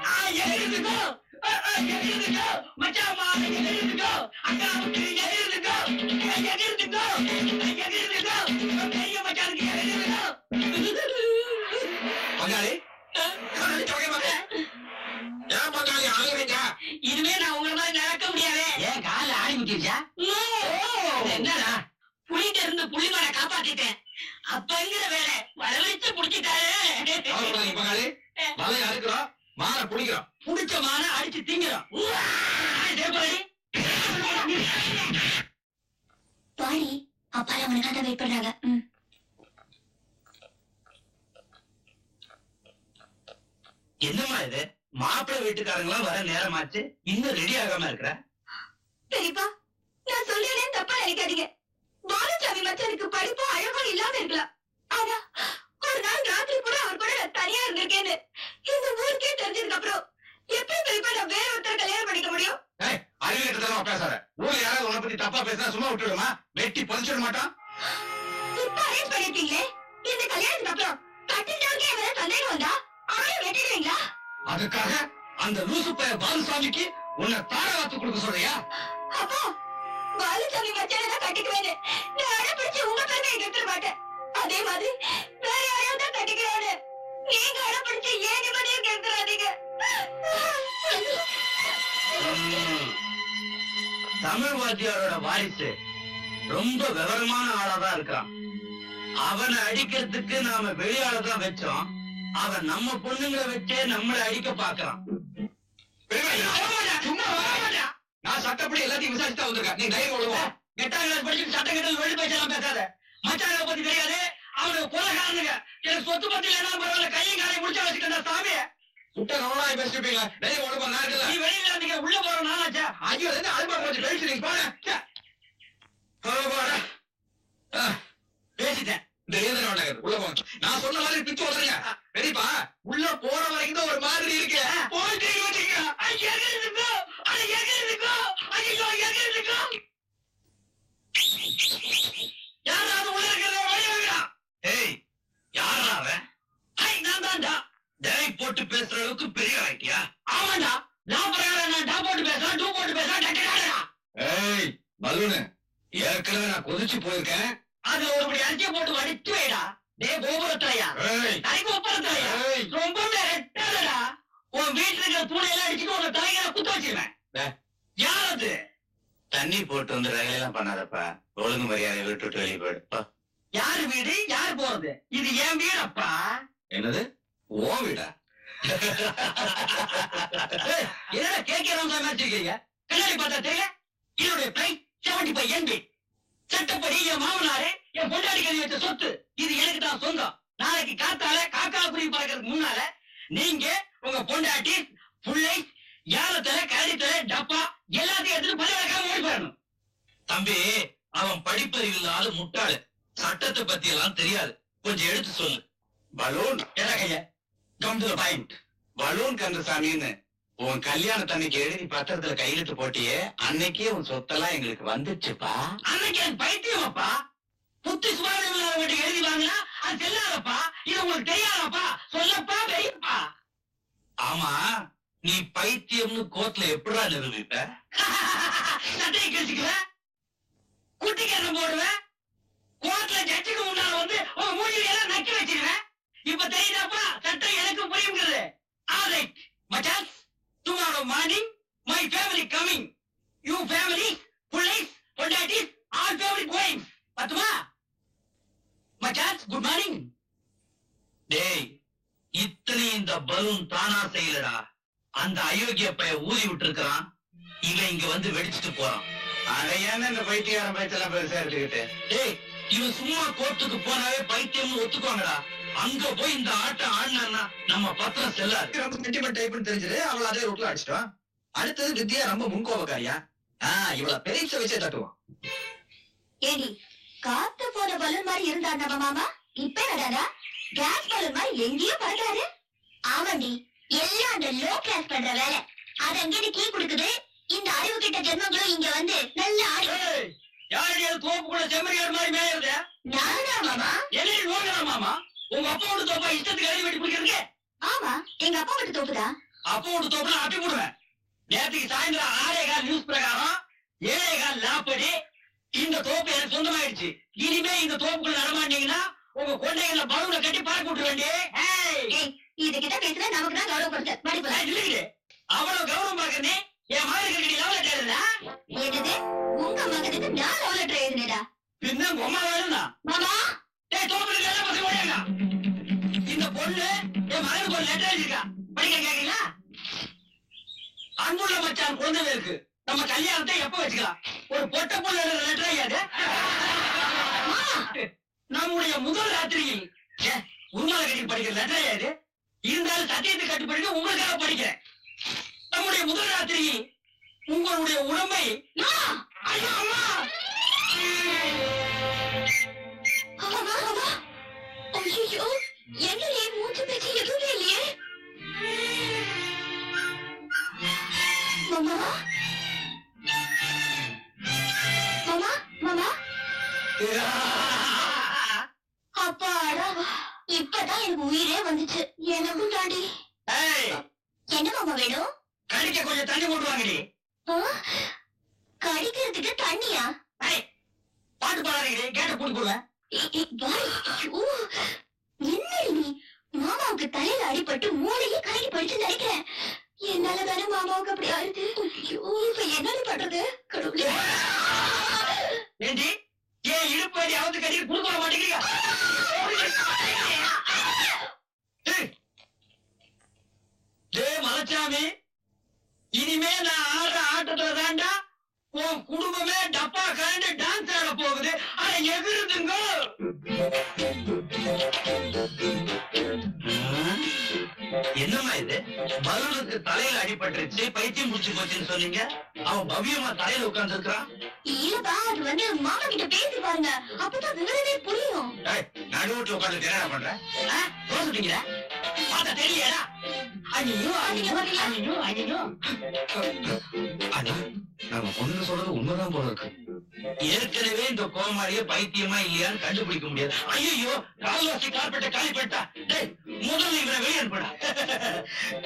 ஆ, எங்க இருந்துக்கோ? ஆ, ஆ, எங்க இருந்துக்கோ? மச்சான் மா, எங்க இருந்துக்கோ? அக்காவுக்கு எங்க இருந்துக்கோ? எங்க இருந்துக்கோ? எங்க இருந்துக்கோ? பெரிய மச்சானுக்கு எங்க இருந்துக்கோ? பங்காளி இனிமே நான் உங்களை மாதிரி நடக்க முடியாது ஏன் கால ஆடி என்னடா இருந்து புள்ளிமானை காப்பாத்திட்டேன். அப்பங்கிற வேலை. வரவழைச்சு புடிச்சிட்டாரு. வலையை அறுக்கிறோம் மாலை பிடிக்கிறோம் புடிச்ச மான அடிச்சு திங்கிறோம் பாடி அப்பால உனக்காக தான் வெயிட் பண்றாங்க. என்னம்மா இது? மாப்பிள்ளை வீட்டுக்காரங்களாம் வர நேரமாச்சு இன்னும் ரெடி ஆகாம இருக்கிற? பெரியப்பா நான் சொல்றேன் தப்பா நினைக்காதீங்க. பாலசாமி மச்சானுக்கு படிப்பும் அழகும் இல்லாம இருக்கலாம். ஆனா ஒரு நாள் ராத்திரி கூட அவர் கூட நான் தனியா இருந்திருக்கேன்னு இந்த ஊருக்கே தெரிஞ்சதுக்கு அப்புறம் எப்படி பெரியப்பா நான் வேற ஒருத்தர் கல்யாணம் பண்ணிக்க முடியும்? அறிவிக்கிட்டு பேசாத ஊர்ல யாராவது உன்னை பத்தி தப்பா பேசினா சும்மா விட்டுடுமா? வெட்டி பதிச்சிட மாட்டான். இருக்கீங்களே இந்த கல்யாணத்துக்கு அப்புறம் கட்டிட்டவங்க மேல சந்தேகம் வந்தா ஆளை வெட்டிடுவீங்களா? அதுக்காக அந்த லூசு பைய பாலுசாமிக்கு உன்னை தாரவாத்து கொடுக்க சொல்றியா? அப்போ பாலுசாமி மச்சான கட்டிக்குவேன்னு. நான் அடப்பிடிச்சு உங்க பெருமையை கெடுத்துட மாட்டேன். அதே மாதிரி வேற யாரையும் தான் கட்டிக்கிறேன்னு நீங்க அடப்பிடிச்சு ஏன் நிம்மதியும் கெடுத்துறாதீங்க. தமிழ் வாத்தியாரோட வாரிசு ரொம்ப விவரமான ஆளாதான் இருக்கான். அவனை அடிக்கிறதுக்கு நாம வெளியாள தான் வச்சோம். அவன் நம்ம பொண்ணுங்களை வச்சே நம்மளை அடிக்க பாக்குறான் நான் சட்டப்படி எல்லாத்தையும் விசாரிச்சு வந்திருக்கேன் நீ தைரியம் ஒழுவா எட்டாம் கிளாஸ் படிச்சுட்டு சட்ட கட்டல் வெளி பேசலாம் பேசாத. மச்சாங்களை பத்தி தெரியாது. அவனுக்கு கொலைகாரனுங்க. எனக்கு சொத்து பத்தி இல்லைன்னா பரவாயில்ல. கையும் காலையும் முடிச்சா வச்சுக்கிட்ட சாமி. முட்டை கவலாய் பேசிருப்பீங்க தைரியம் ஒழுவா நான் நீ வெளியில நீங்க உள்ள போற நாளாச்சா ஐயோ என்ன அல்பா போச்சு பேசுறீங்க போங்க பேசிட்டேன். இந்த ஏதன நகர் உள்ள போங்க நான் சொன்ன மாதிரி பிச்சு வந்துருங்க பெரியப்பா உள்ள போற வரைக்கும் ஒரு மாதிரி இருக்கு. போயிட்டு வச்சுக்க ஐயா இருக்கோ? ஐயா இருக்கோ? ஐயோ ஐயா இருக்கோ? யாராவது உள்ள இருக்கிறத வழி வைக்கிறா ஏய் யாரா அவன்? நான் தான்டா. போட்டு பேசுற அளவுக்கு பெரிய ஆயிட்டியா? ஆமாண்டா. நான் பிரகாரம் நான் டா போட்டு பேசுறேன் டூ போட்டு பேசுறேன் டக்கடா. ஏய் பலூனு ஏற்கனவே நான் கொதிச்சு போயிருக்கேன். அது ஒரு படி அரிசியை போட்டு வடிச்சு வைடா. டே கோபுரத்துலையா? தலைக்கு ஒப்பரத்துலையா ரொம்ப ரெட்டாதடா. உன் வீட்டுல இருக்கிற பூனை எல்லாம் அடிச்சுட்டு உங்க தலைகளை குத்த வச்சிருவேன். யார் அது தண்ணி போட்டு வந்து ரகலையெல்லாம் பண்ணாதப்பா. ஒழுங்கு மரியாதை விட்டுட்டு வெளியே போயிடுப்பா யாரு வீடு? யாரு போறது? இது என் வீடப்பா. என்னது? ஓ வீடா? ஏய், என்னடா கேட்கிறவங்க மாதிரி இருக்கீங்க கண்ணாடி பார்த்தா தெரியல என்னுடைய பிரைஸ் செவன்டி ஃபைவ் எம்பி சட்டப்படி என் மாமனாரு என் பொண்டாடி கறி வச்ச சொத்து இது எனக்கு தான் சொந்தம். நாளைக்கு காத்தால காக்கா குருவி பார்க்கறதுக்கு முன்னால நீங்க உங்க பொண்டாட்டி புள்ளை யாரத்தல கரடித்தல டப்பா எல்லாத்தையும் எடுத்துட்டு பல்வேறு ஓடி போயிடணும். தம்பி அவன் படிப்பறிவு இல்லாத முட்டாளு. சட்டத்தை பத்தி எல்லாம் தெரியாது. கொஞ்சம் எடுத்து சொல்லு. பலூன். என்ன கைய? Come to point. பலூன் கந்தசாமின்னு உன் கல்யாணத்தன்னைக்கு எழுதி பத்திரத்துல கையெழுத்து போட்டியே அன்னைக்கே உன் சொத்தெல்லாம் எங்களுக்கு வந்துச்சுப்பா அன்னைக்கு எனக்கு பைத்தியமாப்பா. புத்தி சுவாதம் இல்லாத வீட்டுக்கு எழுதி வாங்கினா அது செல்லாதப்பா. இது உங்களுக்கு தெரியாதப்பா. சொல்லப்பா வெயிப்பா. ஆமா நீ பைத்தியம்னு கோர்ட்ல எப்படா நிரூபிப்ப? சட்டையை குட்டி குட்டிக்காரன் போடுவேன் கோர்ட்ல ஜட்ஜுக்கு முன்னால வந்து உன் மூஞ்சி எல்லாம் நக்கி வச்சிருவேன் இப்ப தெரியுதாப்பா சட்டம் எனக்கு புரியுங்கிறது. ஆல்ரைட் மச்சான். Tomorrow morning my family coming you family புள்ளைஸ் பொண்டாட்டிஸ் ஆல் ஃபேமிலி கோயிங் பத்துமா மச்சாஸ் குட் மார்னிங் டேய் இத்தனை இந்த பலூன் தானா செய்யலடா. அந்த அயோக்கிய பைய ஊதி விட்டுருக்கான் இவன் இங்க வந்து வெடிச்சிட்டு போறான். அதை ஏன்னா இந்த பைத்தியாரம் பைத்தெல்லாம் பெருசா எடுத்துக்கிட்டு? டேய் இவன் சும்மா கோர்ட்டுக்கு போனாவே பைத்தியம்னு ஒத்துக்குவாங்கடா. அங்க போய் இந்த ஆட்டம் ஆடினா நம்ம பத்திரம் செல்லாது. சென்டிமெண்ட் டைப்னு தெரிஞ்சது. அவள அதே ரூட்ல அடிச்சிட்டோம் அடுத்தது வித்யா ரொம்ப முன்கோபக்காரியா. ஆஹ் இவள பெரிய வச்சே தட்டுவான். ஏடி காத்து போன பலூன் மாதிரி இருந்தார் நம்ம மாமா. இப்ப என்னடா கேஸ் பலூன் மாதிரி எங்கேயோ பறக்காரு ஆமாண்டி எல்லாம் அந்த லோ கிளாஸ் பண்ற வேலை. அது அங்கிட்டு கீ கொடுக்குது. இந்த அறிவு கிட்ட ஜென்மங்களும் இங்க வந்து நல்லா ஆடி யாரடி அது தோப்புக்குள்ள செம்மறியார் மாதிரி மேயறது? நானா மாமா? என்னடி நோங்கடா மாமா? உங்க அப்பா விட்டு தோப்பா இஷ்டத்துக்கு அடி வெட்டி பிடிக்கிறதுக்கு ஆமா. எங்க அப்பா மட்டும் தோப்புதா அப்பா விட்டு தோப்புல அட்டி போடுவேன். நேற்றுக்கு சாயந்தரம் ஆறே கால் நியூஸ் பிரகாரம் ஏழே கால் லாப்படி இந்த தோப்பு எனக்கு சொந்தமாயிடுச்சு. இனிமே இந்த தோப்புக்குள்ள நடமாட்டீங்கன்னா உங்க கொண்டைகளை பலூனை கட்டி பறக்க விட்டு வேண்டி ஏய் இது கிட்ட பேசுற நமக்கு தான் கௌரவ கொடுத்த படிப்பு அவ்வளவு கௌரவம் பாக்குறே என் மகனுக்கு நீ லவ் லெட்டர் எழுதா என்னது? தோப்புல எல்லாம் பசங்க ஓடியாங்க இந்த பொண்ணு என் மகனுக்கு ஒரு லெட்டர் எழுதிருக்கா படிக்க கேக்குறீங்களா அன்புள்ள மச்சான் குழந்தை இருக்கு நம்ம கல்யாணத்தை எப்ப வச்சுக்கலாம்? ஒரு பொட்ட பொண்ணு லெட்டர் ஐயாது நம்முடைய முதல் ராத்திரியில். உருமாலை கட்டி படிக்கிற லெட்டர் ஐயாது இருந்தாலும் சத்தியத்தை கட்டி படிக்க உங்களுக்காக படிக்கிறேன். நம்முடைய முதல் ராத்திரியில் உங்களுடைய உடம்பை ஐயோ என்னையே மூச்சு பேச்சு எதுவும் இல்லையே மாமா மாமா மாமா அப்பாடா இப்பதான் எனக்கு உயிரே வந்துச்சு எனக்கும் தாண்டி என்ன மாமா வேணும் கடிக்க கொஞ்சம் தண்ணி போட்டு வாங்கடி கடிக்கிறதுக்கு தண்ணியா? பாட்டு பாடாதீங்கடி கேட்ட பூட்டி ஐயோ. என்னடி நீ? மாமாவுக்கு தலையில அடிபட்டு மூளையே கலங்கி போயிடுச்சு நினைக்கிறேன். என்னால தானே மாமாவுக்கு அப்படி ஐயோ இப்ப என்னடி பண்றது? கடவுளே. ஏண்டி ஏன் இடுப்பு அடி அவுத்து கட்டி குடுக்க மாட்டேங்கிறீங்க? மலைச்சாமி இனிமே நான் ஆடுற ஆட்டத்துல தாண்டா உன் குடும்பமே டப்பா கரண்டு டான்ஸ் ஆட போகுது. ஆனா எகிருதுங்க. என்னம்மா இது? பலூனுக்கு தலையில அடிபட்டுருச்சு பைத்தியம் முடிச்சு போச்சுன்னு சொன்னீங்க. அவன் பவ்யமா தலையில உட்கார்ந்து இருக்கிறான் இல்லப்பா அது வந்து மாமா கிட்ட பேசி பாருங்க. அப்பதான் விவரமே புரியும். நடுவுட்டு உட்கார்ந்து என்ன பண்ற? யோசிட்டீங்க பார்த்தா தெரியலடா ஐயோ ஐயோ ஐயோ ஐயோ அண்ணா நம்ம பொண்ணுங்க சொல்றது உண்மைதான் போல இருக்கு. ஏற்கனவே இந்த கோமாளிய பைத்தியமா இல்லையான்னு கண்டுபிடிக்க முடியாது. ஐயோ கால்வாசி கார்பெட்ட காலி டேய் முதல்ல இவனை வெளியே அனுப்புடா.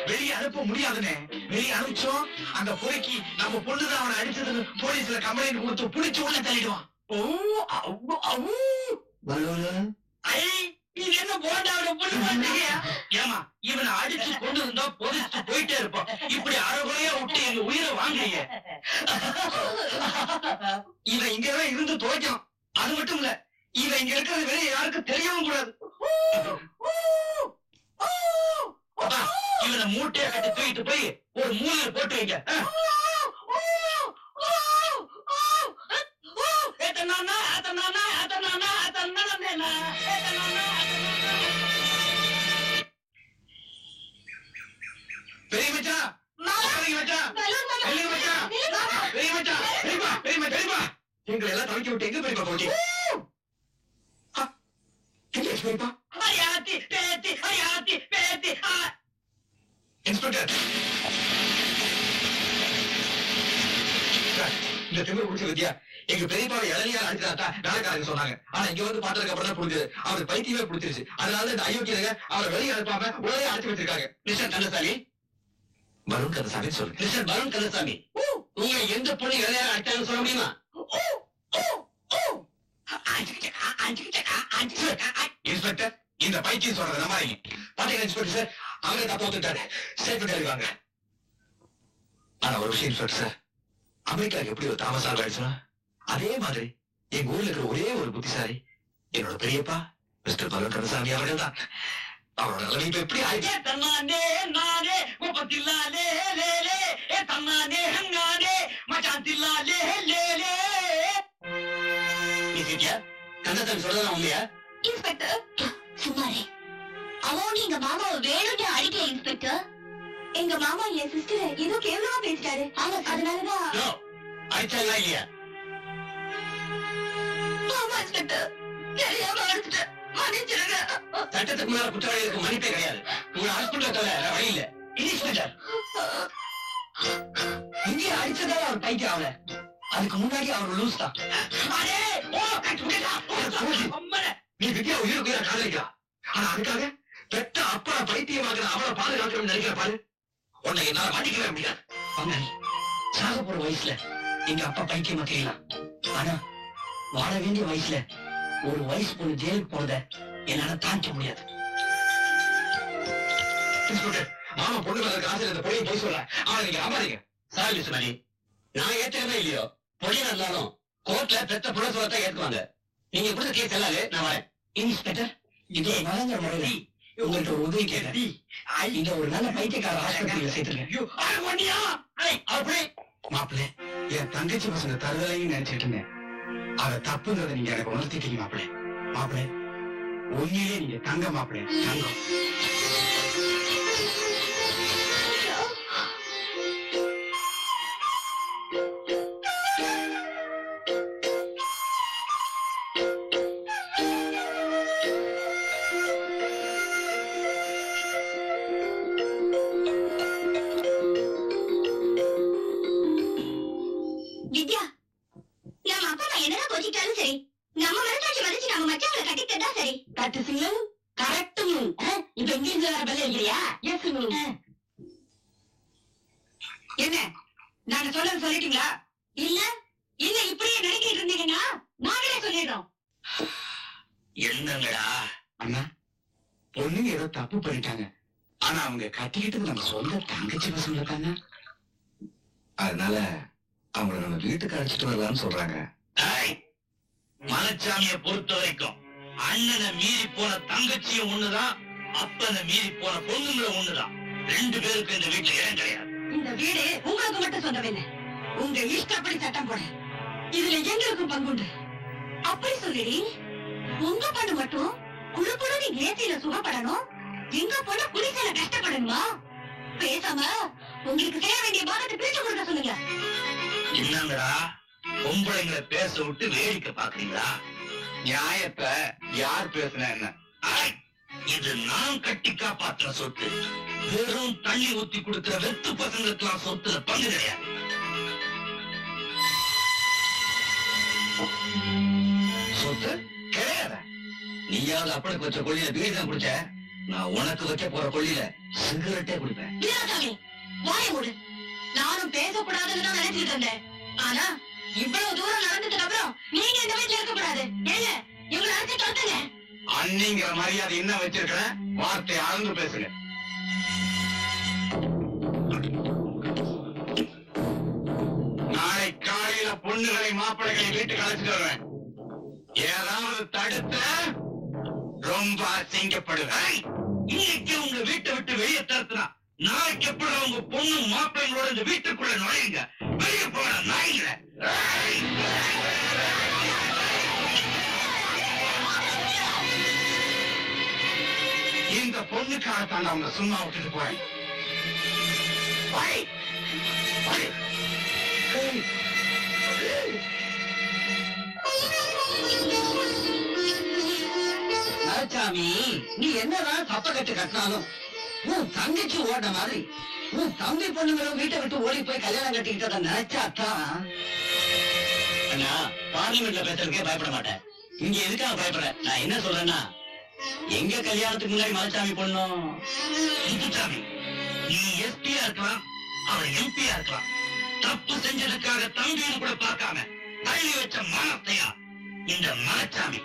வெளியே அனுப்ப முடியாதுனே வெளியே அனுப்பிச்சோம். அந்த பொறுக்கி நம்ம பொண்ணுதான் அவனை அடிச்சதுன்னு போலீஸ்ல கம்ப்ளைண்ட் கொடுத்து புடிச்சு உள்ள தள்ளிடுவான். ஓ அவ்வோ அவ்வோ. ஐ நீ என்ன போண்டாவிட புண்ணு பண்றீங்க ஏமா இவனை அடிச்சு கொண்டு இருந்தா பொதிச்சு போயிட்டே இருப்பான். இப்படி அறகுறையா விட்டு எங்க உயிரை வாங்குறீங்க? இவன் இங்கதான் இருந்து துவைக்கணும் அது மட்டும் இல்ல இவன் இங்க இருக்கிறது வேற யாருக்கும் தெரியவும் கூடாது. அப்பா, இவனை மூட்டையா கட்டி தூக்கிட்டு போய் ஒரு மூலையில போட்டு வைங்க. ஏத்தனானா, ஏத்தனானா, ஏத்தனானா, ஏத்தனானா, பெரிய மச்சான் பெரிய மச்சான். பெரிய மச்சான். பெரிய மச்சான் பெரியப்பா பெரியமா பெரியப்பா எங்களை எல்லாம் தவிக்க விட்டு எங்க பெரியப்பா போச்சு? பெரியப்பா ஐயாத்தி, பேத்தி, ஐயாத்தி, பேத்தி, ஆ. இன்ஸ்பெக்டர். சார், இந்த திமிரு பிடிச்ச வித்தியா? எங்க பெரியப்பாவை இளநியார் அடிச்சாத்தா வேலைக்காரங்க சொன்னாங்க. ஆனா இங்க வந்து பார்த்ததுக்கு அப்புறம் தான் புரிஞ்சது. அவருக்கு பைத்தியமே பிடிச்சிருச்சு. அதனால இந்த அயோக்கியங்க அவரை வெளியே அனுப்பாம உடனே அடைச்சு வச்சிருக்காங்க. மிஸ்டர் கந்தசாமி. வருண் கந்தசாமி சொல்லு. மிஸ்டர் வருண் கந்தசாமி. நீங்க எந்த பொண்ணு இளையார அடிச்சாங்கன்னு சொல்ல முடியுமா? இன்ஸ்பெக்டர் இந்த பைத்தியம் சொல்றத நம்பாதீங்க. பாத்தீங்க இன்ஸ்பெக்டர் சார் அவரே தப்பா ஒத்துட்டாரு ஸ்டேட்மெண்ட் எழுதுவாங்க. ஆனா ஒரு விஷயம் இன்ஸ்பெக்டர் சார். அமெரிக்காவுக்கு எப்படி ஒரு தாமஸ் ஆல்வா ஆயிடுச்சுன்னா அதே மாதிரி எங்க ஊர்ல இருக்கிற ஒரே ஒரு புத்திசாலி என்னோட பெரியப்பா மிஸ்டர் பலன் கந்தசாமி அவர்கள் தான். அவரோட நிலைமை எப்படி ஆயிடுச்சு தன்னானே நானே கோபத்தில்லாலே லே லே ஏ தன்னானே ஹங்கானே மச்சான் தில்லாலே லே லே. நீ உண்மையா? இன்ஸ்பெக்டர் சும்மாரே. அவன் எங்க மாமாவை வேணும்னு அடிக்கல இன்ஸ்பெக்டர். எங்க மாமா என் சிஸ்டரை ஏதோ கேவலமா பேசிட்டாரு. ஆமா அதனாலதான். யோ அடிச்சாங்களா இல்லையா? ஆமா இன்ஸ்பெக்டர். தெரியாம அடிச்சிட்டேன். சட்டத்துக்கு மேல குற்றவாளிகளுக்கு மன்னிப்பே கிடையாது. உங்க ஹாஸ்பிட்டல் தவிர வழி இல்ல. இன்ஸ்பெக்டர் இங்கே அடிச்சதால அவர் பைத்தியம் ஆகல அதுக்கு முன்னாடி அவர் லூஸ் தான். நீ வித்யா உயிருக்கு உயிரை காதலிக்கிறா ஆனா அதுக்காக பெத்த அப்பா பைத்தியமாகிற அவளை பாதுகாக்கணும்னு நினைக்கிற பாரு. உன்னை என்னால மாட்டிக்கவே முடியாது. பங்காளி சாக போற வயசுல எங்க அப்பா பைத்தியமா தெரியலாம் ஆனா வாழ வேண்டிய வயசுல ஒரு வயசு பொண்ணு ஜெயிலுக்கு போனத என்னால தாங்கிக்க முடியாது. மாமா பொண்ணு மேல ஆசையில இந்த பொய்யை போய் சொல்ற. அவனை நீங்க நம்பாதீங்க. Sorry miss Mani. நான் ஏத்துக்கவே இல்லையோ. பொடியா இருந்தாலும் கோர்ட்ல பெத்த புள்ள சொல்லத்தான் ஏத்துவாங்க நீங்க கொடுத்த கேஸ் எல்லாரு நான் வரேன். இன்ஸ்பெக்டர் இது ஒரு மலங்கிற முறையில உங்கள்ட்ட ஒரு உதவி கேட்டேன். இந்த ஒரு நல்ல பைத்தியக்கார ஆஸ்பத்திரியில சேர்த்துருங்க. அப்படி மாப்பிள்ளை என் தங்கச்சி பசங்க தருதலையும் நினைச்சிட்டு இருந்தேன். அத தப்புங்கிறத நீங்க எனக்கு உணர்த்திட்டீங்க மாப்பிள்ளை. மாப்பிள்ளை உண்மையிலே நீங்க தங்க மாப்பிள்ளை. தங்கம். அழைச்சிட்டு வரலாம்னு சொல்றாங்க மலைச்சாமியை பொறுத்த வரைக்கும் அண்ணனை மீறி போன தங்கச்சியும் ஒண்ணுதான் அப்பனை மீறி போன பொண்ணுங்களும் ஒண்ணுதான். ரெண்டு பேருக்கு இந்த வீட்டுல இடம் கிடையாது. இந்த வீடு உங்களுக்கு மட்டும் சொந்தமில்லை உங்க இஷ்டப்படி சட்டம் போட. இதுல எங்களுக்கும் பங்குண்டு. அப்படி சொல்லிடி உங்க பொண்ணு மட்டும் குழுக்குழு ஏசியில சுகப்படணும். எங்க பொண்ணு குளிசல கஷ்டப்படணுமா? பேசாம உங்களுக்கு செய்ய வேண்டிய பாகத்தை பிரிச்சு கொடுக்க சொல்லுங்க. என்னங்கடா? பொம்பளைங்களை பேச விட்டு வேடிக்கை பாக்குறீங்களா நியாயத்தை யார் பேசுன என்ன? இது நான் கட்டி காப்பாத்துற சொத்து. வெறும் தண்ணி ஊத்தி கொடுக்கிற வெத்து பசங்களுக்கெல்லாம் சொத்துல பங்கு கிடையாது. சொத்து கிடையாது? நீயாவது அப்பனுக்கு வச்ச கொள்ளியில பீடி தான் குடிச்ச? நான் உனக்கு வைக்க போற கொள்ளியில சிகரெட்டே குடிப்பேன். நானும் பேசக்கூடாதுன்னு தான் நினைச்சிட்டு இருந்தேன். ஆனா இவ்வளவு தூரம் நடந்ததுக்கு அப்புறம் நீங்க இந்த வீட்டுல இருக்க கூடாது. ஏங்க இவங்களை அழைச்சு துரத்துங்க. அண்ணிங்கிற மரியாதை என்ன வச்சிருக்கிறேன். வார்த்தை அளந்து பேசுங்க. நாளை காலையில பொண்ணுகளை மாப்பிள்ளைகளை வீட்டுக்கு அழைச்சிட்டு வருவேன். ஏதாவது தடுத்த ரொம்ப அசிங்கப்படுவேன். இன்னைக்கு உங்க வீட்டை விட்டு வெளியே தரத்துனா நாளைக்கு எப்படி அவங்க பொண்ணு மாப்பிள்ளைங்களோட இந்த வீட்டுக்குள்ள நுழையுங்க வெளியே போற நாய்ங்க ஏய்! இந்த பொண்ணுக்காகத்தான் அவங்க சும்மா விட்டுட்டு போறேன் நீ என்னதான் சப்ப கட்டு கட்டினாலும் உன் தங்கச்சி ஓடின மாதிரி. உன் தம்பி பொண்ணுங்களும் வீட்டை விட்டு ஓடி போய் கல்யாணம் கட்டிக்கிட்டத நினைச்சாத்தான் அண்ணா பார்லிமெண்ட்ல பேசுறதுக்கே பயப்பட மாட்டேன். இங்க எதுக்காக பயப்படுற? நான் என்ன சொல்றேன்னா எங்க கல்யாணத்துக்கு முன்னாடி மலைச்சாமி பொண்ணும்? முத்துச்சாமி. நீ எஸ்பியா இருக்கலாம் அவர் எம்பியா இருக்கலாம். தப்பு செஞ்சதுக்காக தம்பியும் கூட பார்க்காம தள்ளி வச்ச மானத்தையா இந்த மலைச்சாமி?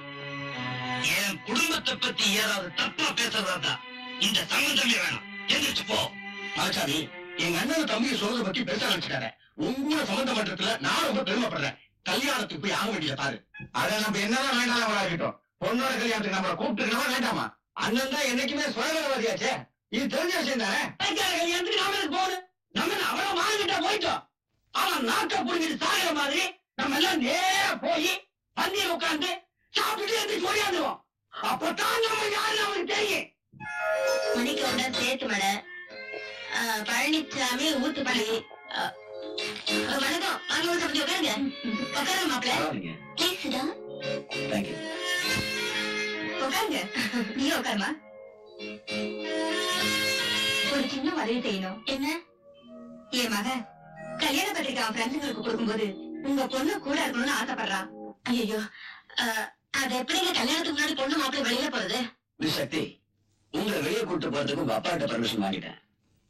என் குடும்பத்தை பத்தி ஏதாவது தப்பா பேசுறதா இந்த சம்பந்தமே வேணாம் எந்திரிச்சு போ. ஆச்சாமி எங்க அண்ணன் தம்பியை சொல்றத பத்தி பெருசா நினைச்சுக்காத. உங்களோட சம்பந்த மன்றத்துல நான் ரொம்ப பெருமைப்படுறேன். கல்யாணத்துக்கு போய் ஆக வேண்டிய பாரு. அத நம்ம என்னதான் வேண்டாம் இருக்கட்டும். பொண்ணோட கல்யாணத்துக்கு நம்மள கூப்பிட்டுக்கணுமா வேண்டாமா? அண்ணன் தான் என்னைக்குமே சுயநலவாதியாச்சே. இது தெரிஞ்ச விஷயம் தானே? பைக்கார கல்யாணத்துக்கு நாம நம்ம என்ன அவ்வளவு போயிட்டோம். அவன் நாக்க புரிஞ்சிட்டு சாகிற மாதிரி நம்ம எல்லாம் நேர போய் பந்தியில் உட்கார்ந்து சாப்பிட்டு எந்திரிச்சு ஓடியாந்துருவோம். அப்பதான் நம்ம யாருன்னு அவனுக்கு தெரியும். மணிக்கவுண்டர் சேத்து மலை பழனிசாமி ஊத்துப்பள்ளி வணக்கம். வாங்க வந்து அப்படி உட்காருங்க. உட்காருங்க மாப்பிள்ள. தேங்க்யூ உட்காருங்க. நீ உட்காருமா. ஒரு சின்ன உதவி செய்யணும் என்ன? என் மக கல்யாண பத்திரிக்கை அவன் ஃப்ரெண்ட்ஸுங்களுக்கு கொடுக்கும்போது உங்க பொண்ணு கூட இருக்கணும்னு ஆசைப்படுறான். ஐயோ அது எப்படிங்க கல்யாணத்துக்கு முன்னாடி பொண்ணு மாப்பிள்ளை வெளியில போறது? மிஸ் சக்தி. உங்களை வெளியே கூட்டு போறதுக்கு உங்க அப்பா கிட்ட பர்மிஷன் வாங்கிட்டேன்.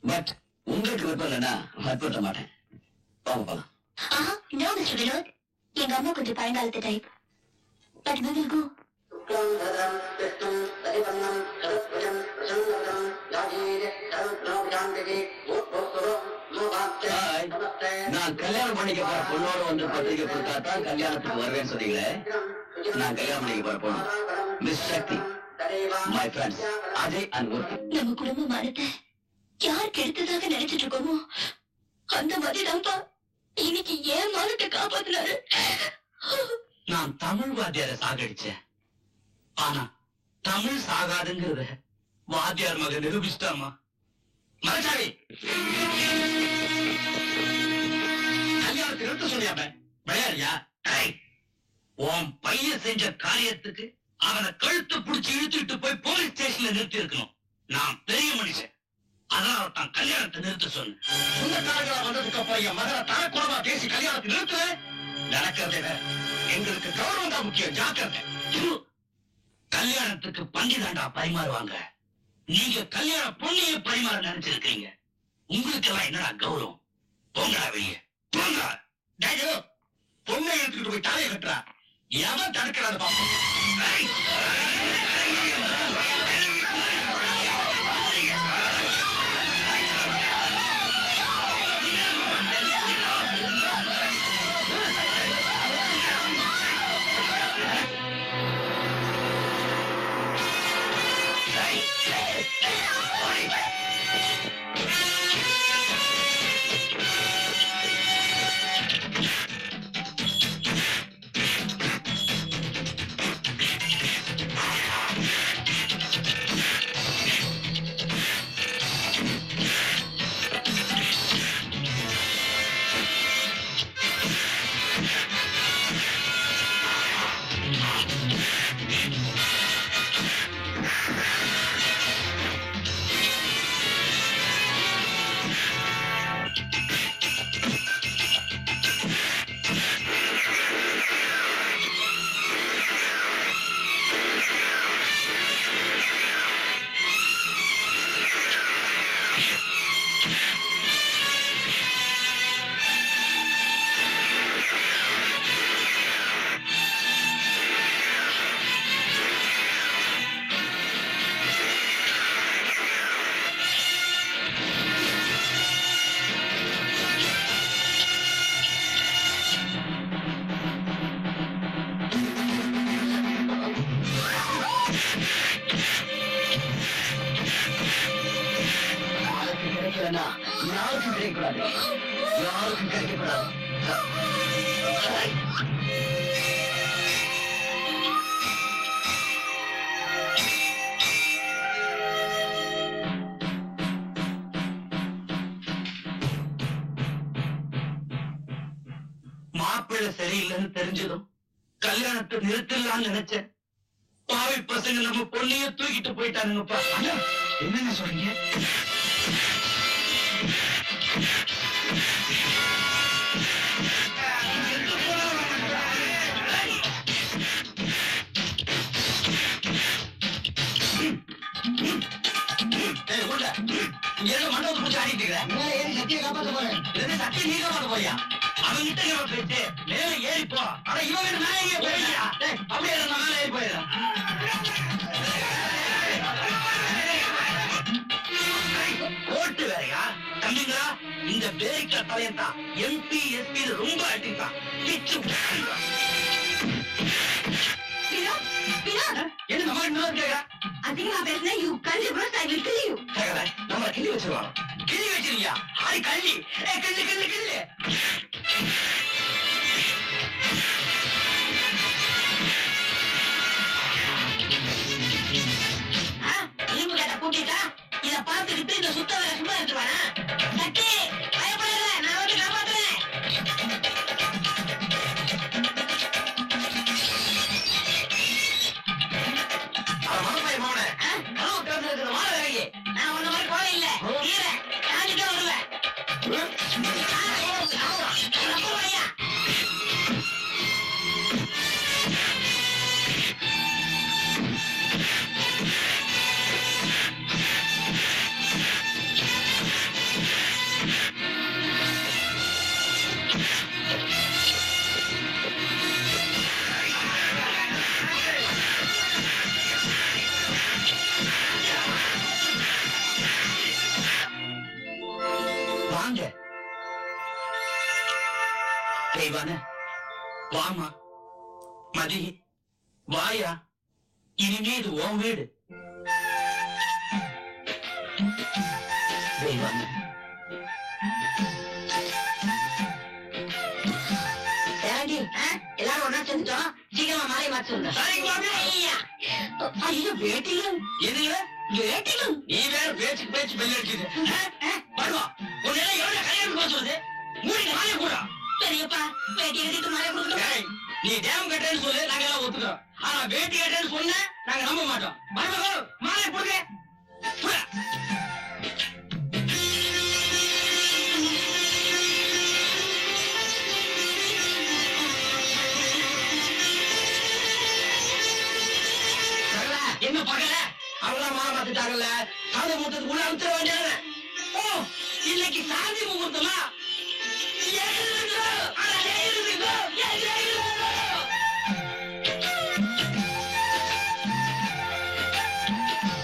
பட் உங்களுக்கு விருப்பம் இல்லைன்னா வற்புறுத்த மாட்டேன். வாங்க போலாம். No mister Vinod? எங்க அம்மா கொஞ்சம் பழங்காலத்து type but will go. Hi. நான் கல்யாணம் பண்ணிக்க போற பொண்ணோட வந்து பத்திரிக்கை கொடுத்தா தான் கல்யாணத்துக்கு வருவேன்னு சொன்னீங்களே. நான் கல்யாணம் பண்ணிக்க போற பொண்ணு. Miss Sakthi my friends Ajay and Murthy நம்ம குடும்ப மானத்தை யார் கெடுத்ததாக நினைச்சிட்டு இருக்கோமோ அந்த மாதிரி தான்ப்பா இன்னைக்கு ஏன் மானத்தை காப்பாத்தினாரு. நான் தமிழ் வாத்தியார சாகடிச்சேன். ஆனா தமிழ் சாகாதுங்கிறத வாத்தியார் மகன் நிரூபிச்சிட்டாமா? மலைச்சாமி கல்யாணத்தை நிறுத்த சொல்லியாம விளையாடியா உன் பையன் செஞ்ச காரியத்துக்கு அவனை கழுத்து புடிச்சு இழுத்துட்டு போய் போலீஸ் ஸ்டேஷன்ல நிறுத்தி இருக்கணும் நான் பெரிய மனுஷன். அதனால தான் கல்யாணத்தை நிறுத்த சொன்னேன். சொந்தக்காரங்களா வந்ததுக்கு அப்புறம் என் மகனை தரக்குறவா பேசி கல்யாணத்தை நிறுத்து நடக்கிறதே வேற. எங்களுக்கு கௌரவம் தான் முக்கியம் ஜாக்கிரதை. கல்யாணத்துக்கு பங்கிதாண்டா பரிமாறுவாங்க. நீங்க கல்யாண பொண்ணையே பரிமாற நினைச்சிருக்கீங்க உங்களுக்கு எல்லாம் என்னடா கௌரவம்? போங்கடா வெளியே. போங்க பொண்ணை எடுத்துக்கிட்டு போய் தலையை கட்டுறா. எவன் தடுக்கிறான்னு பாப்போம் ஏய்!